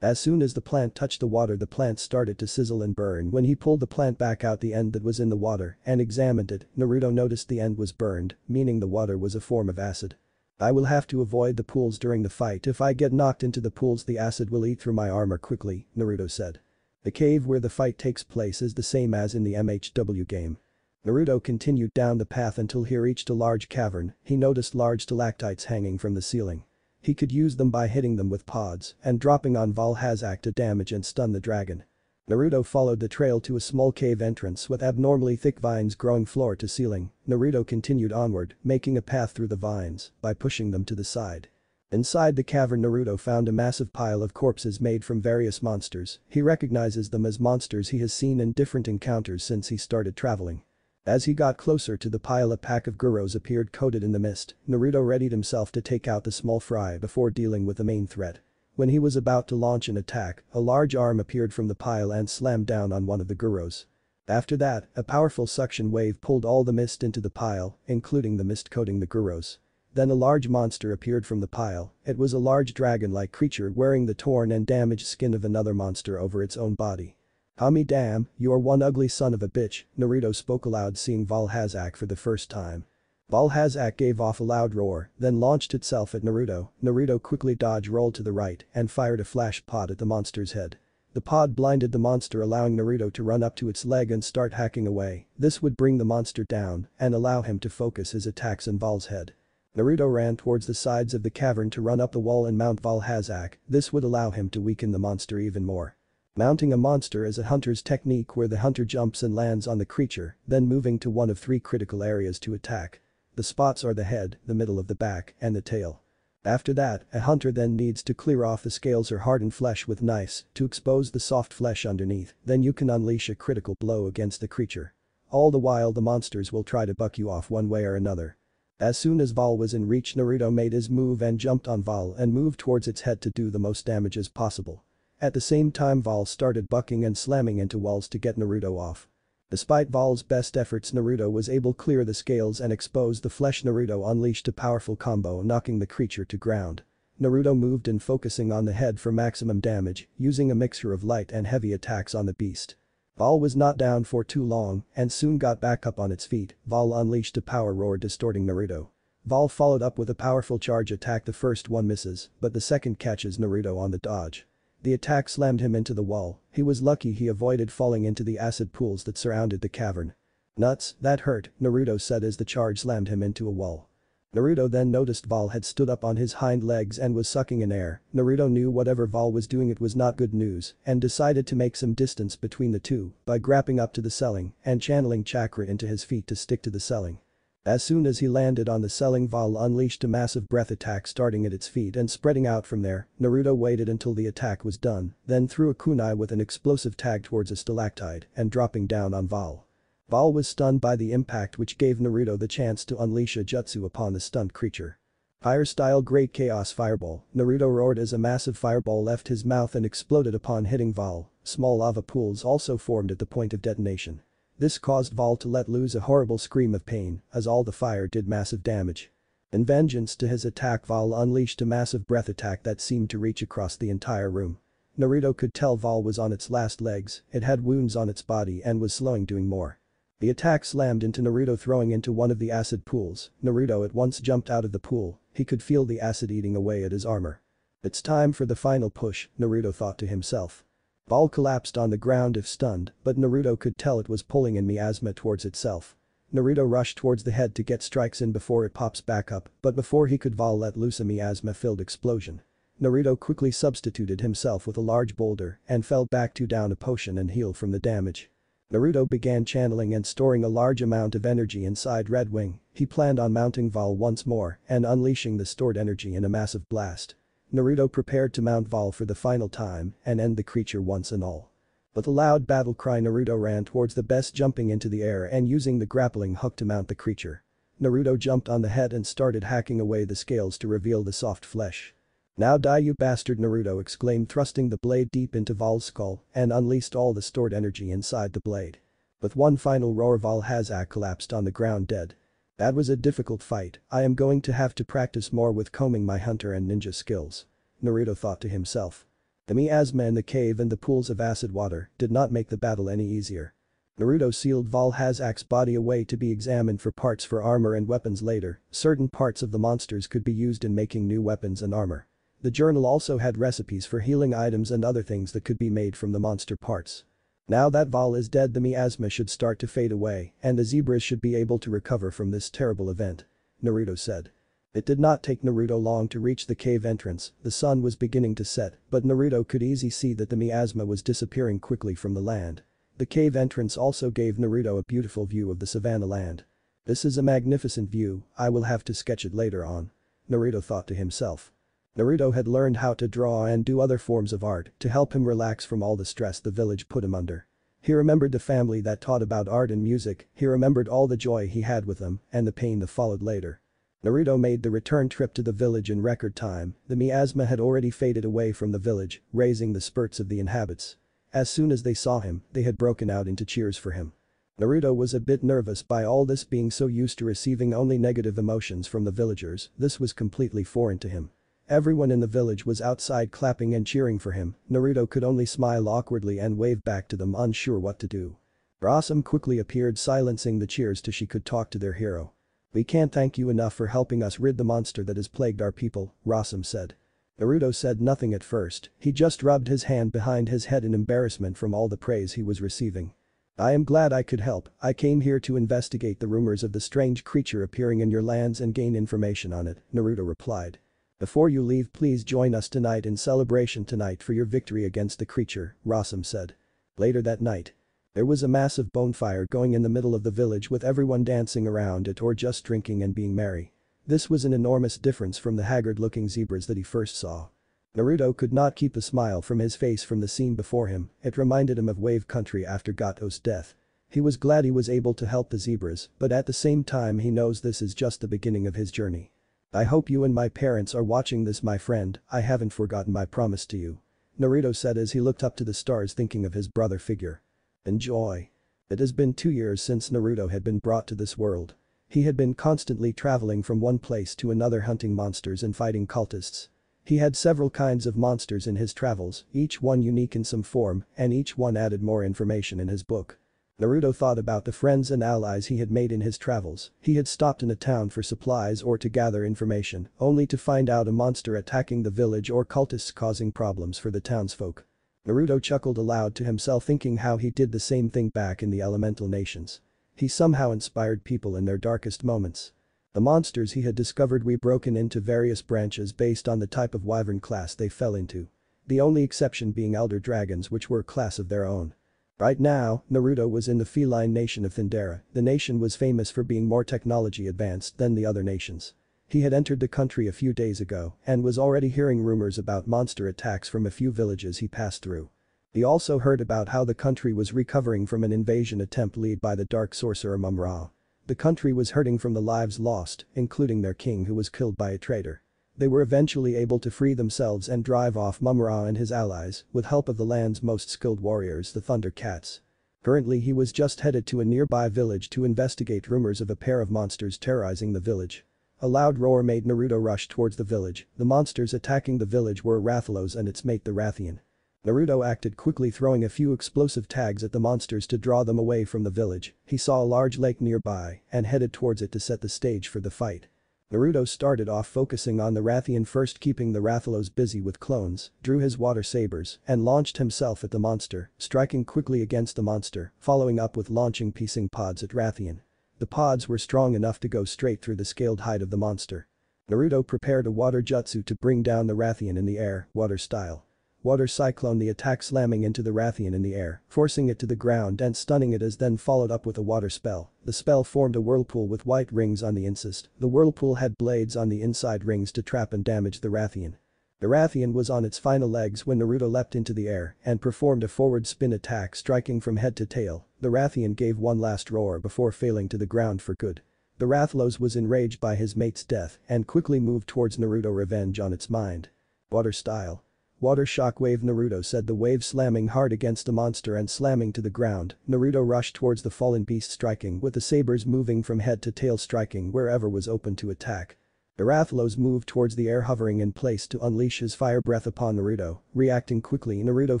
As soon as the plant touched the water the plant started to sizzle and burn when he pulled the plant back out the end that was in the water and examined it, Naruto noticed the end was burned, meaning the water was a form of acid. I will have to avoid the pools during the fight if I get knocked into the pools the acid will eat through my armor quickly, Naruto said. The cave where the fight takes place is the same as in the MHW game. Naruto continued down the path until he reached a large cavern, he noticed large stalactites hanging from the ceiling. He could use them by hitting them with pods and dropping on Vaal Hazak to damage and stun the dragon. Naruto followed the trail to a small cave entrance with abnormally thick vines growing floor to ceiling. Naruto continued onward, making a path through the vines by pushing them to the side. Inside the cavern Naruto found a massive pile of corpses made from various monsters, he recognizes them as monsters he has seen in different encounters since he started traveling. As he got closer to the pile a pack of Girros appeared coated in the mist, Naruto readied himself to take out the small fry before dealing with the main threat. When he was about to launch an attack, a large arm appeared from the pile and slammed down on one of the Girros. After that, a powerful suction wave pulled all the mist into the pile, including the mist coating the Girros. Then a large monster appeared from the pile, it was a large dragon-like creature wearing the torn and damaged skin of another monster over its own body. Kami damn, you're one ugly son of a bitch, Naruto spoke aloud seeing Vaal Hazak for the first time. Vaal Hazak gave off a loud roar, then launched itself at Naruto, Naruto quickly dodge rolled to the right and fired a flash pod at the monster's head. The pod blinded the monster allowing Naruto to run up to its leg and start hacking away, this would bring the monster down and allow him to focus his attacks on Val's head. Naruto ran towards the sides of the cavern to run up the wall and mount Vaal Hazak, this would allow him to weaken the monster even more. Mounting a monster is a hunter's technique where the hunter jumps and lands on the creature, then moving to one of three critical areas to attack. The spots are the head, the middle of the back, and the tail. After that, a hunter then needs to clear off the scales or hardened flesh with knives to expose the soft flesh underneath, then you can unleash a critical blow against the creature. All the while the monsters will try to buck you off one way or another. As soon as Val was in reach Naruto made his move and jumped on Val and moved towards its head to do the most damage as possible. At the same time Val started bucking and slamming into walls to get Naruto off. Despite Val's best efforts Naruto was able to clear the scales and expose the flesh Naruto unleashed a powerful combo knocking the creature to ground. Naruto moved in focusing on the head for maximum damage, using a mixture of light and heavy attacks on the beast. Val was not down for too long and soon got back up on its feet, Val unleashed a power roar distorting Naruto. Val followed up with a powerful charge attack the first one misses, but the second catches Naruto on the dodge. The attack slammed him into the wall, he was lucky he avoided falling into the acid pools that surrounded the cavern. Nuts, that hurt, Naruto said as the charge slammed him into a wall. Naruto then noticed Val had stood up on his hind legs and was sucking in air, Naruto knew whatever Val was doing it was not good news and decided to make some distance between the two by grappling up to the ceiling and channeling chakra into his feet to stick to the ceiling. As soon as he landed on the selling Val unleashed a massive breath attack starting at its feet and spreading out from there, Naruto waited until the attack was done, then threw a kunai with an explosive tag towards a stalactite and dropping down on Val. Val was stunned by the impact which gave Naruto the chance to unleash a jutsu upon the stunned creature. Fire-style Great Chaos Fireball, Naruto roared as a massive fireball left his mouth and exploded upon hitting Val, small lava pools also formed at the point of detonation. This caused Val to let loose a horrible scream of pain, as all the fire did massive damage. In vengeance to his attack Val unleashed a massive breath attack that seemed to reach across the entire room. Naruto could tell Val was on its last legs, it had wounds on its body and was slowing doing more. The attack slammed into Naruto throwing into one of the acid pools, Naruto at once jumped out of the pool, he could feel the acid eating away at his armor. It's time for the final push, Naruto thought to himself. Val collapsed on the ground if stunned, but Naruto could tell it was pulling in miasma towards itself. Naruto rushed towards the head to get strikes in before it pops back up, but before he could Val let loose a miasma-filled explosion. Naruto quickly substituted himself with a large boulder and fell back to down a potion and heal from the damage. Naruto began channeling and storing a large amount of energy inside Red Wing, he planned on mounting Val once more and unleashing the stored energy in a massive blast. Naruto prepared to mount Val for the final time and end the creature once and all. With a loud battle cry Naruto ran towards the best jumping into the air and using the grappling hook to mount the creature. Naruto jumped on the head and started hacking away the scales to reveal the soft flesh. Now die you bastard Naruto exclaimed thrusting the blade deep into Val's skull and unleashed all the stored energy inside the blade. With one final roar Vaal Hazak collapsed on the ground dead. That was a difficult fight, I am going to have to practice more with combing my hunter and ninja skills. Naruto thought to himself. The miasma in the cave and the pools of acid water did not make the battle any easier. Naruto sealed Vaal Hazak's body away to be examined for parts for armor and weapons later, certain parts of the monsters could be used in making new weapons and armor. The journal also had recipes for healing items and other things that could be made from the monster parts. Now that Val is dead the miasma should start to fade away and the zebras should be able to recover from this terrible event. Naruto said. It did not take Naruto long to reach the cave entrance, the sun was beginning to set, but Naruto could easily see that the miasma was disappearing quickly from the land. The cave entrance also gave Naruto a beautiful view of the savannah land. This is a magnificent view, I will have to sketch it later on. Naruto thought to himself. Naruto had learned how to draw and do other forms of art to help him relax from all the stress the village put him under. He remembered the family that taught about art and music, he remembered all the joy he had with them and the pain that followed later. Naruto made the return trip to the village in record time, the miasma had already faded away from the village, raising the spurts of the inhabitants. As soon as they saw him, they had broken out into cheers for him. Naruto was a bit nervous by all this being so used to receiving only negative emotions from the villagers, this was completely foreign to him. Everyone in the village was outside clapping and cheering for him, Naruto could only smile awkwardly and wave back to them unsure what to do. Rasam quickly appeared silencing the cheers till she could talk to their hero. We can't thank you enough for helping us rid the monster that has plagued our people, Rasam said. Naruto said nothing at first, he just rubbed his hand behind his head in embarrassment from all the praise he was receiving. I am glad I could help, I came here to investigate the rumors of the strange creature appearing in your lands and gain information on it, Naruto replied. Before you leave please join us tonight in celebration tonight for your victory against the creature, Rasam said. Later that night. There was a massive bonfire going in the middle of the village with everyone dancing around it or just drinking and being merry. This was an enormous difference from the haggard-looking zebras that he first saw. Naruto could not keep a smile from his face from the scene before him, it reminded him of Wave Country after Gato's death. He was glad he was able to help the zebras, but at the same time he knows this is just the beginning of his journey. I hope you and my parents are watching this my friend, I haven't forgotten my promise to you. Naruto said as he looked up to the stars thinking of his brother figure. Enjoy. It has been two years since Naruto had been brought to this world. He had been constantly traveling from one place to another hunting monsters and fighting cultists. He had several kinds of monsters in his travels, each one unique in some form, and each one added more information in his book. Naruto thought about the friends and allies he had made in his travels, he had stopped in a town for supplies or to gather information, only to find out a monster attacking the village or cultists causing problems for the townsfolk. Naruto chuckled aloud to himself thinking how he did the same thing back in the elemental nations. He somehow inspired people in their darkest moments. The monsters he had discovered were broken into various branches based on the type of wyvern class they fell into. The only exception being elder dragons which were a class of their own. Right now, Naruto was in the feline nation of Thundera, the nation was famous for being more technology advanced than the other nations. He had entered the country a few days ago and was already hearing rumors about monster attacks from a few villages he passed through. He also heard about how the country was recovering from an invasion attempt led by the dark sorcerer Mumm-Ra. The country was hurting from the lives lost, including their king who was killed by a traitor. They were eventually able to free themselves and drive off Mumm-Ra and his allies with help of the land's most skilled warriors the Thunder Cats. Currently he was just headed to a nearby village to investigate rumors of a pair of monsters terrorizing the village. A loud roar made Naruto rush towards the village, the monsters attacking the village were Rathalos and its mate the Rathian. Naruto acted quickly throwing a few explosive tags at the monsters to draw them away from the village, he saw a large lake nearby and headed towards it to set the stage for the fight. Naruto started off focusing on the Rathian first keeping the Rathalos busy with clones, drew his water sabers, and launched himself at the monster, striking quickly against the monster, following up with launching piecing pods at Rathian. The pods were strong enough to go straight through the scaled hide of the monster. Naruto prepared a water jutsu to bring down the Rathian in the air, water style. Water cyclone the attack slamming into the Rathian in the air, forcing it to the ground and stunning it as then followed up with a water spell. The spell formed a whirlpool with white rings on the insist. The whirlpool had blades on the inside rings to trap and damage the Rathian. The Rathian was on its final legs when Naruto leapt into the air and performed a forward spin attack striking from head to tail. The Rathian gave one last roar before failing to the ground for good. The Rathalos was enraged by his mate's death and quickly moved towards Naruto revenge on its mind. Water style. Water shockwave Naruto said the wave slamming hard against the monster and slamming to the ground, Naruto rushed towards the fallen beast striking with the sabers moving from head to tail striking wherever was open to attack. Rathalos moved towards the air hovering in place to unleash his fire breath upon Naruto, reacting quickly Naruto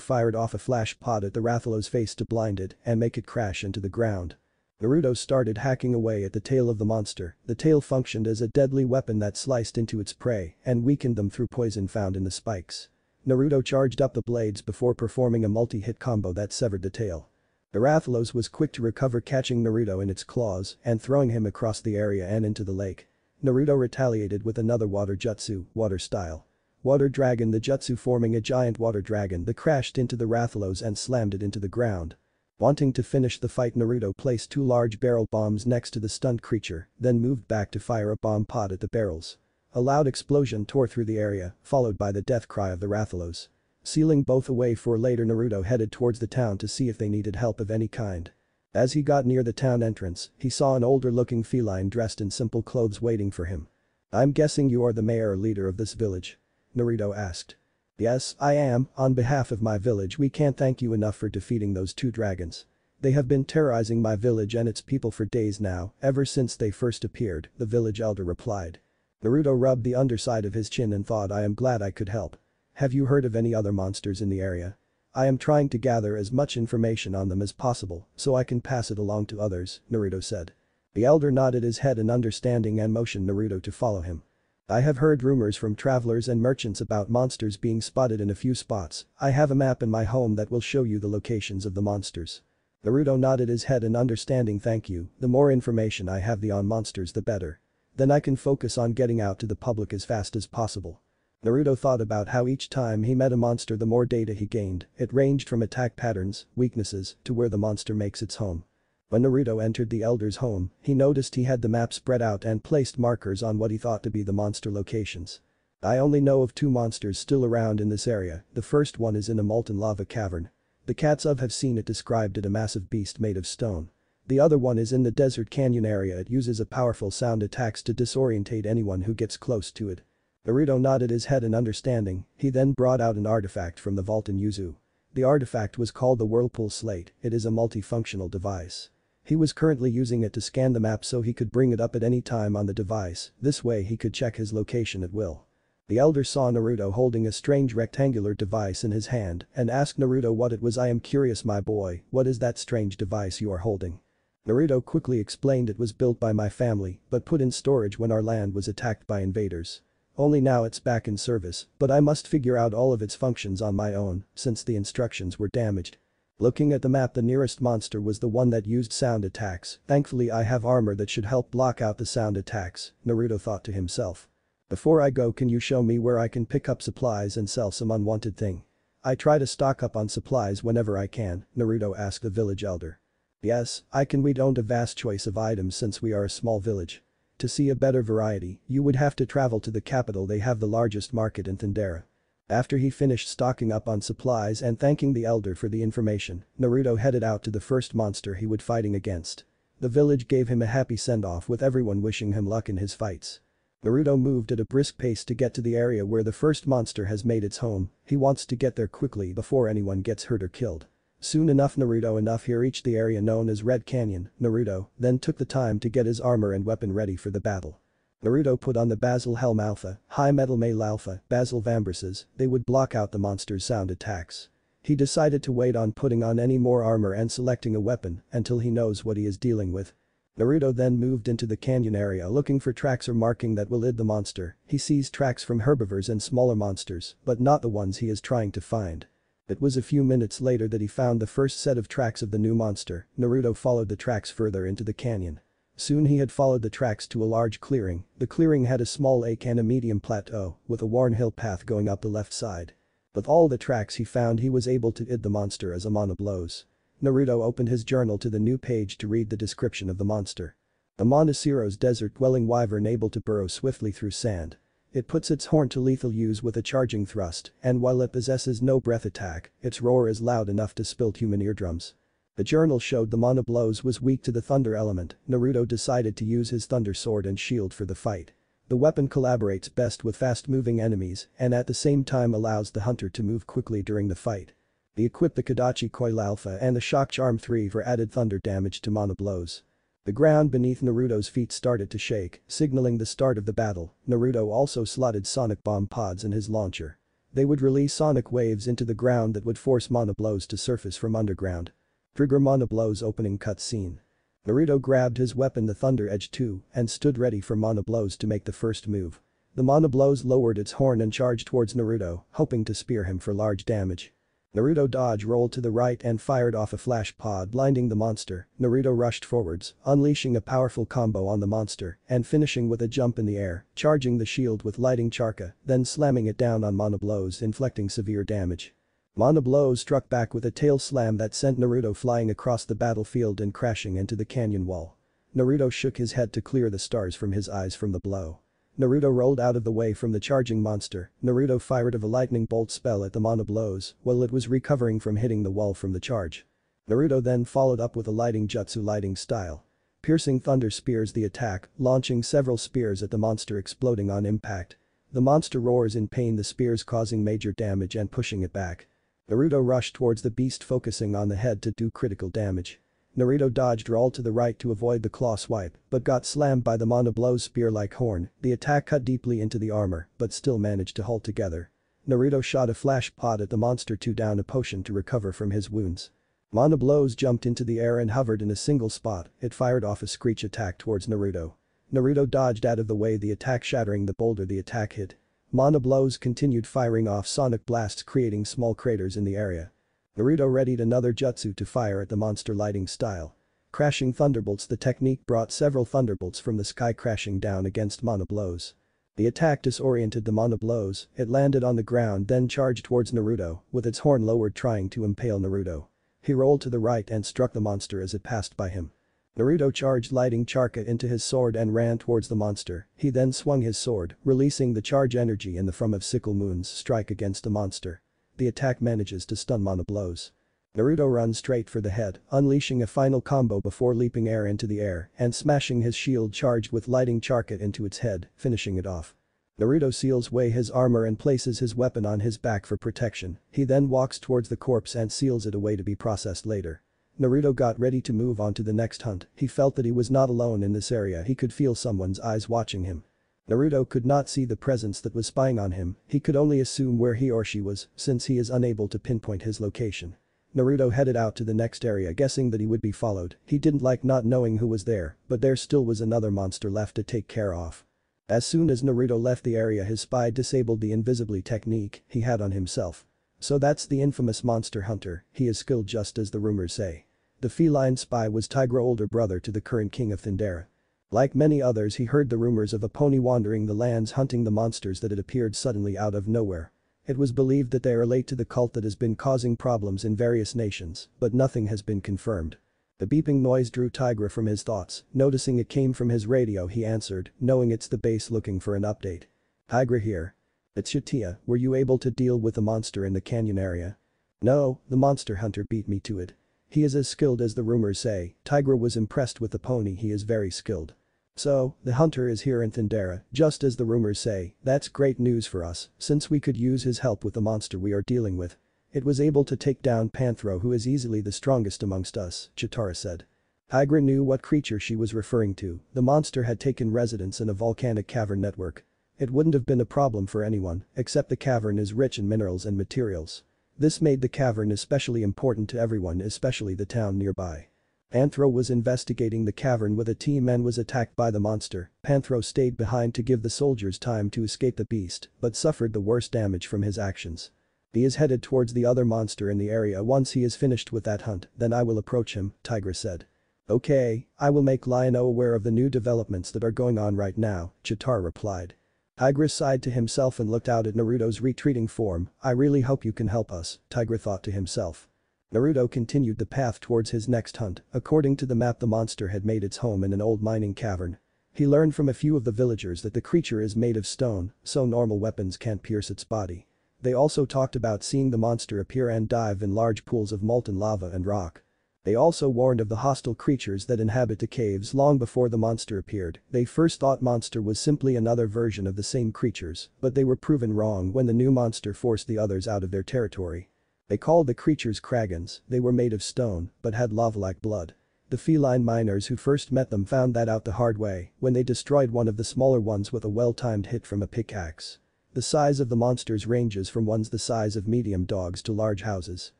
fired off a flash pod at the Rathalos face to blind it and make it crash into the ground. Naruto started hacking away at the tail of the monster, the tail functioned as a deadly weapon that sliced into its prey and weakened them through poison found in the spikes. Naruto charged up the blades before performing a multi-hit combo that severed the tail. The Rathalos was quick to recover catching Naruto in its claws and throwing him across the area and into the lake. Naruto retaliated with another water jutsu, water style. Water dragon the jutsu forming a giant water dragon that crashed into the Rathalos and slammed it into the ground. Wanting to finish the fight Naruto placed two large barrel bombs next to the stunned creature, then moved back to fire a bomb pod at the barrels. A loud explosion tore through the area, followed by the death cry of the Rathalos. Sealing both away for later Naruto headed towards the town to see if they needed help of any kind. As he got near the town entrance, he saw an older-looking feline dressed in simple clothes waiting for him. I'm guessing you are the mayor or leader of this village? Naruto asked. Yes, I am, on behalf of my village we can't thank you enough for defeating those two dragons. They have been terrorizing my village and its people for days now, ever since they first appeared, the village elder replied. Naruto rubbed the underside of his chin and thought I am glad I could help. Have you heard of any other monsters in the area? I am trying to gather as much information on them as possible so I can pass it along to others, Naruto said. The elder nodded his head in understanding and motioned Naruto to follow him. I have heard rumors from travelers and merchants about monsters being spotted in a few spots, I have a map in my home that will show you the locations of the monsters. Naruto nodded his head in understanding thank you, the more information I have the on monsters the better. Then I can focus on getting out to the public as fast as possible. Naruto thought about how each time he met a monster the more data he gained, it ranged from attack patterns, weaknesses, to where the monster makes its home. When Naruto entered the Elder's home, he noticed he had the map spread out and placed markers on what he thought to be the monster locations. I only know of two monsters still around in this area, the first one is in a molten lava cavern. The cats of have seen it described it a massive beast made of stone. The other one is in the desert canyon area it uses a powerful sound attacks to disorientate anyone who gets close to it. Naruto nodded his head in understanding, he then brought out an artifact from the vault in Uzu. The artifact was called the Whirlpool Slate, it is a multifunctional device. He was currently using it to scan the map so he could bring it up at any time on the device, this way he could check his location at will. The elder saw Naruto holding a strange rectangular device in his hand and asked Naruto what it was I am curious my boy, what is that strange device you are holding? Naruto quickly explained it was built by my family but put in storage when our land was attacked by invaders. Only now it's back in service, but I must figure out all of its functions on my own, since the instructions were damaged. Looking at the map the nearest monster was the one that used sound attacks, thankfully I have armor that should help block out the sound attacks, Naruto thought to himself. Before I go can you show me where I can pick up supplies and sell some unwanted thing? I try to stock up on supplies whenever I can, Naruto asked the village elder. Yes, I can we don't a vast choice of items since we are a small village. To see a better variety, you would have to travel to the capital they have the largest market in Thundera. After he finished stocking up on supplies and thanking the elder for the information, Naruto headed out to the first monster he would fighting against. The village gave him a happy send-off with everyone wishing him luck in his fights. Naruto moved at a brisk pace to get to the area where the first monster has made its home, he wants to get there quickly before anyone gets hurt or killed. Soon enough Naruto enough he reached the area known as Red Canyon, Naruto then took the time to get his armor and weapon ready for the battle. Naruto put on the Basil Helm Alpha, High Metal Mail Alpha, Basil Vambraces, they would block out the monster's sound attacks. He decided to wait on putting on any more armor and selecting a weapon until he knows what he is dealing with. Naruto then moved into the canyon area looking for tracks or marking that will lead the monster, he sees tracks from herbivores and smaller monsters, but not the ones he is trying to find. It was a few minutes later that he found the first set of tracks of the new monster, Naruto followed the tracks further into the canyon. Soon he had followed the tracks to a large clearing, the clearing had a small lake and a medium plateau, with a worn hill path going up the left side. With all the tracks he found he was able to id the monster as a Monoblos. Naruto opened his journal to the new page to read the description of the monster. Amana Ciro's desert-dwelling wyvern able to burrow swiftly through sand. It puts its horn to lethal use with a charging thrust, and while it possesses no breath attack, its roar is loud enough to split human eardrums. The journal showed the Monoblos was weak to the thunder element, Naruto decided to use his thunder sword and shield for the fight. The weapon collaborates best with fast-moving enemies and at the same time allows the hunter to move quickly during the fight. He equipped the Kadachi Coil Alpha and the Shock Charm 3 for added thunder damage to Monoblos. The ground beneath Naruto's feet started to shake, signaling the start of the battle, Naruto also slotted sonic bomb pods in his launcher. They would release sonic waves into the ground that would force Monoblos to surface from underground. Trigger Monoblos opening cutscene. Naruto grabbed his weapon the Thunder Edge 2 and stood ready for Monoblos to make the first move. The Monoblos lowered its horn and charged towards Naruto, hoping to spear him for large damage. Naruto dodge rolled to the right and fired off a flash pod blinding the monster, Naruto rushed forwards, unleashing a powerful combo on the monster and finishing with a jump in the air, charging the shield with lighting chakra, then slamming it down on Monoblos inflicting severe damage. Monoblos struck back with a tail slam that sent Naruto flying across the battlefield and crashing into the canyon wall. Naruto shook his head to clear the stars from his eyes from the blow. Naruto rolled out of the way from the charging monster, Naruto fired a lightning bolt spell at the Monoblos while it was recovering from hitting the wall from the charge. Naruto then followed up with a lighting jutsu lighting style. Piercing thunder spears the attack, launching several spears at the monster exploding on impact. The monster roars in pain the spears causing major damage and pushing it back. Naruto rushed towards the beast focusing on the head to do critical damage. Naruto dodged roll to the right to avoid the claw swipe, but got slammed by the Monoblos' spear-like horn, the attack cut deeply into the armor, but still managed to hold together. Naruto shot a flash pot at the monster to down a potion to recover from his wounds. Monoblos jumped into the air and hovered in a single spot, it fired off a screech attack towards Naruto. Naruto dodged out of the way the attack shattering the boulder the attack hit, Monoblos continued firing off sonic blasts creating small craters in the area. Naruto readied another jutsu to fire at the monster lighting style. Crashing thunderbolts the technique brought several thunderbolts from the sky crashing down against Monoblos. The attack disoriented the Monoblos, it landed on the ground then charged towards Naruto, with its horn lowered trying to impale Naruto. He rolled to the right and struck the monster as it passed by him. Naruto charged lighting Chakra into his sword and ran towards the monster, he then swung his sword, releasing the charge energy in the form of sickle moon's strike against the monster. The attack manages to stun Monoblos. Naruto runs straight for the head, unleashing a final combo before leaping air into the air and smashing his shield charged with lighting Chakra into its head, finishing it off. Naruto seals away his armor and places his weapon on his back for protection, he then walks towards the corpse and seals it away to be processed later. Naruto got ready to move on to the next hunt, he felt that he was not alone in this area he could feel someone's eyes watching him. Naruto could not see the presence that was spying on him, he could only assume where he or she was, since he is unable to pinpoint his location. Naruto headed out to the next area guessing that he would be followed, he didn't like not knowing who was there, but there still was another monster left to take care of. As soon as Naruto left the area his spy disabled the invisibly technique he had on himself. So that's the infamous monster hunter, he is skilled just as the rumors say. The feline spy was Tygra older brother to the current king of Thundera. Like many others he heard the rumors of a pony wandering the lands hunting the monsters that had appeared suddenly out of nowhere. It was believed that they are relate to the cult that has been causing problems in various nations, but nothing has been confirmed. The beeping noise drew Tygra from his thoughts, noticing it came from his radio he answered, knowing it's the base looking for an update. Tygra here. It's Shatia, were you able to deal with the monster in the canyon area? No, the monster hunter beat me to it. He is as skilled as the rumors say, Tygra was impressed with the pony he is very skilled. So, the hunter is here in Thundera, just as the rumors say, that's great news for us, since we could use his help with the monster we are dealing with. It was able to take down Panthro who is easily the strongest amongst us, Cheetara said. Tygra knew what creature she was referring to, the monster had taken residence in a volcanic cavern network. It wouldn't have been a problem for anyone, except the cavern is rich in minerals and materials. This made the cavern especially important to everyone especially the town nearby. Panthro was investigating the cavern with a team and was attacked by the monster. Panthro stayed behind to give the soldiers time to escape the beast, but suffered the worst damage from his actions. He is headed towards the other monster in the area once he is finished with that hunt, then I will approach him, Tygra said. Okay, I will make Lion-O aware of the new developments that are going on right now, Cheetara replied. Tygra sighed to himself and looked out at Naruto's retreating form, I really hope you can help us, Tygra thought to himself. Naruto continued the path towards his next hunt, according to the map the monster had made its home in an old mining cavern. He learned from a few of the villagers that the creature is made of stone, so normal weapons can't pierce its body. They also talked about seeing the monster appear and dive in large pools of molten lava and rock. They also warned of the hostile creatures that inhabit the caves long before the monster appeared. They first thought monster was simply another version of the same creatures, but they were proven wrong when the new monster forced the others out of their territory. They called the creatures Kraggons, they were made of stone, but had lava-like blood. The feline miners who first met them found that out the hard way when they destroyed one of the smaller ones with a well-timed hit from a pickaxe. The size of the monsters ranges from ones the size of medium dogs to large houses.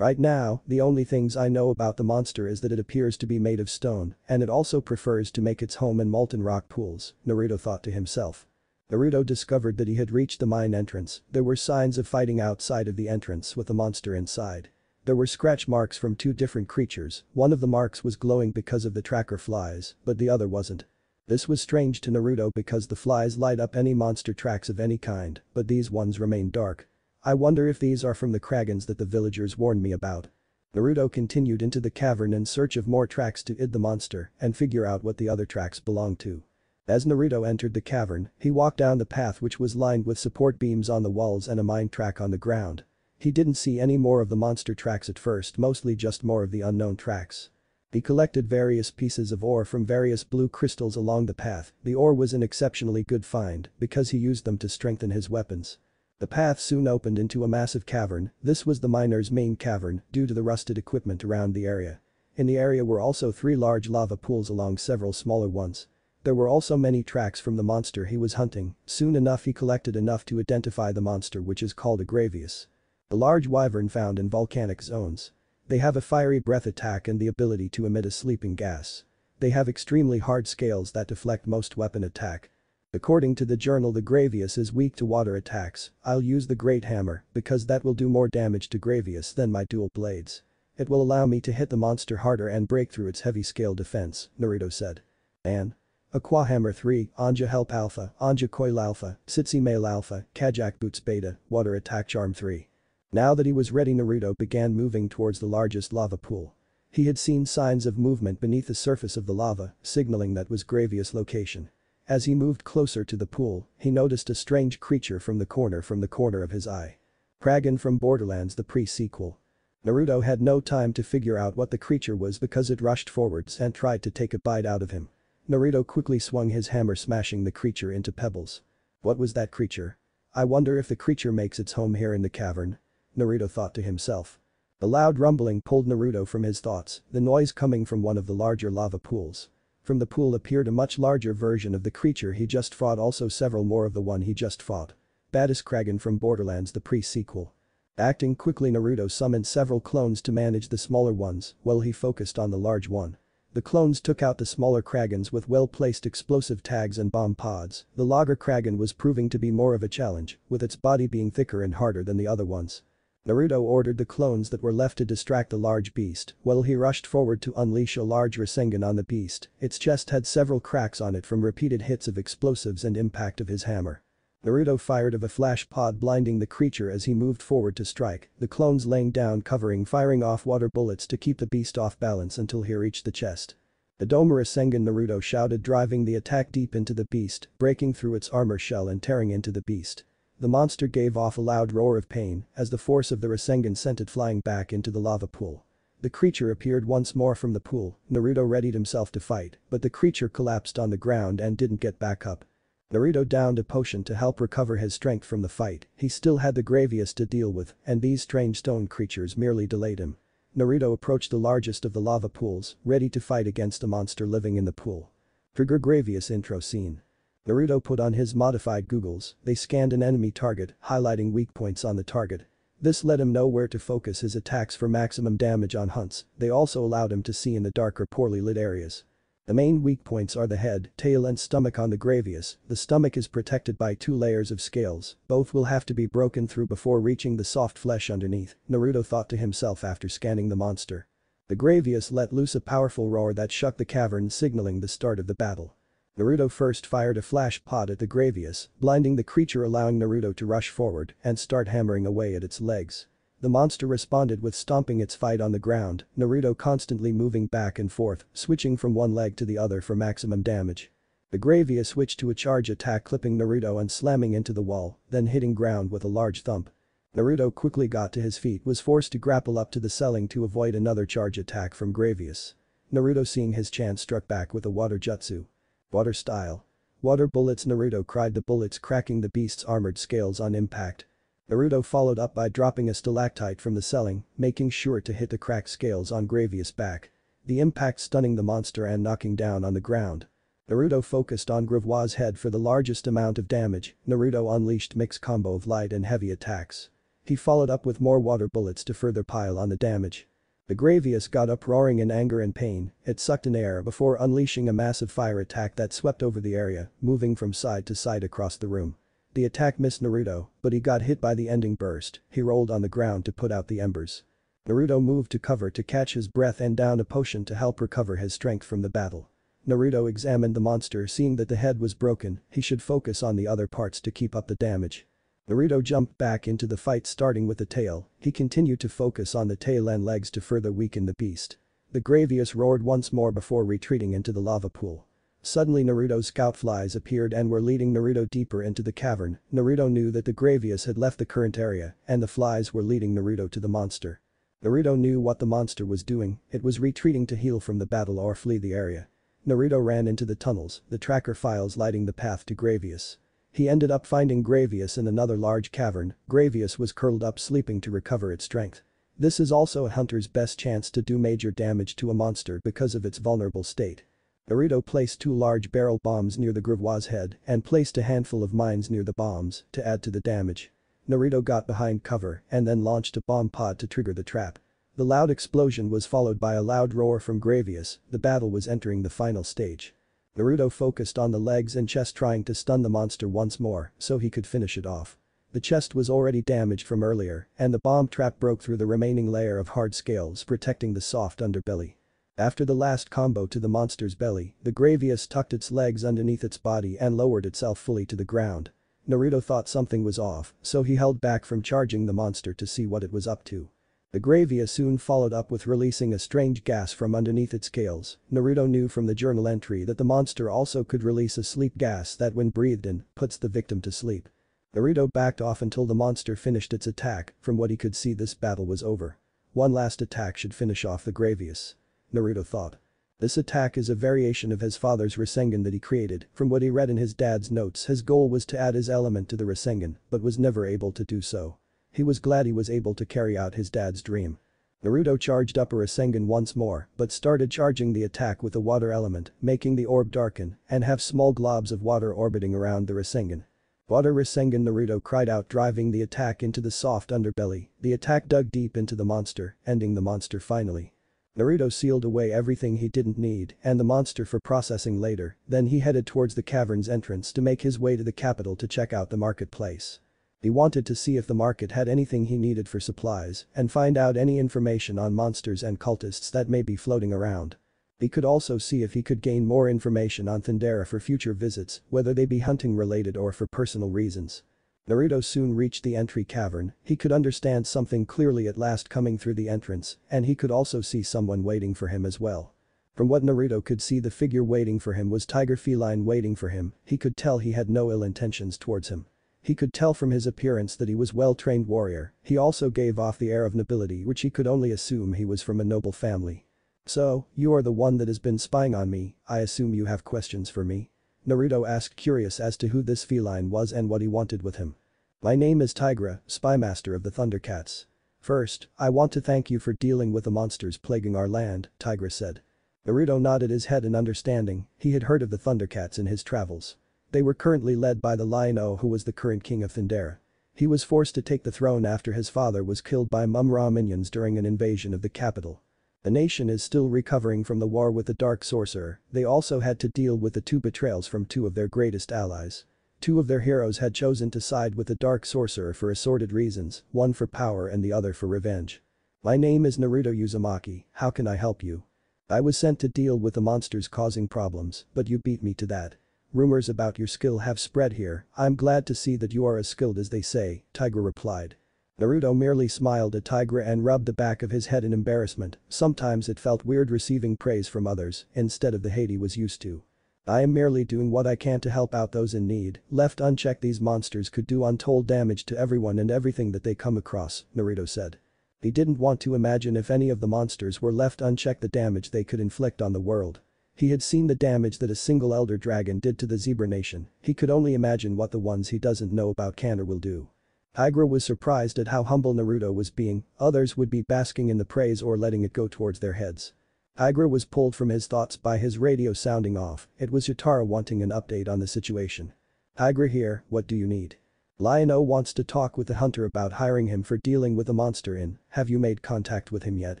Right now, the only things I know about the monster is that it appears to be made of stone, and it also prefers to make its home in molten rock pools, Naruto thought to himself. Naruto discovered that he had reached the mine entrance, there were signs of fighting outside of the entrance with the monster inside. There were scratch marks from two different creatures, one of the marks was glowing because of the tracker flies, but the other wasn't. This was strange to Naruto because the flies light up any monster tracks of any kind, but these ones remained dark. I wonder if these are from the Kraggons that the villagers warned me about. Naruto continued into the cavern in search of more tracks to id the monster and figure out what the other tracks belong to. As Naruto entered the cavern, he walked down the path which was lined with support beams on the walls and a mine track on the ground. He didn't see any more of the monster tracks at first mostly just more of the unknown tracks. He collected various pieces of ore from various blue crystals along the path, the ore was an exceptionally good find because he used them to strengthen his weapons. The path soon opened into a massive cavern, this was the miner's main cavern due to the rusted equipment around the area. In the area were also three large lava pools along several smaller ones. There were also many tracks from the monster he was hunting, soon enough he collected enough to identify the monster which is called a Gravios. A large wyvern found in volcanic zones. They have a fiery breath attack and the ability to emit a sleeping gas. They have extremely hard scales that deflect most weapon attack. According to the journal the Gravios is weak to water attacks, I'll use the Great Hammer because that will do more damage to Gravios than my dual blades. It will allow me to hit the monster harder and break through its heavy scale defense, Naruto said. And Aqua Hammer 3, Anja Helm Alpha, Anja Coil Alpha, Sitsi Male Alpha, Kajak Boots Beta, Water Attack Charm 3. Now that he was ready Naruto began moving towards the largest lava pool. He had seen signs of movement beneath the surface of the lava, signaling that was Gravios' location. As he moved closer to the pool, he noticed a strange creature from the corner from the corner of his eye. Kraggon from Borderlands the pre-sequel. Naruto had no time to figure out what the creature was because it rushed forwards and tried to take a bite out of him. Naruto quickly swung his hammer smashing the creature into pebbles. What was that creature? I wonder if the creature makes its home here in the cavern. Naruto thought to himself. A loud rumbling pulled Naruto from his thoughts, the noise coming from one of the larger lava pools. From the pool appeared a much larger version of the creature he just fought also several more of the one he just fought. Baddest Kraggon from Borderlands the pre-sequel. Acting quickly Naruto summoned several clones to manage the smaller ones while he focused on the large one. The clones took out the smaller Kraggons with well-placed explosive tags and bomb pods. The Lager Kraggon was proving to be more of a challenge, with its body being thicker and harder than the other ones. Naruto ordered the clones that were left to distract the large beast, while he rushed forward to unleash a large Rasengan on the beast, its chest had several cracks on it from repeated hits of explosives and impact of his hammer. Naruto fired of a flash pod blinding the creature as he moved forward to strike, the clones laying down covering firing off water bullets to keep the beast off balance until he reached the chest. The Dome Rasengan Naruto shouted driving the attack deep into the beast, breaking through its armor shell and tearing into the beast. The monster gave off a loud roar of pain as the force of the Rasengan sent it flying back into the lava pool. The creature appeared once more from the pool, Naruto readied himself to fight, but the creature collapsed on the ground and didn't get back up. Naruto downed a potion to help recover his strength from the fight, he still had the Gravios to deal with, and these strange stone creatures merely delayed him. Naruto approached the largest of the lava pools, ready to fight against a monster living in the pool. Trigger Gravios intro scene. Naruto put on his modified googles, they scanned an enemy target, highlighting weak points on the target. This let him know where to focus his attacks for maximum damage on hunts, they also allowed him to see in the darker poorly lit areas. The main weak points are the head, tail and stomach on the Gravios, the stomach is protected by two layers of scales, both will have to be broken through before reaching the soft flesh underneath, Naruto thought to himself after scanning the monster. The Gravios let loose a powerful roar that shook the cavern signaling the start of the battle. Naruto first fired a flash pod at the Gravios, blinding the creature allowing Naruto to rush forward and start hammering away at its legs. The monster responded with stomping its fight on the ground, Naruto constantly moving back and forth, switching from one leg to the other for maximum damage. The Gravios switched to a charge attack clipping Naruto and slamming into the wall, then hitting ground with a large thump. Naruto quickly got to his feet was forced to grapple up to the ceiling to avoid another charge attack from Gravios. Naruto seeing his chance struck back with a water jutsu. Water style. Water bullets Naruto cried the bullets cracking the beast's armored scales on impact. Naruto followed up by dropping a stalactite from the ceiling, making sure to hit the cracked scales on Gravios' back. The impact stunning the monster and knocking down on the ground. Naruto focused on Gravios' head for the largest amount of damage, Naruto unleashed mixed combo of light and heavy attacks. He followed up with more water bullets to further pile on the damage. The Gravios got up roaring in anger and pain, it sucked in air before unleashing a massive fire attack that swept over the area, moving from side to side across the room. The attack missed Naruto, but he got hit by the ending burst, he rolled on the ground to put out the embers. Naruto moved to cover to catch his breath and down a potion to help recover his strength from the battle. Naruto examined the monster seeing that the head was broken, he should focus on the other parts to keep up the damage. Naruto jumped back into the fight starting with the tail, he continued to focus on the tail and legs to further weaken the beast. The Gravios roared once more before retreating into the lava pool. Suddenly Naruto's scout flies appeared and were leading Naruto deeper into the cavern, Naruto knew that the Gravios had left the current area and the flies were leading Naruto to the monster. Naruto knew what the monster was doing, it was retreating to heal from the battle or flee the area. Naruto ran into the tunnels, the tracker files lighting the path to Gravios. He ended up finding Gravios in another large cavern, Gravios was curled up sleeping to recover its strength. This is also a hunter's best chance to do major damage to a monster because of its vulnerable state. Naruto placed two large barrel bombs near the Gravios' head and placed a handful of mines near the bombs to add to the damage. Naruto got behind cover and then launched a bomb pod to trigger the trap. The loud explosion was followed by a loud roar from Gravios, the battle was entering the final stage. Naruto focused on the legs and chest trying to stun the monster once more so he could finish it off. The chest was already damaged from earlier and the bomb trap broke through the remaining layer of hard scales protecting the soft underbelly. After the last combo to the monster's belly, the Gravios tucked its legs underneath its body and lowered itself fully to the ground. Naruto thought something was off, so he held back from charging the monster to see what it was up to. The Gravios soon followed up with releasing a strange gas from underneath its scales, Naruto knew from the journal entry that the monster also could release a sleep gas that when breathed in, puts the victim to sleep. Naruto backed off until the monster finished its attack, from what he could see this battle was over. One last attack should finish off the Gravios. Naruto thought. This attack is a variation of his father's Rasengan that he created, from what he read in his dad's notes his goal was to add his element to the Rasengan, but was never able to do so. He was glad he was able to carry out his dad's dream. Naruto charged up a Rasengan once more, but started charging the attack with the water element, making the orb darken and have small globs of water orbiting around the Rasengan. Water Rasengan Naruto cried out driving the attack into the soft underbelly, the attack dug deep into the monster, ending the monster finally. Naruto sealed away everything he didn't need and the monster for processing later, then he headed towards the cavern's entrance to make his way to the capital to check out the marketplace. He wanted to see if the market had anything he needed for supplies and find out any information on monsters and cultists that may be floating around. He could also see if he could gain more information on Thundera for future visits, whether they be hunting related or for personal reasons. Naruto soon reached the entry cavern, he could understand something clearly at last coming through the entrance, and he could also see someone waiting for him as well. From what Naruto could see the figure waiting for him was Tiger Feline waiting for him, he could tell he had no ill intentions towards him. He could tell from his appearance that he was well-trained warrior, he also gave off the air of nobility which he could only assume he was from a noble family. So, you are the one that has been spying on me, I assume you have questions for me? Naruto asked curious as to who this feline was and what he wanted with him. My name is Tygra, spymaster of the Thundercats. First, I want to thank you for dealing with the monsters plaguing our land, Tygra said. Naruto nodded his head in understanding, he had heard of the Thundercats in his travels. They were currently led by the Lion-O who was the current king of Thundera. He was forced to take the throne after his father was killed by Mumm-Ra minions during an invasion of the capital. The nation is still recovering from the war with the Dark Sorcerer, they also had to deal with the two betrayals from two of their greatest allies. Two of their heroes had chosen to side with the Dark Sorcerer for assorted reasons, one for power and the other for revenge. My name is Naruto Uzumaki, how can I help you? I was sent to deal with the monsters causing problems, but you beat me to that. Rumors about your skill have spread here, I'm glad to see that you are as skilled as they say, Tygra replied. Naruto merely smiled at Tygra and rubbed the back of his head in embarrassment, sometimes it felt weird receiving praise from others instead of the hate he was used to. I am merely doing what I can to help out those in need, left unchecked these monsters could do untold damage to everyone and everything that they come across, Naruto said. He didn't want to imagine if any of the monsters were left unchecked the damage they could inflict on the world. He had seen the damage that a single elder dragon did to the zebra nation, he could only imagine what the ones he doesn't know about can or will do. Tygra was surprised at how humble Naruto was being, others would be basking in the praise or letting it go towards their heads. Tygra was pulled from his thoughts by his radio sounding off, it was Cheetara wanting an update on the situation. Tygra here, what do you need? Lion-O wants to talk with the hunter about hiring him for dealing with the monster in, have you made contact with him yet?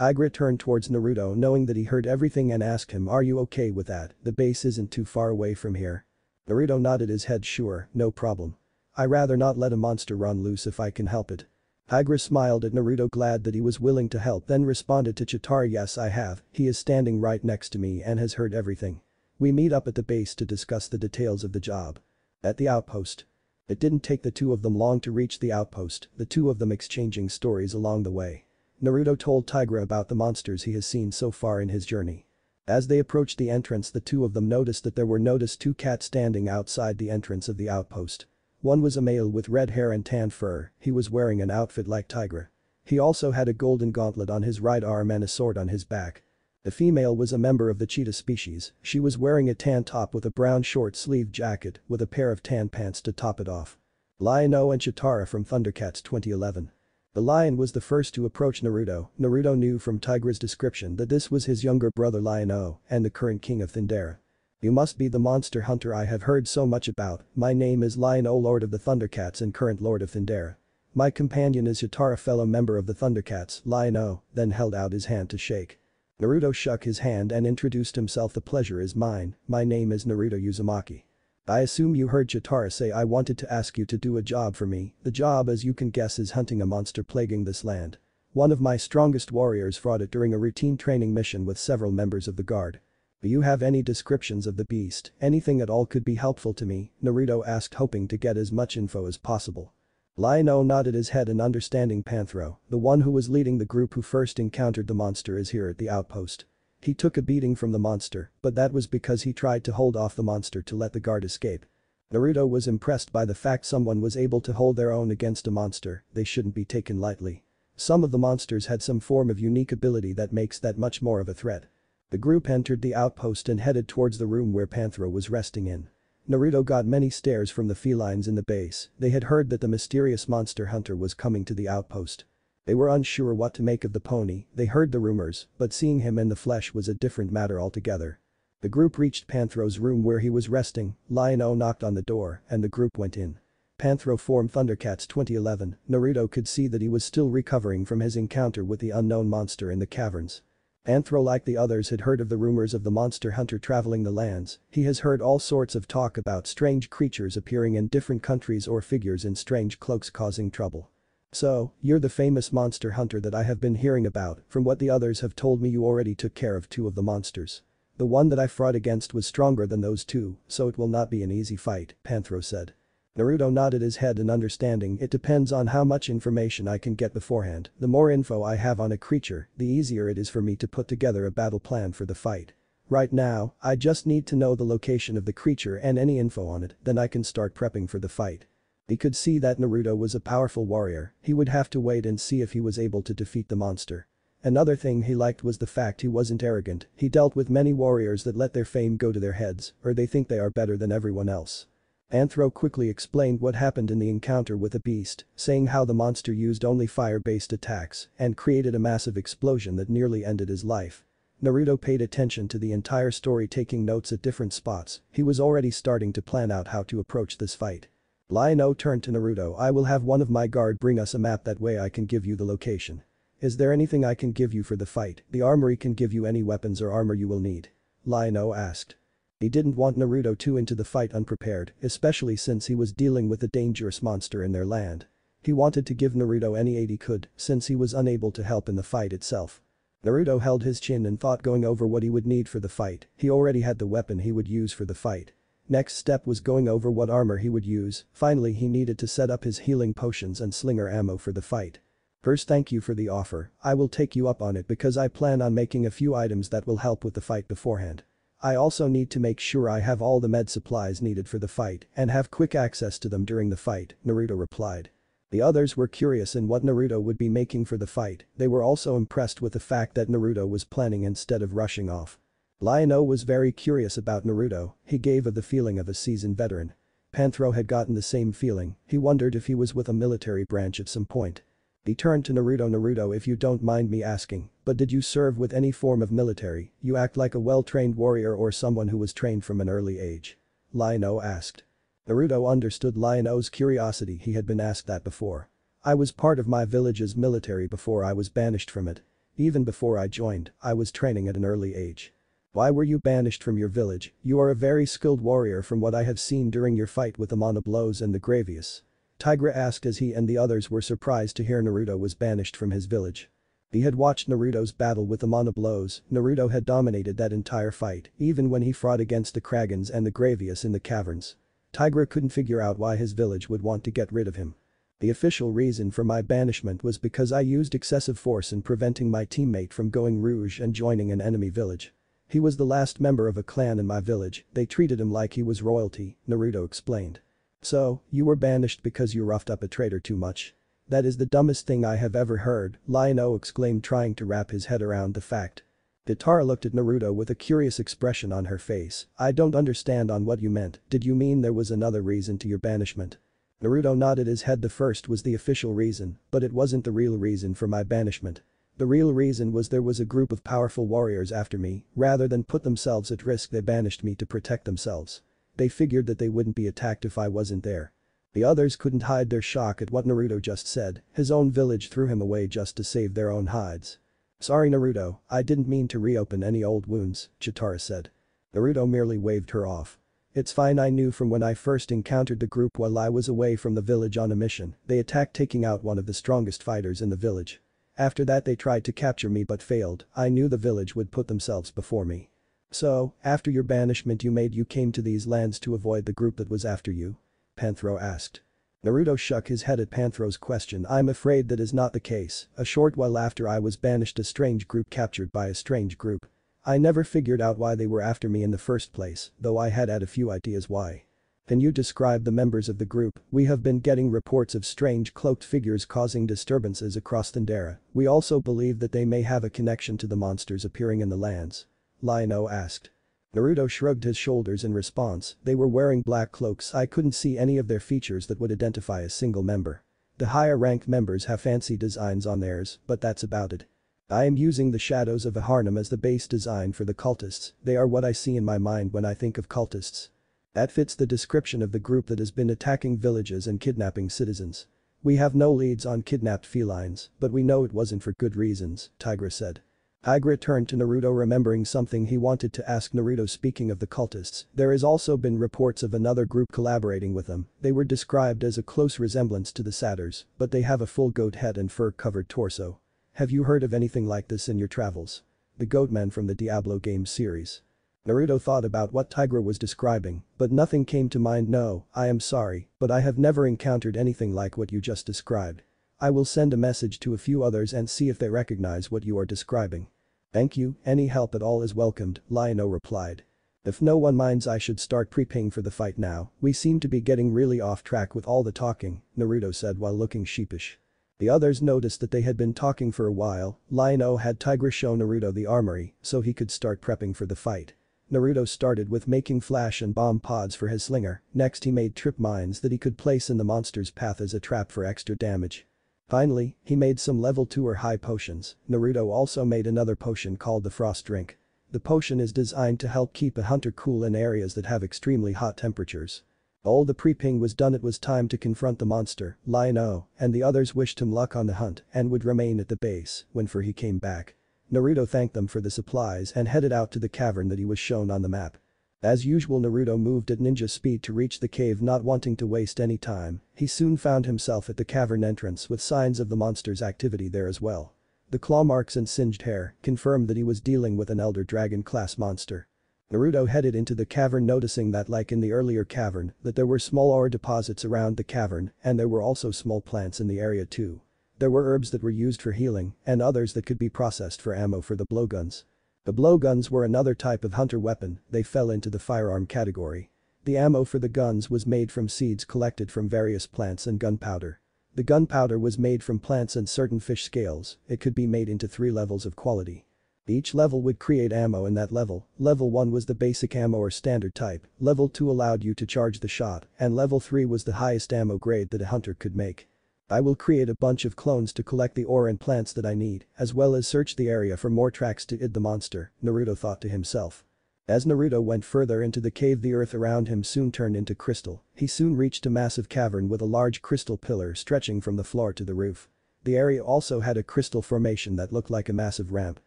Tygra turned towards Naruto knowing that he heard everything and asked him are you okay with that, the base isn't too far away from here. Naruto nodded his head sure, no problem. I rather not let a monster run loose if I can help it. Tygra smiled at Naruto glad that he was willing to help then responded to Cheetara yes I have, he is standing right next to me and has heard everything. We meet up at the base to discuss the details of the job. At the outpost. It didn't take the two of them long to reach the outpost, the two of them exchanging stories along the way. Naruto told Tygra about the monsters he has seen so far in his journey. As they approached the entrance the two of them noticed that there were noticed two cats standing outside the entrance of the outpost. One was a male with red hair and tan fur, he was wearing an outfit like Tygra. He also had a golden gauntlet on his right arm and a sword on his back. The female was a member of the cheetah species, she was wearing a tan top with a brown short-sleeved jacket with a pair of tan pants to top it off. Lion-O and Cheetara from Thundercats 2011. The lion was the first to approach Naruto, Naruto knew from Tygra's description that this was his younger brother Lion-O and the current king of Thundera. You must be the monster hunter I have heard so much about, my name is Lion-O Lord of the Thundercats and current Lord of Thundera. My companion is Cheetara fellow member of the Thundercats, Lion-O, then held out his hand to shake. Naruto shook his hand and introduced himself the pleasure is mine, my name is Naruto Uzumaki. I assume you heard Cheetara say I wanted to ask you to do a job for me, the job as you can guess is hunting a monster plaguing this land. One of my strongest warriors fought it during a routine training mission with several members of the guard. Do you have any descriptions of the beast, anything at all could be helpful to me, Naruto asked hoping to get as much info as possible. Lion-O nodded his head in understanding Panthro, the one who was leading the group who first encountered the monster is here at the outpost. He took a beating from the monster, but that was because he tried to hold off the monster to let the guard escape. Naruto was impressed by the fact someone was able to hold their own against a monster, they shouldn't be taken lightly. Some of the monsters had some form of unique ability that makes that much more of a threat. The group entered the outpost and headed towards the room where Panthro was resting in. Naruto got many stares from the felines in the base, they had heard that the mysterious monster hunter was coming to the outpost. They were unsure what to make of the pony, they heard the rumors, but seeing him in the flesh was a different matter altogether. The group reached Panthro's room where he was resting, Lion-O knocked on the door, and the group went in. Panthro formed Thundercats 2011, Naruto could see that he was still recovering from his encounter with the unknown monster in the caverns. Panthro like the others had heard of the rumors of the monster hunter traveling the lands, he has heard all sorts of talk about strange creatures appearing in different countries or figures in strange cloaks causing trouble. So, you're the famous monster hunter that I have been hearing about, from what the others have told me you already took care of two of the monsters. The one that I fought against was stronger than those two, so it will not be an easy fight, Panthro said. Naruto nodded his head in understanding it depends on how much information I can get beforehand, the more info I have on a creature, the easier it is for me to put together a battle plan for the fight. Right now, I just need to know the location of the creature and any info on it, then I can start prepping for the fight. He could see that Naruto was a powerful warrior, he would have to wait and see if he was able to defeat the monster. Another thing he liked was the fact he wasn't arrogant, he dealt with many warriors that let their fame go to their heads, or they think they are better than everyone else. Panthro quickly explained what happened in the encounter with the beast, saying how the monster used only fire-based attacks and created a massive explosion that nearly ended his life. Naruto paid attention to the entire story taking notes at different spots, he was already starting to plan out how to approach this fight. Lion-O turned to Naruto I will have one of my guard bring us a map that way I can give you the location. Is there anything I can give you for the fight? The armory can give you any weapons or armor you will need. Lion-O asked. He didn't want Naruto too into the fight unprepared, especially since he was dealing with a dangerous monster in their land. He wanted to give Naruto any aid he could, since he was unable to help in the fight itself. Naruto held his chin and thought going over what he would need for the fight, he already had the weapon he would use for the fight. Next step was going over what armor he would use, finally he needed to set up his healing potions and slinger ammo for the fight. First thank you for the offer, I will take you up on it because I plan on making a few items that will help with the fight beforehand. I also need to make sure I have all the med supplies needed for the fight and have quick access to them during the fight, Naruto replied. The others were curious in what Naruto would be making for the fight, they were also impressed with the fact that Naruto was planning instead of rushing off. Lion-O was very curious about Naruto, he gave of the feeling of a seasoned veteran. Panthro had gotten the same feeling, he wondered if he was with a military branch at some point. He turned to Naruto Naruto if you don't mind me asking, but did you serve with any form of military, you act like a well-trained warrior or someone who was trained from an early age. Lion-O asked. Naruto understood Lion-O's curiosity he had been asked that before. I was part of my village's military before I was banished from it. Even before I joined, I was training at an early age. Why were you banished from your village, you are a very skilled warrior from what I have seen during your fight with the Monoblos and the Gravios. Tygra asked as he and the others were surprised to hear Naruto was banished from his village. He had watched Naruto's battle with the Monoblos, Naruto had dominated that entire fight, even when he fought against the Kraggons and the Gravios in the caverns. Tygra couldn't figure out why his village would want to get rid of him. The official reason for my banishment was because I used excessive force in preventing my teammate from going rouge and joining an enemy village. He was the last member of a clan in my village, they treated him like he was royalty, Naruto explained. So, you were banished because you roughed up a traitor too much. That is the dumbest thing I have ever heard, Lion-O exclaimed trying to wrap his head around the fact. Cheetara looked at Naruto with a curious expression on her face, I don't understand on what you meant, did you mean there was another reason to your banishment? Naruto nodded his head the first was the official reason, but it wasn't the real reason for my banishment. The real reason was there was a group of powerful warriors after me, rather than put themselves at risk they banished me to protect themselves. They figured that they wouldn't be attacked if I wasn't there. The others couldn't hide their shock at what Naruto just said, his own village threw him away just to save their own hides. Sorry Naruto, I didn't mean to reopen any old wounds, Cheetara said. Naruto merely waved her off. It's fine I knew from when I first encountered the group while I was away from the village on a mission, they attacked taking out one of the strongest fighters in the village. After that they tried to capture me but failed, I knew the village would put themselves before me. So, after your banishment you made you came to these lands to avoid the group that was after you? Panthro asked. Naruto shook his head at Panthro's question I'm afraid that is not the case, a short while after I was banished a strange group captured by a strange group. I never figured out why they were after me in the first place, though I had had a few ideas why. Can you describe the members of the group? We have been getting reports of strange cloaked figures causing disturbances across Thundera. We also believe that they may have a connection to the monsters appearing in the lands. Lion-O asked. Naruto shrugged his shoulders in response, they were wearing black cloaks I couldn't see any of their features that would identify a single member. The higher ranked members have fancy designs on theirs, but that's about it. I am using the shadows of Yharnam as the base design for the cultists, they are what I see in my mind when I think of cultists. That fits the description of the group that has been attacking villages and kidnapping citizens. We have no leads on kidnapped felines, but we know it wasn't for good reasons, Tygra said. Tygra turned to Naruto remembering something he wanted to ask Naruto speaking of the cultists, there has also been reports of another group collaborating with them, they were described as a close resemblance to the satyrs, but they have a full goat head and fur-covered torso. Have you heard of anything like this in your travels? The Goatmen from the Diablo game series. Naruto thought about what Tygra was describing, but nothing came to mind no, I am sorry, but I have never encountered anything like what you just described. I will send a message to a few others and see if they recognize what you are describing. Thank you, any help at all is welcomed, Lion-O replied. If no one minds I should start prepping for the fight now, we seem to be getting really off track with all the talking, Naruto said while looking sheepish. The others noticed that they had been talking for a while, Lion-O had Tygra show Naruto the armory so he could start prepping for the fight. Naruto started with making flash and bomb pods for his slinger, next he made trip mines that he could place in the monster's path as a trap for extra damage. Finally, he made some level 2 or high potions, Naruto also made another potion called the Frost Drink. The potion is designed to help keep a hunter cool in areas that have extremely hot temperatures. All the prepping was done it was time to confront the monster, Lion-O, and the others wished him luck on the hunt and would remain at the base when for he came back. Naruto thanked them for the supplies and headed out to the cavern that he was shown on the map. As usual Naruto moved at ninja speed to reach the cave not wanting to waste any time, he soon found himself at the cavern entrance with signs of the monster's activity there as well. The claw marks and singed hair confirmed that he was dealing with an elder dragon class monster. Naruto headed into the cavern noticing that like in the earlier cavern that there were small ore deposits around the cavern and there were also small plants in the area too. There were herbs that were used for healing and others that could be processed for ammo for the bowguns. The bowguns were another type of hunter weapon, they fell into the firearm category. The ammo for the guns was made from seeds collected from various plants and gunpowder. The gunpowder was made from plants and certain fish scales, it could be made into three levels of quality. Each level would create ammo in that level, level 1 was the basic ammo or standard type, level 2 allowed you to charge the shot, and level 3 was the highest ammo grade that a hunter could make. I will create a bunch of clones to collect the ore and plants that I need, as well as search the area for more tracks to id the monster, Naruto thought to himself. As Naruto went further into the cave the earth around him soon turned into crystal, he soon reached a massive cavern with a large crystal pillar stretching from the floor to the roof. The area also had a crystal formation that looked like a massive ramp.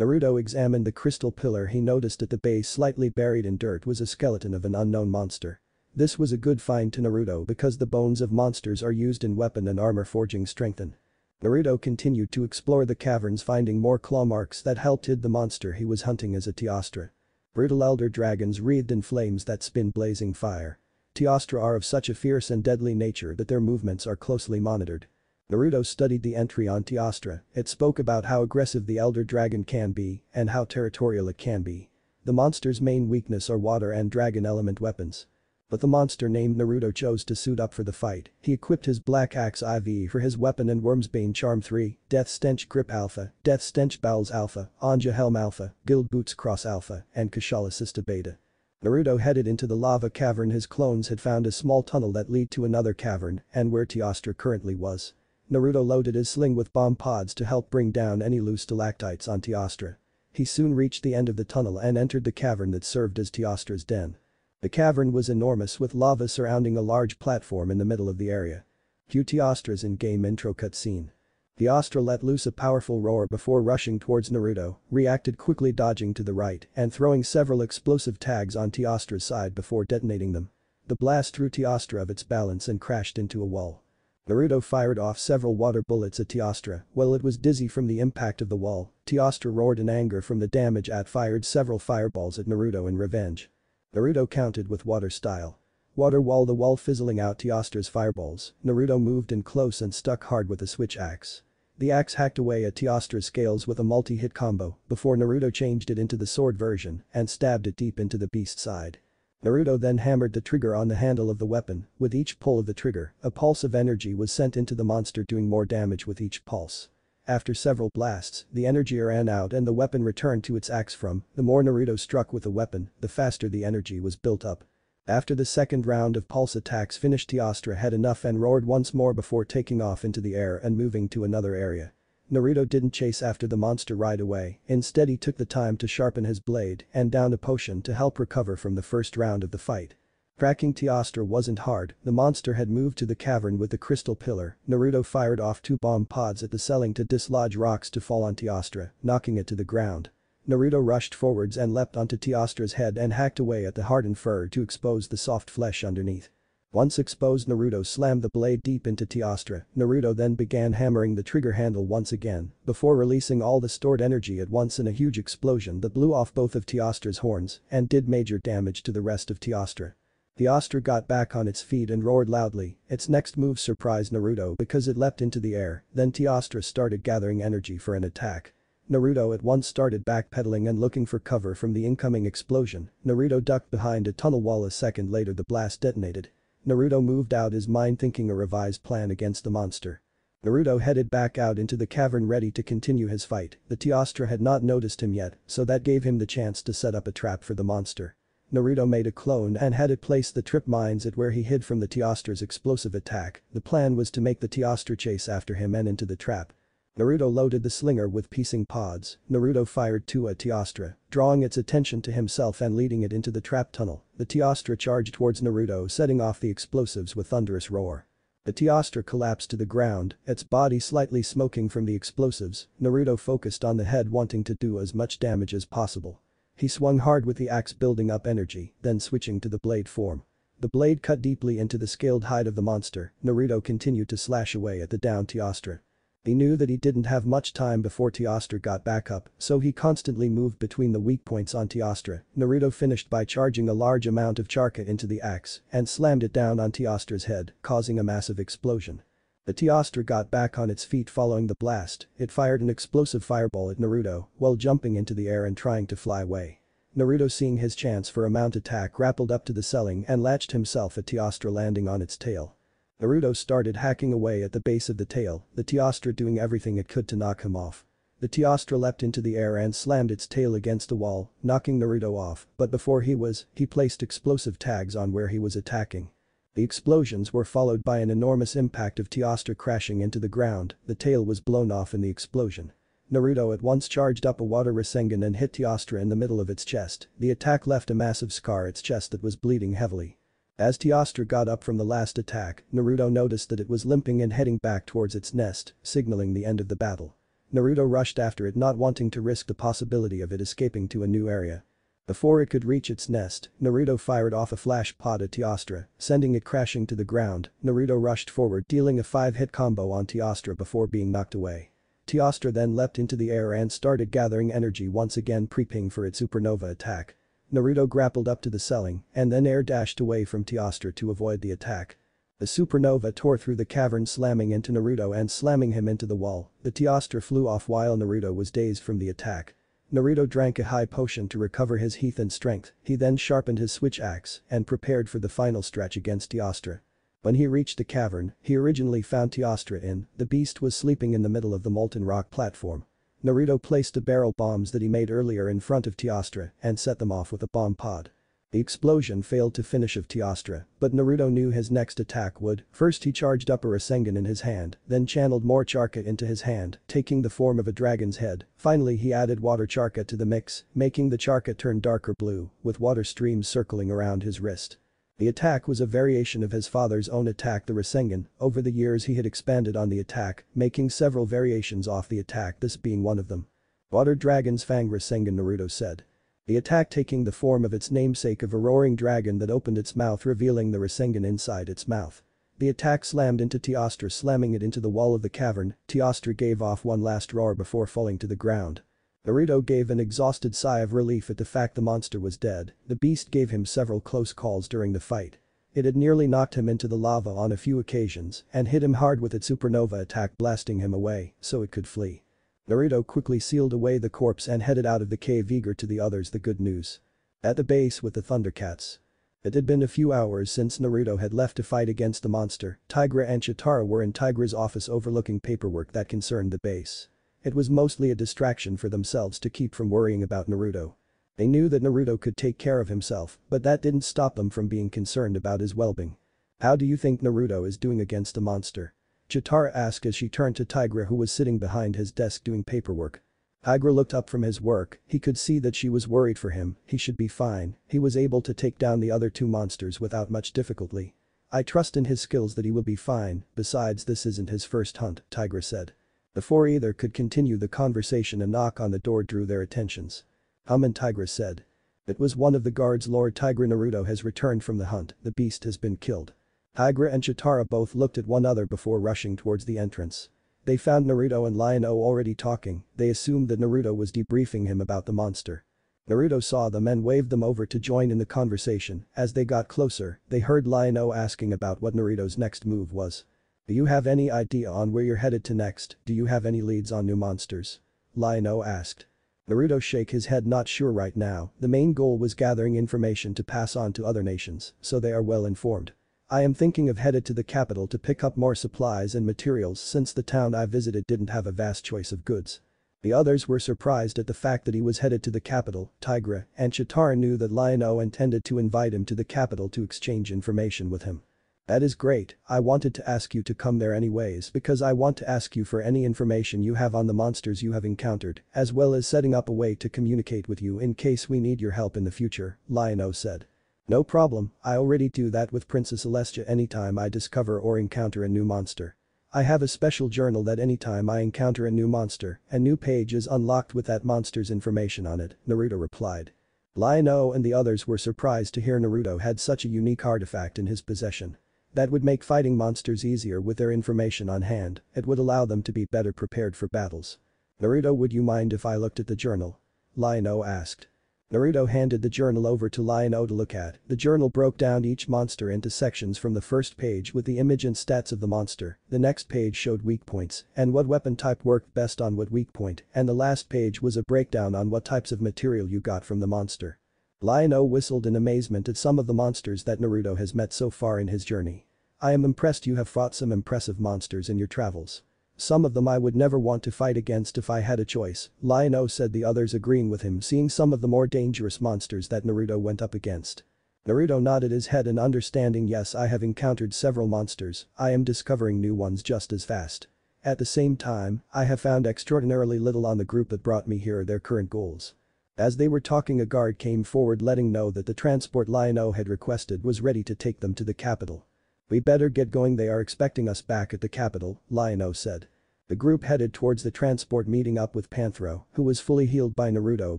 Naruto examined the crystal pillar he noticed at the base slightly buried in dirt was a skeleton of an unknown monster. This was a good find to Naruto because the bones of monsters are used in weapon and armor forging strengthen. Naruto continued to explore the caverns finding more claw marks that helped hid the monster he was hunting as a Teostra. Brutal elder dragons wreathed in flames that spin blazing fire. Teostra are of such a fierce and deadly nature that their movements are closely monitored. Naruto studied the entry on Teostra, it spoke about how aggressive the elder dragon can be and how territorial it can be. The monster's main weakness are water and dragon element weapons. But the monster named Naruto chose to suit up for the fight, he equipped his Black Axe IV for his weapon and Wormsbane Charm 3, Death Stench Grip Alpha, Death Stench Bowels Alpha, Anja Helm Alpha, Guild Boots Cross Alpha, and Kushala Cista Beta. Naruto headed into the lava cavern his clones had found a small tunnel that lead to another cavern and where Teostra currently was. Naruto loaded his sling with bomb pods to help bring down any loose stalactites on Teostra. He soon reached the end of the tunnel and entered the cavern that served as Teostra's den. The cavern was enormous with lava surrounding a large platform in the middle of the area. Teostra's in-game intro cutscene. Teostra let loose a powerful roar before rushing towards Naruto, reacted quickly dodging to the right and throwing several explosive tags on Teostra's side before detonating them. The blast threw Teostra of its balance and crashed into a wall. Naruto fired off several water bullets at Teostra, while it was dizzy from the impact of the wall, Teostra roared in anger from the damage at fired several fireballs at Naruto in revenge. Naruto countered with water style. Water wall the wall fizzling out Teostra's fireballs, Naruto moved in close and stuck hard with a switch axe. The axe hacked away at Teostra's scales with a multi-hit combo before Naruto changed it into the sword version and stabbed it deep into the beast's side. Naruto then hammered the trigger on the handle of the weapon, with each pull of the trigger, a pulse of energy was sent into the monster doing more damage with each pulse. After several blasts, the energy ran out and the weapon returned to its axe from, the more Naruto struck with the weapon, the faster the energy was built up. After the second round of pulse attacks finished Teostra had enough and roared once more before taking off into the air and moving to another area. Naruto didn't chase after the monster right away, instead he took the time to sharpen his blade and down a potion to help recover from the first round of the fight. Tracking Teostra wasn't hard, the monster had moved to the cavern with the crystal pillar, Naruto fired off two bomb pods at the ceiling to dislodge rocks to fall on Teostra, knocking it to the ground. Naruto rushed forwards and leapt onto Teostra's head and hacked away at the hardened fur to expose the soft flesh underneath. Once exposed Naruto slammed the blade deep into Teostra, Naruto then began hammering the trigger handle once again, before releasing all the stored energy at once in a huge explosion that blew off both of Teostra's horns and did major damage to the rest of Teostra. Teostra got back on its feet and roared loudly, its next move surprised Naruto because it leapt into the air, then Teostra started gathering energy for an attack. Naruto at once started backpedaling and looking for cover from the incoming explosion, Naruto ducked behind a tunnel wall a second later the blast detonated. Naruto moved out his mind thinking a revised plan against the monster. Naruto headed back out into the cavern ready to continue his fight, the Teostra had not noticed him yet, so that gave him the chance to set up a trap for the monster. Naruto made a clone and had it place the trip mines at where he hid from the Teostra's explosive attack, the plan was to make the Teostra chase after him and into the trap. Naruto loaded the slinger with piecing pods, Naruto fired two at Teostra, drawing its attention to himself and leading it into the trap tunnel, the Teostra charged towards Naruto setting off the explosives with thunderous roar. The Teostra collapsed to the ground, its body slightly smoking from the explosives, Naruto focused on the head wanting to do as much damage as possible. He swung hard with the axe building up energy, then switching to the blade form. The blade cut deeply into the scaled hide of the monster, Naruto continued to slash away at the down Teostra. He knew that he didn't have much time before Teostra got back up, so he constantly moved between the weak points on Teostra. Naruto finished by charging a large amount of chakra into the axe and slammed it down on Teostra's head, causing a massive explosion. The Teostra got back on its feet following the blast, it fired an explosive fireball at Naruto while jumping into the air and trying to fly away. Naruto seeing his chance for a mount attack grappled up to the ceiling and latched himself at Teostra landing on its tail. Naruto started hacking away at the base of the tail, the Teostra doing everything it could to knock him off. The Teostra leapt into the air and slammed its tail against the wall, knocking Naruto off, but before he was, he placed explosive tags on where he was attacking. The explosions were followed by an enormous impact of Teostra crashing into the ground, the tail was blown off in the explosion. Naruto at once charged up a water Rasengan and hit Teostra in the middle of its chest, the attack left a massive scar its chest that was bleeding heavily. As Teostra got up from the last attack, Naruto noticed that it was limping and heading back towards its nest, signaling the end of the battle. Naruto rushed after it not wanting to risk the possibility of it escaping to a new area. Before it could reach its nest, Naruto fired off a flash pod at Teostra, sending it crashing to the ground, Naruto rushed forward dealing a 5-hit combo on Teostra before being knocked away. Teostra then leapt into the air and started gathering energy once again prepping for its supernova attack. Naruto grappled up to the ceiling and then air dashed away from Teostra to avoid the attack. The supernova tore through the cavern slamming into Naruto and slamming him into the wall, the Teostra flew off while Naruto was dazed from the attack. Naruto drank a high potion to recover his health and strength, he then sharpened his switch axe and prepared for the final stretch against Teostra. When he reached the cavern, he originally found Teostra in, the beast was sleeping in the middle of the molten rock platform. Naruto placed the barrel bombs that he made earlier in front of Teostra and set them off with a bomb pod. The explosion failed to finish of Teostra, but Naruto knew his next attack would, first he charged up a Rasengan in his hand, then channeled more Chakra into his hand, taking the form of a dragon's head, finally he added water Chakra to the mix, making the Chakra turn darker blue, with water streams circling around his wrist. The attack was a variation of his father's own attack the Rasengan, over the years he had expanded on the attack, making several variations off the attack this being one of them. Water Dragon's Fang Rasengan Naruto said. The attack taking the form of its namesake of a roaring dragon that opened its mouth revealing the Rasengan inside its mouth. The attack slammed into Teostra slamming it into the wall of the cavern, Teostra gave off one last roar before falling to the ground. Naruto gave an exhausted sigh of relief at the fact the monster was dead, the beast gave him several close calls during the fight. It had nearly knocked him into the lava on a few occasions and hit him hard with its supernova attack blasting him away so it could flee. Naruto quickly sealed away the corpse and headed out of the cave eager to the others the good news. At the base with the Thundercats. It had been a few hours since Naruto had left to fight against the monster, Tygra and Cheetara were in Tygra's office overlooking paperwork that concerned the base. It was mostly a distraction for themselves to keep from worrying about Naruto. They knew that Naruto could take care of himself, but that didn't stop them from being concerned about his well-being. How do you think Naruto is doing against the monster? Cheetara asked as she turned to Tygra who was sitting behind his desk doing paperwork. Tygra looked up from his work, he could see that she was worried for him, he should be fine, he was able to take down the other two monsters without much difficulty. I trust in his skills that he will be fine, besides this isn't his first hunt, Tygra said. Before either could continue the conversation a knock on the door drew their attentions. Hum and Tygra said. It was one of the guards Lord Tygra Naruto has returned from the hunt, the beast has been killed. Tygra and Cheetara both looked at one another before rushing towards the entrance. They found Naruto and Lion-O already talking, they assumed that Naruto was debriefing him about the monster. Naruto saw them and waved them over to join in the conversation, as they got closer, they heard Lion-O asking about what Naruto's next move was. Do you have any idea on where you're headed to next, do you have any leads on new monsters? Lion-O asked. Naruto shake his head not sure right now, the main goal was gathering information to pass on to other nations, so they are well informed. I am thinking of headed to the capital to pick up more supplies and materials since the town I visited didn't have a vast choice of goods. The others were surprised at the fact that he was headed to the capital, Tygra, and Cheetara knew that Lion-O intended to invite him to the capital to exchange information with him. That is great, I wanted to ask you to come there anyways because I want to ask you for any information you have on the monsters you have encountered, as well as setting up a way to communicate with you in case we need your help in the future, Lion-O said. No problem, I already do that with Princess Celestia anytime I discover or encounter a new monster. I have a special journal that anytime I encounter a new monster, a new page is unlocked with that monster's information on it, Naruto replied. Lion-O and the others were surprised to hear Naruto had such a unique artifact in his possession. That would make fighting monsters easier with their information on hand, it would allow them to be better prepared for battles. Naruto would you mind if I looked at the journal? Lion-O asked. Naruto handed the journal over to Lion-O to look at, the journal broke down each monster into sections from the first page with the image and stats of the monster, the next page showed weak points and what weapon type worked best on what weak point and the last page was a breakdown on what types of material you got from the monster. Lion-O whistled in amazement at some of the monsters that Naruto has met so far in his journey. I am impressed you have fought some impressive monsters in your travels. Some of them I would never want to fight against if I had a choice, Lion-O said the others agreeing with him seeing some of the more dangerous monsters that Naruto went up against. Naruto nodded his head in understanding yes I have encountered several monsters, I am discovering new ones just as fast. At the same time, I have found extraordinarily little on the group that brought me here or their current goals. As they were talking a guard came forward letting know that the transport Lion-O had requested was ready to take them to the capital. We better get going they are expecting us back at the capital, Lion-O said. The group headed towards the transport meeting up with Panthro, who was fully healed by Naruto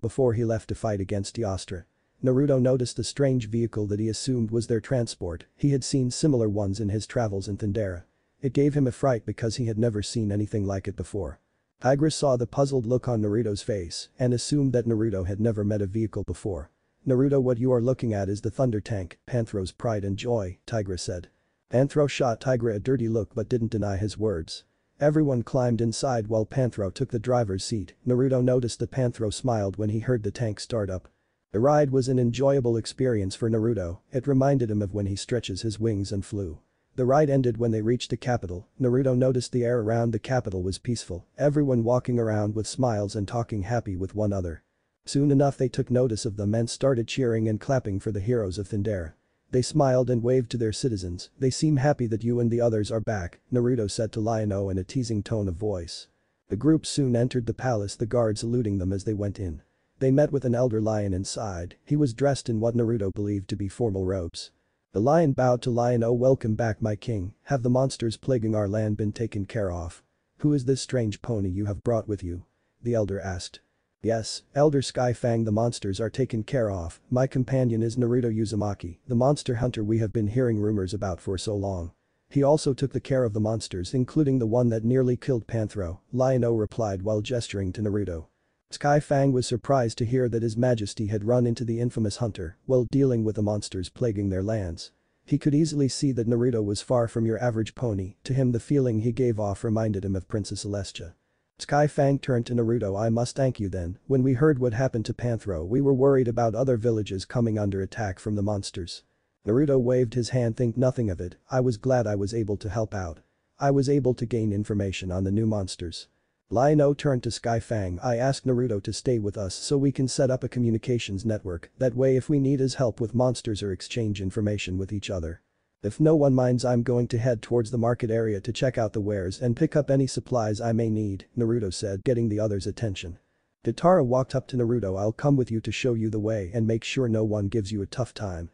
before he left to fight against Yastra. Naruto noticed the strange vehicle that he assumed was their transport, he had seen similar ones in his travels in Thundera. It gave him a fright because he had never seen anything like it before. Tygra saw the puzzled look on Naruto's face and assumed that Naruto had never met a vehicle before. Naruto what you are looking at is the thunder tank, Panthro's pride and joy, Tygra said. Panthro shot Tygra a dirty look but didn't deny his words. Everyone climbed inside while Panthro took the driver's seat, Naruto noticed that Panthro smiled when he heard the tank start up. The ride was an enjoyable experience for Naruto, it reminded him of when he stretches his wings and flew. The ride ended when they reached the capital, Naruto noticed the air around the capital was peaceful, everyone walking around with smiles and talking happy with one another. Soon enough they took notice of them and started cheering and clapping for the heroes of Thundera. They smiled and waved to their citizens, they seem happy that you and the others are back, Naruto said to Lion-O in a teasing tone of voice. The group soon entered the palace the guards saluting them as they went in. They met with an elder lion inside, he was dressed in what Naruto believed to be formal robes. The lion bowed to Lion-O welcome back my king, have the monsters plaguing our land been taken care of? Who is this strange pony you have brought with you? The elder asked. Yes, Elder Skyfang the monsters are taken care of, my companion is Naruto Uzumaki, the monster hunter we have been hearing rumors about for so long. He also took the care of the monsters including the one that nearly killed Panthro, Lion-O replied while gesturing to Naruto. Skyfang was surprised to hear that his majesty had run into the infamous hunter while dealing with the monsters plaguing their lands. He could easily see that Naruto was far from your average pony, to him the feeling he gave off reminded him of Princess Celestia. Sky Fang turned to Naruto I must thank you then, when we heard what happened to Panthro we were worried about other villages coming under attack from the monsters. Naruto waved his hand think nothing of it, I was glad I was able to help out. I was able to gain information on the new monsters. Lion-O turned to Sky Fang I asked Naruto to stay with us so we can set up a communications network, that way if we need his help with monsters or exchange information with each other. If no one minds I'm going to head towards the market area to check out the wares and pick up any supplies I may need, Naruto said getting the others' attention. Cheetara walked up to Naruto I'll come with you to show you the way and make sure no one gives you a tough time.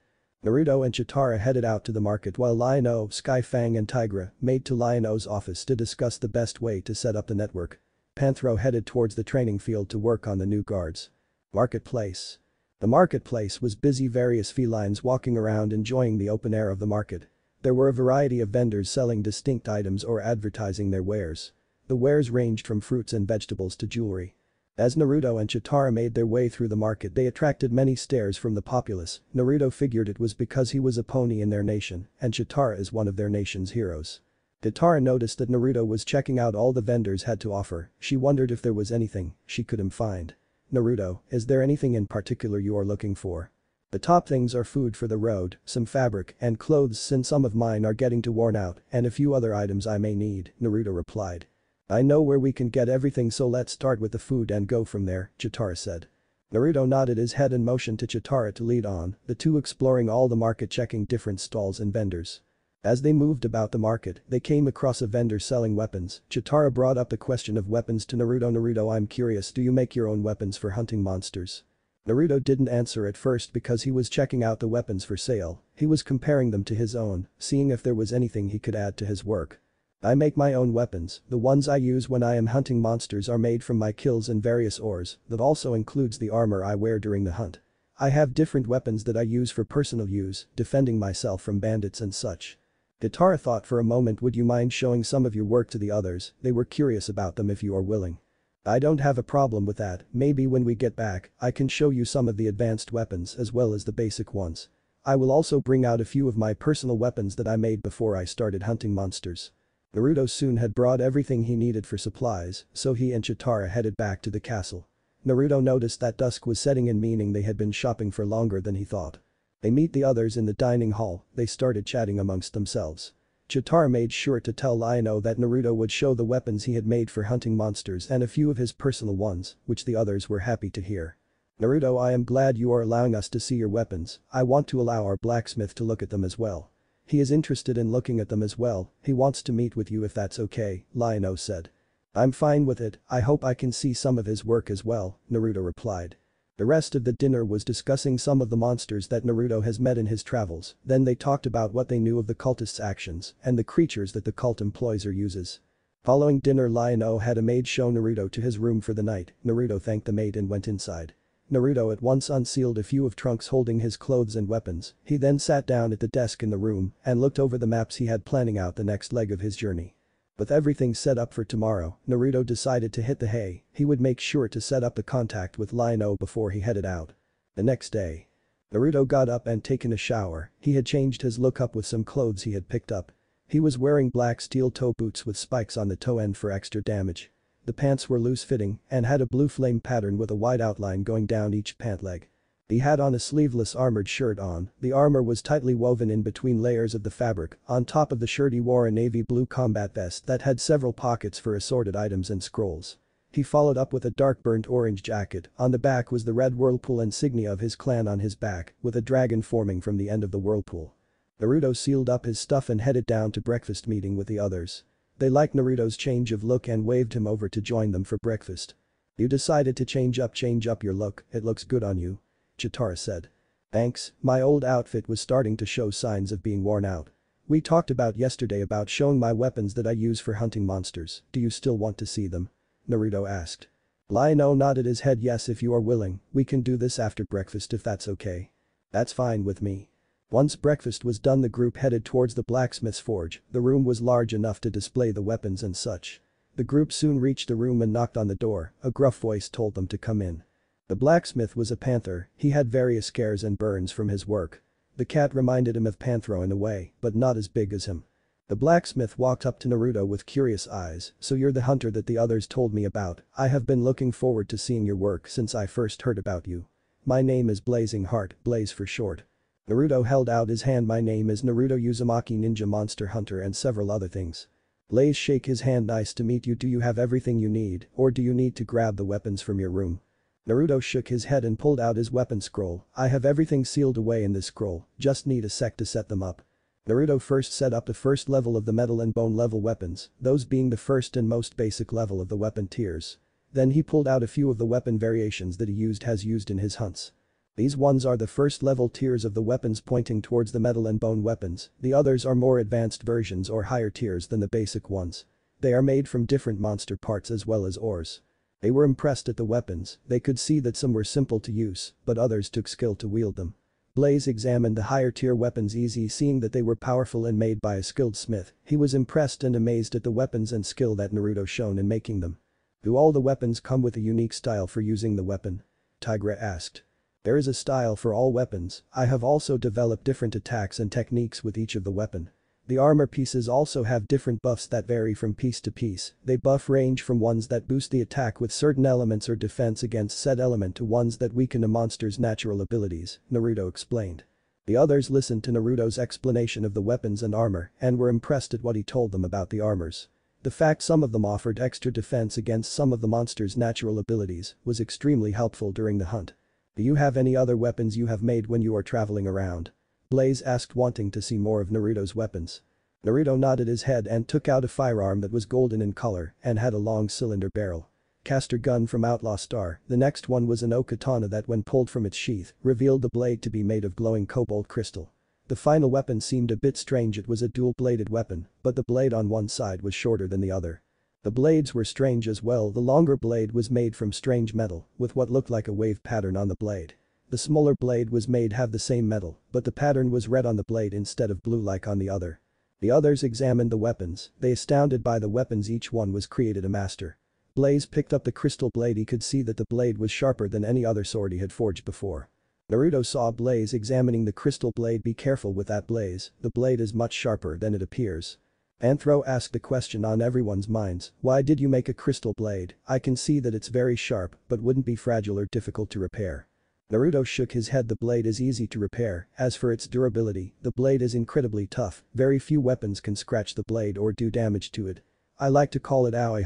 Naruto and Cheetara headed out to the market while Lion-O, Skyfang and Tygra made to Lion-O's office to discuss the best way to set up the network. Panthro headed towards the training field to work on the new guards. Marketplace. The marketplace was busy various felines walking around enjoying the open air of the market. There were a variety of vendors selling distinct items or advertising their wares. The wares ranged from fruits and vegetables to jewelry. As Naruto and Cheetara made their way through the market they attracted many stares from the populace, Naruto figured it was because he was a pony in their nation and Cheetara is one of their nation's heroes. Cheetara noticed that Naruto was checking out all the vendors had to offer, she wondered if there was anything she couldn't find. Naruto, is there anything in particular you are looking for? The top things are food for the road, some fabric and clothes since some of mine are getting too worn out and a few other items I may need, Naruto replied. I know where we can get everything so let's start with the food and go from there, Cheetara said. Naruto nodded his head and motioned to Cheetara to lead on, the two exploring all the market checking different stalls and vendors. As they moved about the market, they came across a vendor selling weapons, Cheetara brought up the question of weapons to Naruto Naruto I'm curious do you make your own weapons for hunting monsters? Naruto didn't answer at first because he was checking out the weapons for sale, he was comparing them to his own, seeing if there was anything he could add to his work. I make my own weapons, the ones I use when I am hunting monsters are made from my kills and various ores, that also includes the armor I wear during the hunt. I have different weapons that I use for personal use, defending myself from bandits and such. Cheetara thought for a moment would you mind showing some of your work to the others, they were curious about them if you are willing. I don't have a problem with that, maybe when we get back, I can show you some of the advanced weapons as well as the basic ones. I will also bring out a few of my personal weapons that I made before I started hunting monsters. Naruto soon had brought everything he needed for supplies, so he and Cheetara headed back to the castle. Naruto noticed that dusk was setting in meaning they had been shopping for longer than he thought. They meet the others in the dining hall, they started chatting amongst themselves. Cheetara made sure to tell Lion-O that Naruto would show the weapons he had made for hunting monsters and a few of his personal ones, which the others were happy to hear. Naruto I am glad you are allowing us to see your weapons, I want to allow our blacksmith to look at them as well. He is interested in looking at them as well, he wants to meet with you if that's okay, Lion-O said. I'm fine with it, I hope I can see some of his work as well, Naruto replied. The rest of the dinner was discussing some of the monsters that Naruto has met in his travels, then they talked about what they knew of the cultists' actions and the creatures that the cult employs or uses. Following dinner Lion-O had a maid show Naruto to his room for the night, Naruto thanked the maid and went inside. Naruto at once unsealed a few of Trunks holding his clothes and weapons, he then sat down at the desk in the room and looked over the maps he had planning out the next leg of his journey. With everything set up for tomorrow, Naruto decided to hit the hay, he would make sure to set up the contact with Lion-O before he headed out. The next day. Naruto got up and taken a shower, he had changed his look up with some clothes he had picked up. He was wearing black steel toe boots with spikes on the toe end for extra damage. The pants were loose-fitting and had a blue flame pattern with a white outline going down each pant leg. He had on a sleeveless armored shirt on, the armor was tightly woven in between layers of the fabric, on top of the shirt he wore a navy blue combat vest that had several pockets for assorted items and scrolls. He followed up with a dark burnt orange jacket, on the back was the red whirlpool insignia of his clan on his back, with a dragon forming from the end of the whirlpool. Naruto sealed up his stuff and headed down to breakfast meeting with the others. They liked Naruto's change of look and waved him over to join them for breakfast. You decided to change up change up your look, it looks good on you. Cheetara said. Thanks, my old outfit was starting to show signs of being worn out. We talked about yesterday about showing my weapons that I use for hunting monsters, do you still want to see them? Naruto asked. Lion-O nodded his head yes if you are willing, we can do this after breakfast if that's okay. That's fine with me. Once breakfast was done the group headed towards the blacksmith's forge, the room was large enough to display the weapons and such. The group soon reached the room and knocked on the door, a gruff voice told them to come in. The blacksmith was a panther, he had various scars and burns from his work. The cat reminded him of Panthro in a way, but not as big as him. The blacksmith walked up to Naruto with curious eyes, so you're the hunter that the others told me about, I have been looking forward to seeing your work since I first heard about you. My name is Blazing Heart, Blaze for short. Naruto held out his hand my name is Naruto Uzumaki Ninja Monster Hunter and several other things. Blaze shake his hand nice to meet you do you have everything you need or do you need to grab the weapons from your room? Naruto shook his head and pulled out his weapon scroll, I have everything sealed away in this scroll, just need a sec to set them up. Naruto first set up the first level of the metal and bone level weapons, those being the first and most basic level of the weapon tiers. Then he pulled out a few of the weapon variations that he used has used in his hunts. These ones are the first level tiers of the weapons pointing towards the metal and bone weapons, the others are more advanced versions or higher tiers than the basic ones. They are made from different monster parts as well as ores. They were impressed at the weapons, they could see that some were simple to use, but others took skill to wield them. Blaze examined the higher tier weapons easy seeing that they were powerful and made by a skilled smith, he was impressed and amazed at the weapons and skill that Naruto shown in making them. Do all the weapons come with a unique style for using the weapon? Tygra asked. There is a style for all weapons, I have also developed different attacks and techniques with each of the weapon. The armor pieces also have different buffs that vary from piece to piece, they buff range from ones that boost the attack with certain elements or defense against said element to ones that weaken a monster's natural abilities, Naruto explained. The others listened to Naruto's explanation of the weapons and armor and were impressed at what he told them about the armors. The fact some of them offered extra defense against some of the monster's natural abilities was extremely helpful during the hunt. Do you have any other weapons you have made when you are traveling around? Blaze asked wanting to see more of Naruto's weapons. Naruto nodded his head and took out a firearm that was golden in color and had a long cylinder barrel. Caster gun from Outlaw Star, the next one was an okatana that when pulled from its sheath, revealed the blade to be made of glowing cobalt crystal. The final weapon seemed a bit strange it was a dual-bladed weapon, but the blade on one side was shorter than the other. The blades were strange as well the longer blade was made from strange metal, with what looked like a wave pattern on the blade. The smaller blade was made have the same metal, but the pattern was red on the blade instead of blue like on the other. The others examined the weapons, they astounded by the weapons each one was created a master. Blaze picked up the crystal blade he could see that the blade was sharper than any other sword he had forged before. Naruto saw Blaze examining the crystal blade be careful with that Blaze, the blade is much sharper than it appears. Panthro asked the question on everyone's minds, why did you make a crystal blade, I can see that it's very sharp but wouldn't be fragile or difficult to repair. Naruto shook his head the blade is easy to repair, as for its durability, the blade is incredibly tough, very few weapons can scratch the blade or do damage to it. I like to call it Aoi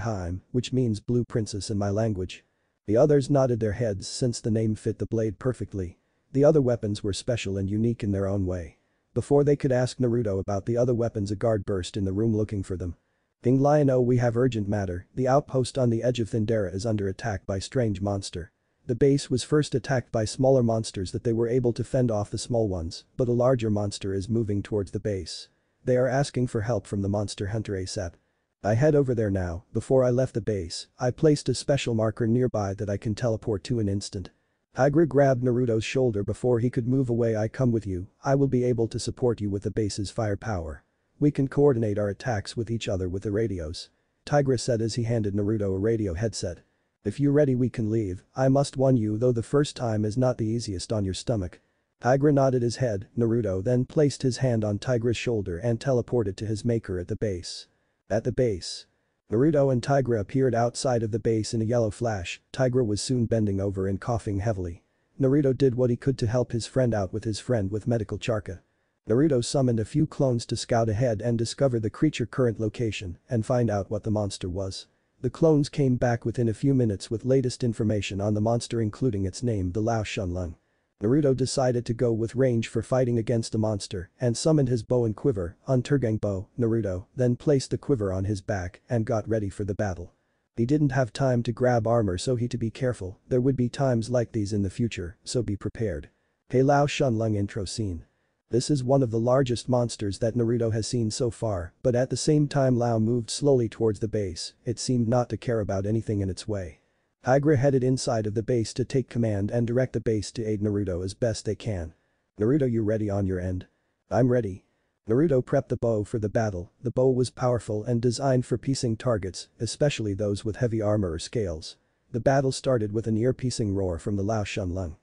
which means blue princess in my language. The others nodded their heads since the name fit the blade perfectly. The other weapons were special and unique in their own way. Before they could ask Naruto about the other weapons a guard burst in the room looking for them. King Lion-O we have urgent matter, the outpost on the edge of Thundera is under attack by strange monster. The base was first attacked by smaller monsters that they were able to fend off the small ones, but a larger monster is moving towards the base. They are asking for help from the monster hunter ASAP. I head over there now, before I left the base, I placed a special marker nearby that I can teleport to an instant. Tygra grabbed Naruto's shoulder before he could move away I come with you, I will be able to support you with the base's firepower. We can coordinate our attacks with each other with the radios. Tygra said as he handed Naruto a radio headset. If you're ready we can leave, I must warn you though the first time is not the easiest on your stomach. Tygra nodded his head, Naruto then placed his hand on Tygra's shoulder and teleported to his maker at the base. At the base. Naruto and Tygra appeared outside of the base in a yellow flash, Tygra was soon bending over and coughing heavily. Naruto did what he could to help his friend out with his friend with medical chakra. Naruto summoned a few clones to scout ahead and discover the creature current location and find out what the monster was. The clones came back within a few minutes with latest information on the monster including its name the Lao-Shan Lung. Naruto decided to go with range for fighting against the monster and summoned his bow and quiver on Turgang bow, Naruto then placed the quiver on his back and got ready for the battle. He didn't have time to grab armor so he to be careful, there would be times like these in the future, so be prepared. Hey Lao-Shan Lung intro scene. This is one of the largest monsters that Naruto has seen so far, but at the same time Lao moved slowly towards the base, it seemed not to care about anything in its way. Tygra headed inside of the base to take command and direct the base to aid Naruto as best they can. Naruto you ready on your end? I'm ready. Naruto prepped the bow for the battle, the bow was powerful and designed for piecing targets, especially those with heavy armor or scales. The battle started with an ear-piercing roar from the Lao-Shan Lung.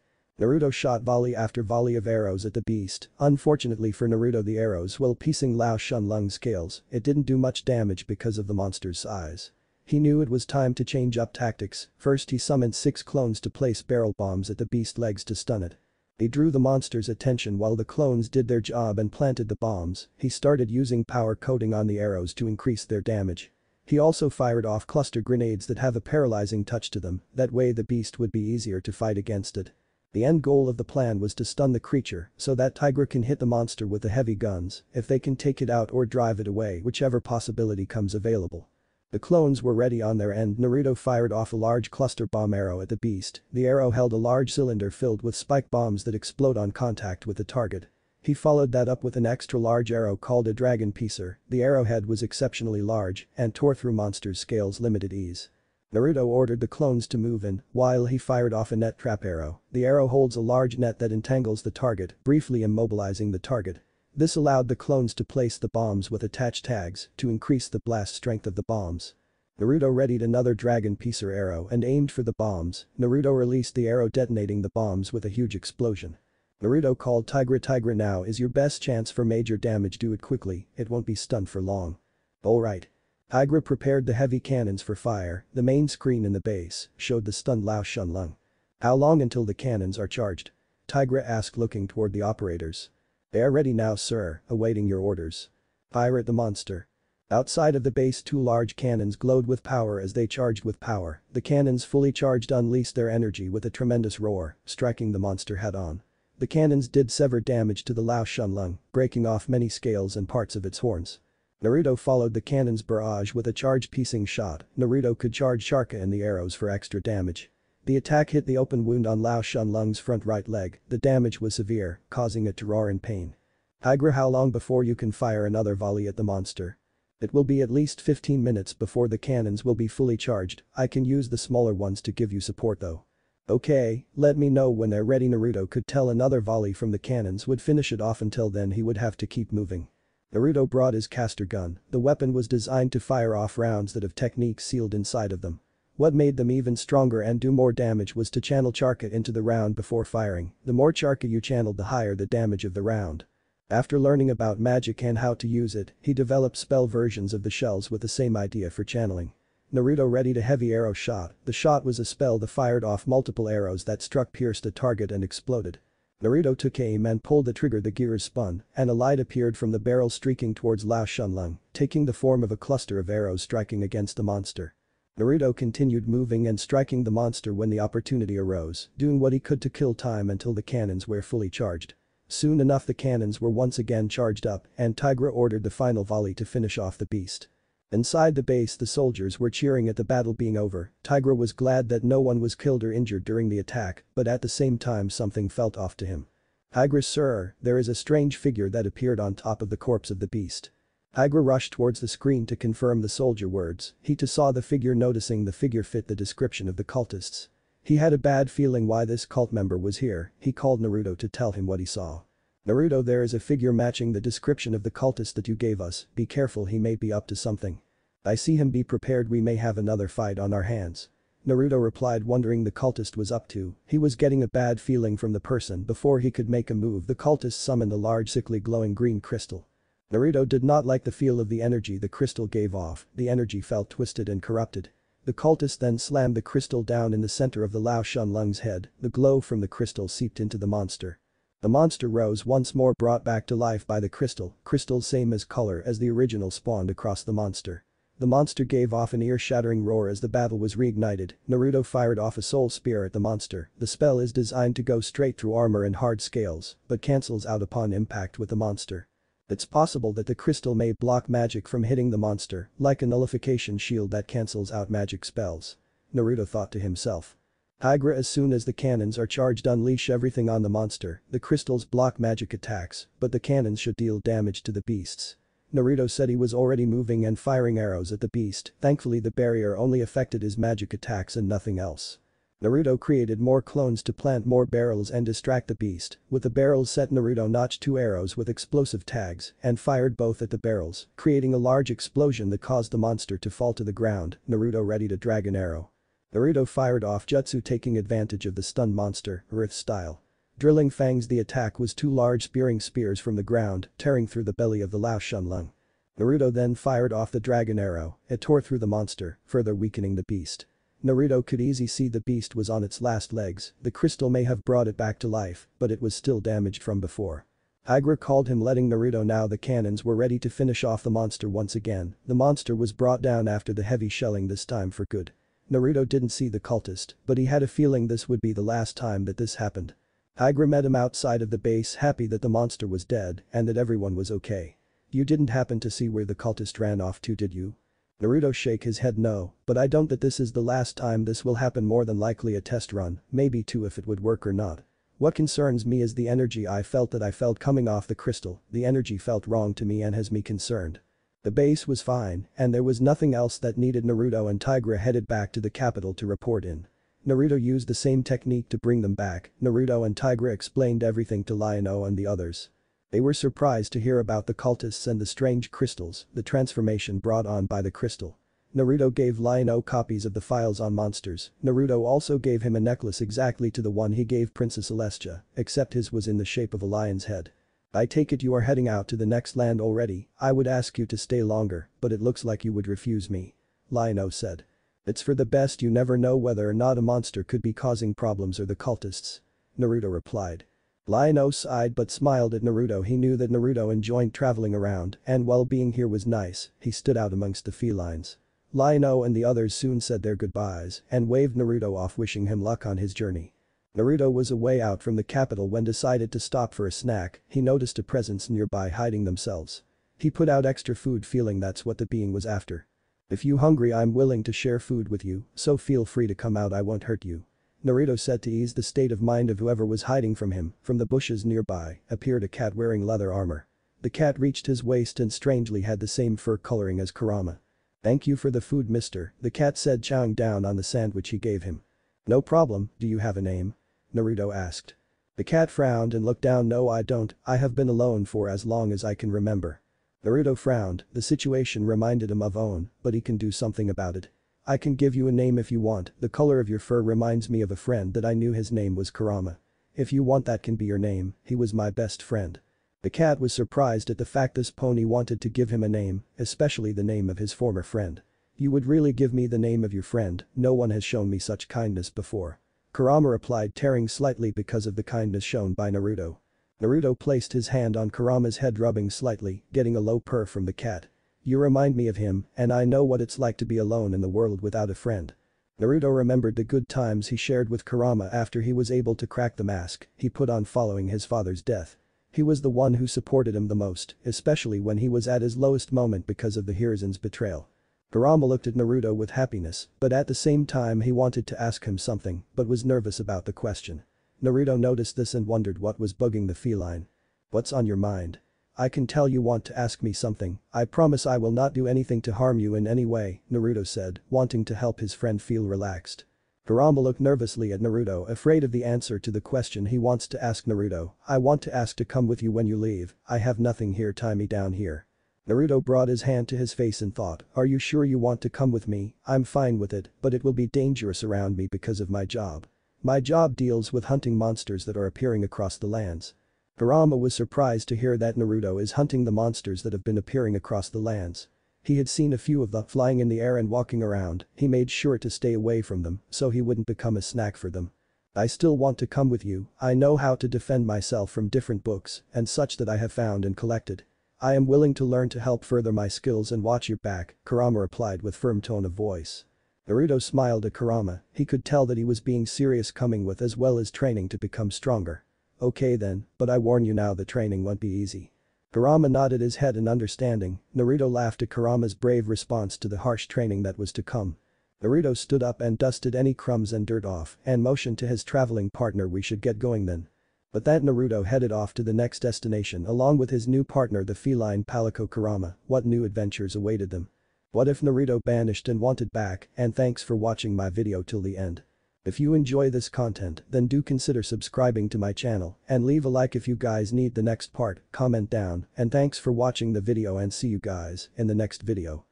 Naruto shot volley after volley of arrows at the beast, unfortunately for Naruto the arrows while piecing Lao-Shan Lung's scales, it didn't do much damage because of the monster's size. He knew it was time to change up tactics, first he summoned six clones to place barrel bombs at the beast's legs to stun it. He drew the monster's attention while the clones did their job and planted the bombs, he started using power coating on the arrows to increase their damage. He also fired off cluster grenades that have a paralyzing touch to them, that way the beast would be easier to fight against it. The end goal of the plan was to stun the creature so that Tygra can hit the monster with the heavy guns if they can take it out or drive it away whichever possibility comes available. The clones were ready on their end Naruto fired off a large cluster bomb arrow at the beast, the arrow held a large cylinder filled with spike bombs that explode on contact with the target. He followed that up with an extra large arrow called a dragon piercer, the arrowhead was exceptionally large and tore through monsters' scales limited ease. Naruto ordered the clones to move in, while he fired off a net trap arrow, the arrow holds a large net that entangles the target, briefly immobilizing the target. This allowed the clones to place the bombs with attached tags to increase the blast strength of the bombs. Naruto readied another dragon piercer arrow and aimed for the bombs, Naruto released the arrow detonating the bombs with a huge explosion. Naruto called Tygra Tygra now is your best chance for major damage do it quickly, it won't be stunned for long. Alright. Tygra prepared the heavy cannons for fire, the main screen in the base showed the stunned Lao-Shan Lung. How long until the cannons are charged? Tygra asked looking toward the operators. They are ready now sir, awaiting your orders. Pirate the monster. Outside of the base two large cannons glowed with power as they charged with power, the cannons fully charged unleashed their energy with a tremendous roar, striking the monster head-on. The cannons did severe damage to the Lao-Shan Lung, breaking off many scales and parts of its horns. Naruto followed the cannon's barrage with a charge-piecing shot, Naruto could charge chakra and the arrows for extra damage. The attack hit the open wound on Lao-Shan Lung's front right leg, the damage was severe, causing it to roar in pain. Tygra how long before you can fire another volley at the monster? It will be at least 15 minutes before the cannons will be fully charged, I can use the smaller ones to give you support though. Okay, let me know when they're ready Naruto could tell another volley from the cannons would finish it off until then he would have to keep moving. Naruto brought his caster gun, the weapon was designed to fire off rounds that have techniques sealed inside of them. What made them even stronger and do more damage was to channel Chakra into the round before firing, the more Chakra you channeled the higher the damage of the round. After learning about magic and how to use it, he developed spell versions of the shells with the same idea for channeling. Naruto readied a heavy arrow shot, the shot was a spell that fired off multiple arrows that struck pierced a target and exploded. Naruto took aim and pulled the trigger the gears spun, and a light appeared from the barrel streaking towards Lao-Shan Lung, taking the form of a cluster of arrows striking against the monster. Naruto continued moving and striking the monster when the opportunity arose, doing what he could to kill time until the cannons were fully charged. Soon enough the cannons were once again charged up and Tygra ordered the final volley to finish off the beast. Inside the base the soldiers were cheering at the battle being over, Tygra was glad that no one was killed or injured during the attack, but at the same time something felt off to him. Tygra sir, there is a strange figure that appeared on top of the corpse of the beast. Tygra rushed towards the screen to confirm the soldier words, he too saw the figure noticing the figure fit the description of the cultists. He had a bad feeling why this cult member was here, he called Naruto to tell him what he saw. Naruto there is a figure matching the description of the cultist that you gave us, be careful he may be up to something. I see him be prepared we may have another fight on our hands. Naruto replied wondering the cultist was up to, he was getting a bad feeling from the person before he could make a move the cultist summoned a large sickly glowing green crystal. Naruto did not like the feel of the energy the crystal gave off, the energy felt twisted and corrupted. The cultist then slammed the crystal down in the center of the Lao-Shan Lung's head, the glow from the crystal seeped into the monster. The monster rose once more brought back to life by the crystal, crystal same as color as the original spawned across the monster. The monster gave off an ear-shattering roar as the battle was reignited, Naruto fired off a soul spear at the monster, the spell is designed to go straight through armor and hard scales, but cancels out upon impact with the monster. It's possible that the crystal may block magic from hitting the monster, like a nullification shield that cancels out magic spells. Naruto thought to himself. Tygra as soon as the cannons are charged unleash everything on the monster, the crystals block magic attacks, but the cannons should deal damage to the beasts. Naruto said he was already moving and firing arrows at the beast, thankfully the barrier only affected his magic attacks and nothing else. Naruto created more clones to plant more barrels and distract the beast, with the barrels set Naruto notched two arrows with explosive tags and fired both at the barrels, creating a large explosion that caused the monster to fall to the ground, Naruto readied a dragon arrow. Naruto fired off jutsu taking advantage of the stunned monster, Earth style. Drilling fangs the attack was two large spearing spears from the ground, tearing through the belly of the Lao-Shan Lung. Naruto then fired off the dragon arrow, it tore through the monster, further weakening the beast. Naruto could easily see the beast was on its last legs, the crystal may have brought it back to life, but it was still damaged from before. Tygra called him letting Naruto now the cannons were ready to finish off the monster once again, the monster was brought down after the heavy shelling this time for good. Naruto didn't see the cultist, but he had a feeling this would be the last time that this happened. Tygra met him outside of the base happy that the monster was dead and that everyone was okay. You didn't happen to see where the cultist ran off to did you? Naruto shake his head no, but I don't that this is the last time this will happen more than likely a test run, maybe two if it would work or not. What concerns me is the energy I felt that I felt coming off the crystal, the energy felt wrong to me and has me concerned. The base was fine, and there was nothing else that needed Naruto and Tygra headed back to the capital to report in. Naruto used the same technique to bring them back, Naruto and Tygra explained everything to Lion-O and the others. They were surprised to hear about the cultists and the strange crystals, the transformation brought on by the crystal. Naruto gave Lion-O copies of the files on monsters, Naruto also gave him a necklace exactly to the one he gave Princess Celestia, except his was in the shape of a lion's head. I take it you are heading out to the next land already, I would ask you to stay longer, but it looks like you would refuse me. Lion-O said. It's for the best you never know whether or not a monster could be causing problems or the cultists. Naruto replied. Lion-O sighed but smiled at Naruto he knew that Naruto enjoyed traveling around and while being here was nice, he stood out amongst the felines. Lion-O and the others soon said their goodbyes and waved Naruto off wishing him luck on his journey. Naruto was away out from the capital when decided to stop for a snack, he noticed a presence nearby hiding themselves. He put out extra food feeling that's what the being was after. If you hungry I'm willing to share food with you, so feel free to come out I won't hurt you. Naruto said to ease the state of mind of whoever was hiding from him, from the bushes nearby, appeared a cat wearing leather armor. The cat reached his waist and strangely had the same fur coloring as Kurama. Thank you for the food mister, the cat said chowing down on the sandwich he gave him. No problem, do you have a name? Naruto asked. The cat frowned and looked down no I don't, I have been alone for as long as I can remember. Naruto frowned, the situation reminded him of Own, but he can do something about it. I can give you a name if you want, the color of your fur reminds me of a friend that I knew his name was Kurama. If you want that can be your name, he was my best friend. The cat was surprised at the fact this pony wanted to give him a name, especially the name of his former friend. You would really give me the name of your friend, no one has shown me such kindness before. Kurama replied tearing slightly because of the kindness shown by Naruto. Naruto placed his hand on Kurama's head rubbing slightly, getting a low purr from the cat. You remind me of him, and I know what it's like to be alone in the world without a friend. Naruto remembered the good times he shared with Kurama after he was able to crack the mask he put on following his father's death. He was the one who supported him the most, especially when he was at his lowest moment because of the Hiruzen's betrayal. Kurama looked at Naruto with happiness, but at the same time he wanted to ask him something, but was nervous about the question. Naruto noticed this and wondered what was bugging the feline. What's on your mind? I can tell you want to ask me something, I promise I will not do anything to harm you in any way, Naruto said, wanting to help his friend feel relaxed. Kurama looked nervously at Naruto afraid of the answer to the question he wants to ask Naruto, I want to ask to come with you when you leave, I have nothing here tie me down here. Naruto brought his hand to his face and thought, are you sure you want to come with me, I'm fine with it, but it will be dangerous around me because of my job. My job deals with hunting monsters that are appearing across the lands. Kurama was surprised to hear that Naruto is hunting the monsters that have been appearing across the lands. He had seen a few of them flying in the air and walking around, he made sure to stay away from them so he wouldn't become a snack for them. I still want to come with you, I know how to defend myself from different books and such that I have found and collected. I am willing to learn to help further my skills and watch your back, Kurama replied with firm tone of voice. Naruto smiled at Kurama, he could tell that he was being serious coming with as well as training to become stronger. Okay then, but I warn you now the training won't be easy. Kurama nodded his head in understanding, Naruto laughed at Kurama's brave response to the harsh training that was to come. Naruto stood up and dusted any crumbs and dirt off and motioned to his traveling partner we should get going then. But that Naruto headed off to the next destination along with his new partner the feline Palico Kurama, what new adventures awaited them. What if Naruto banished and wanted back and thanks for watching my video till the end. If you enjoy this content then do consider subscribing to my channel and leave a like if you guys need the next part, comment down and thanks for watching the video and see you guys in the next video.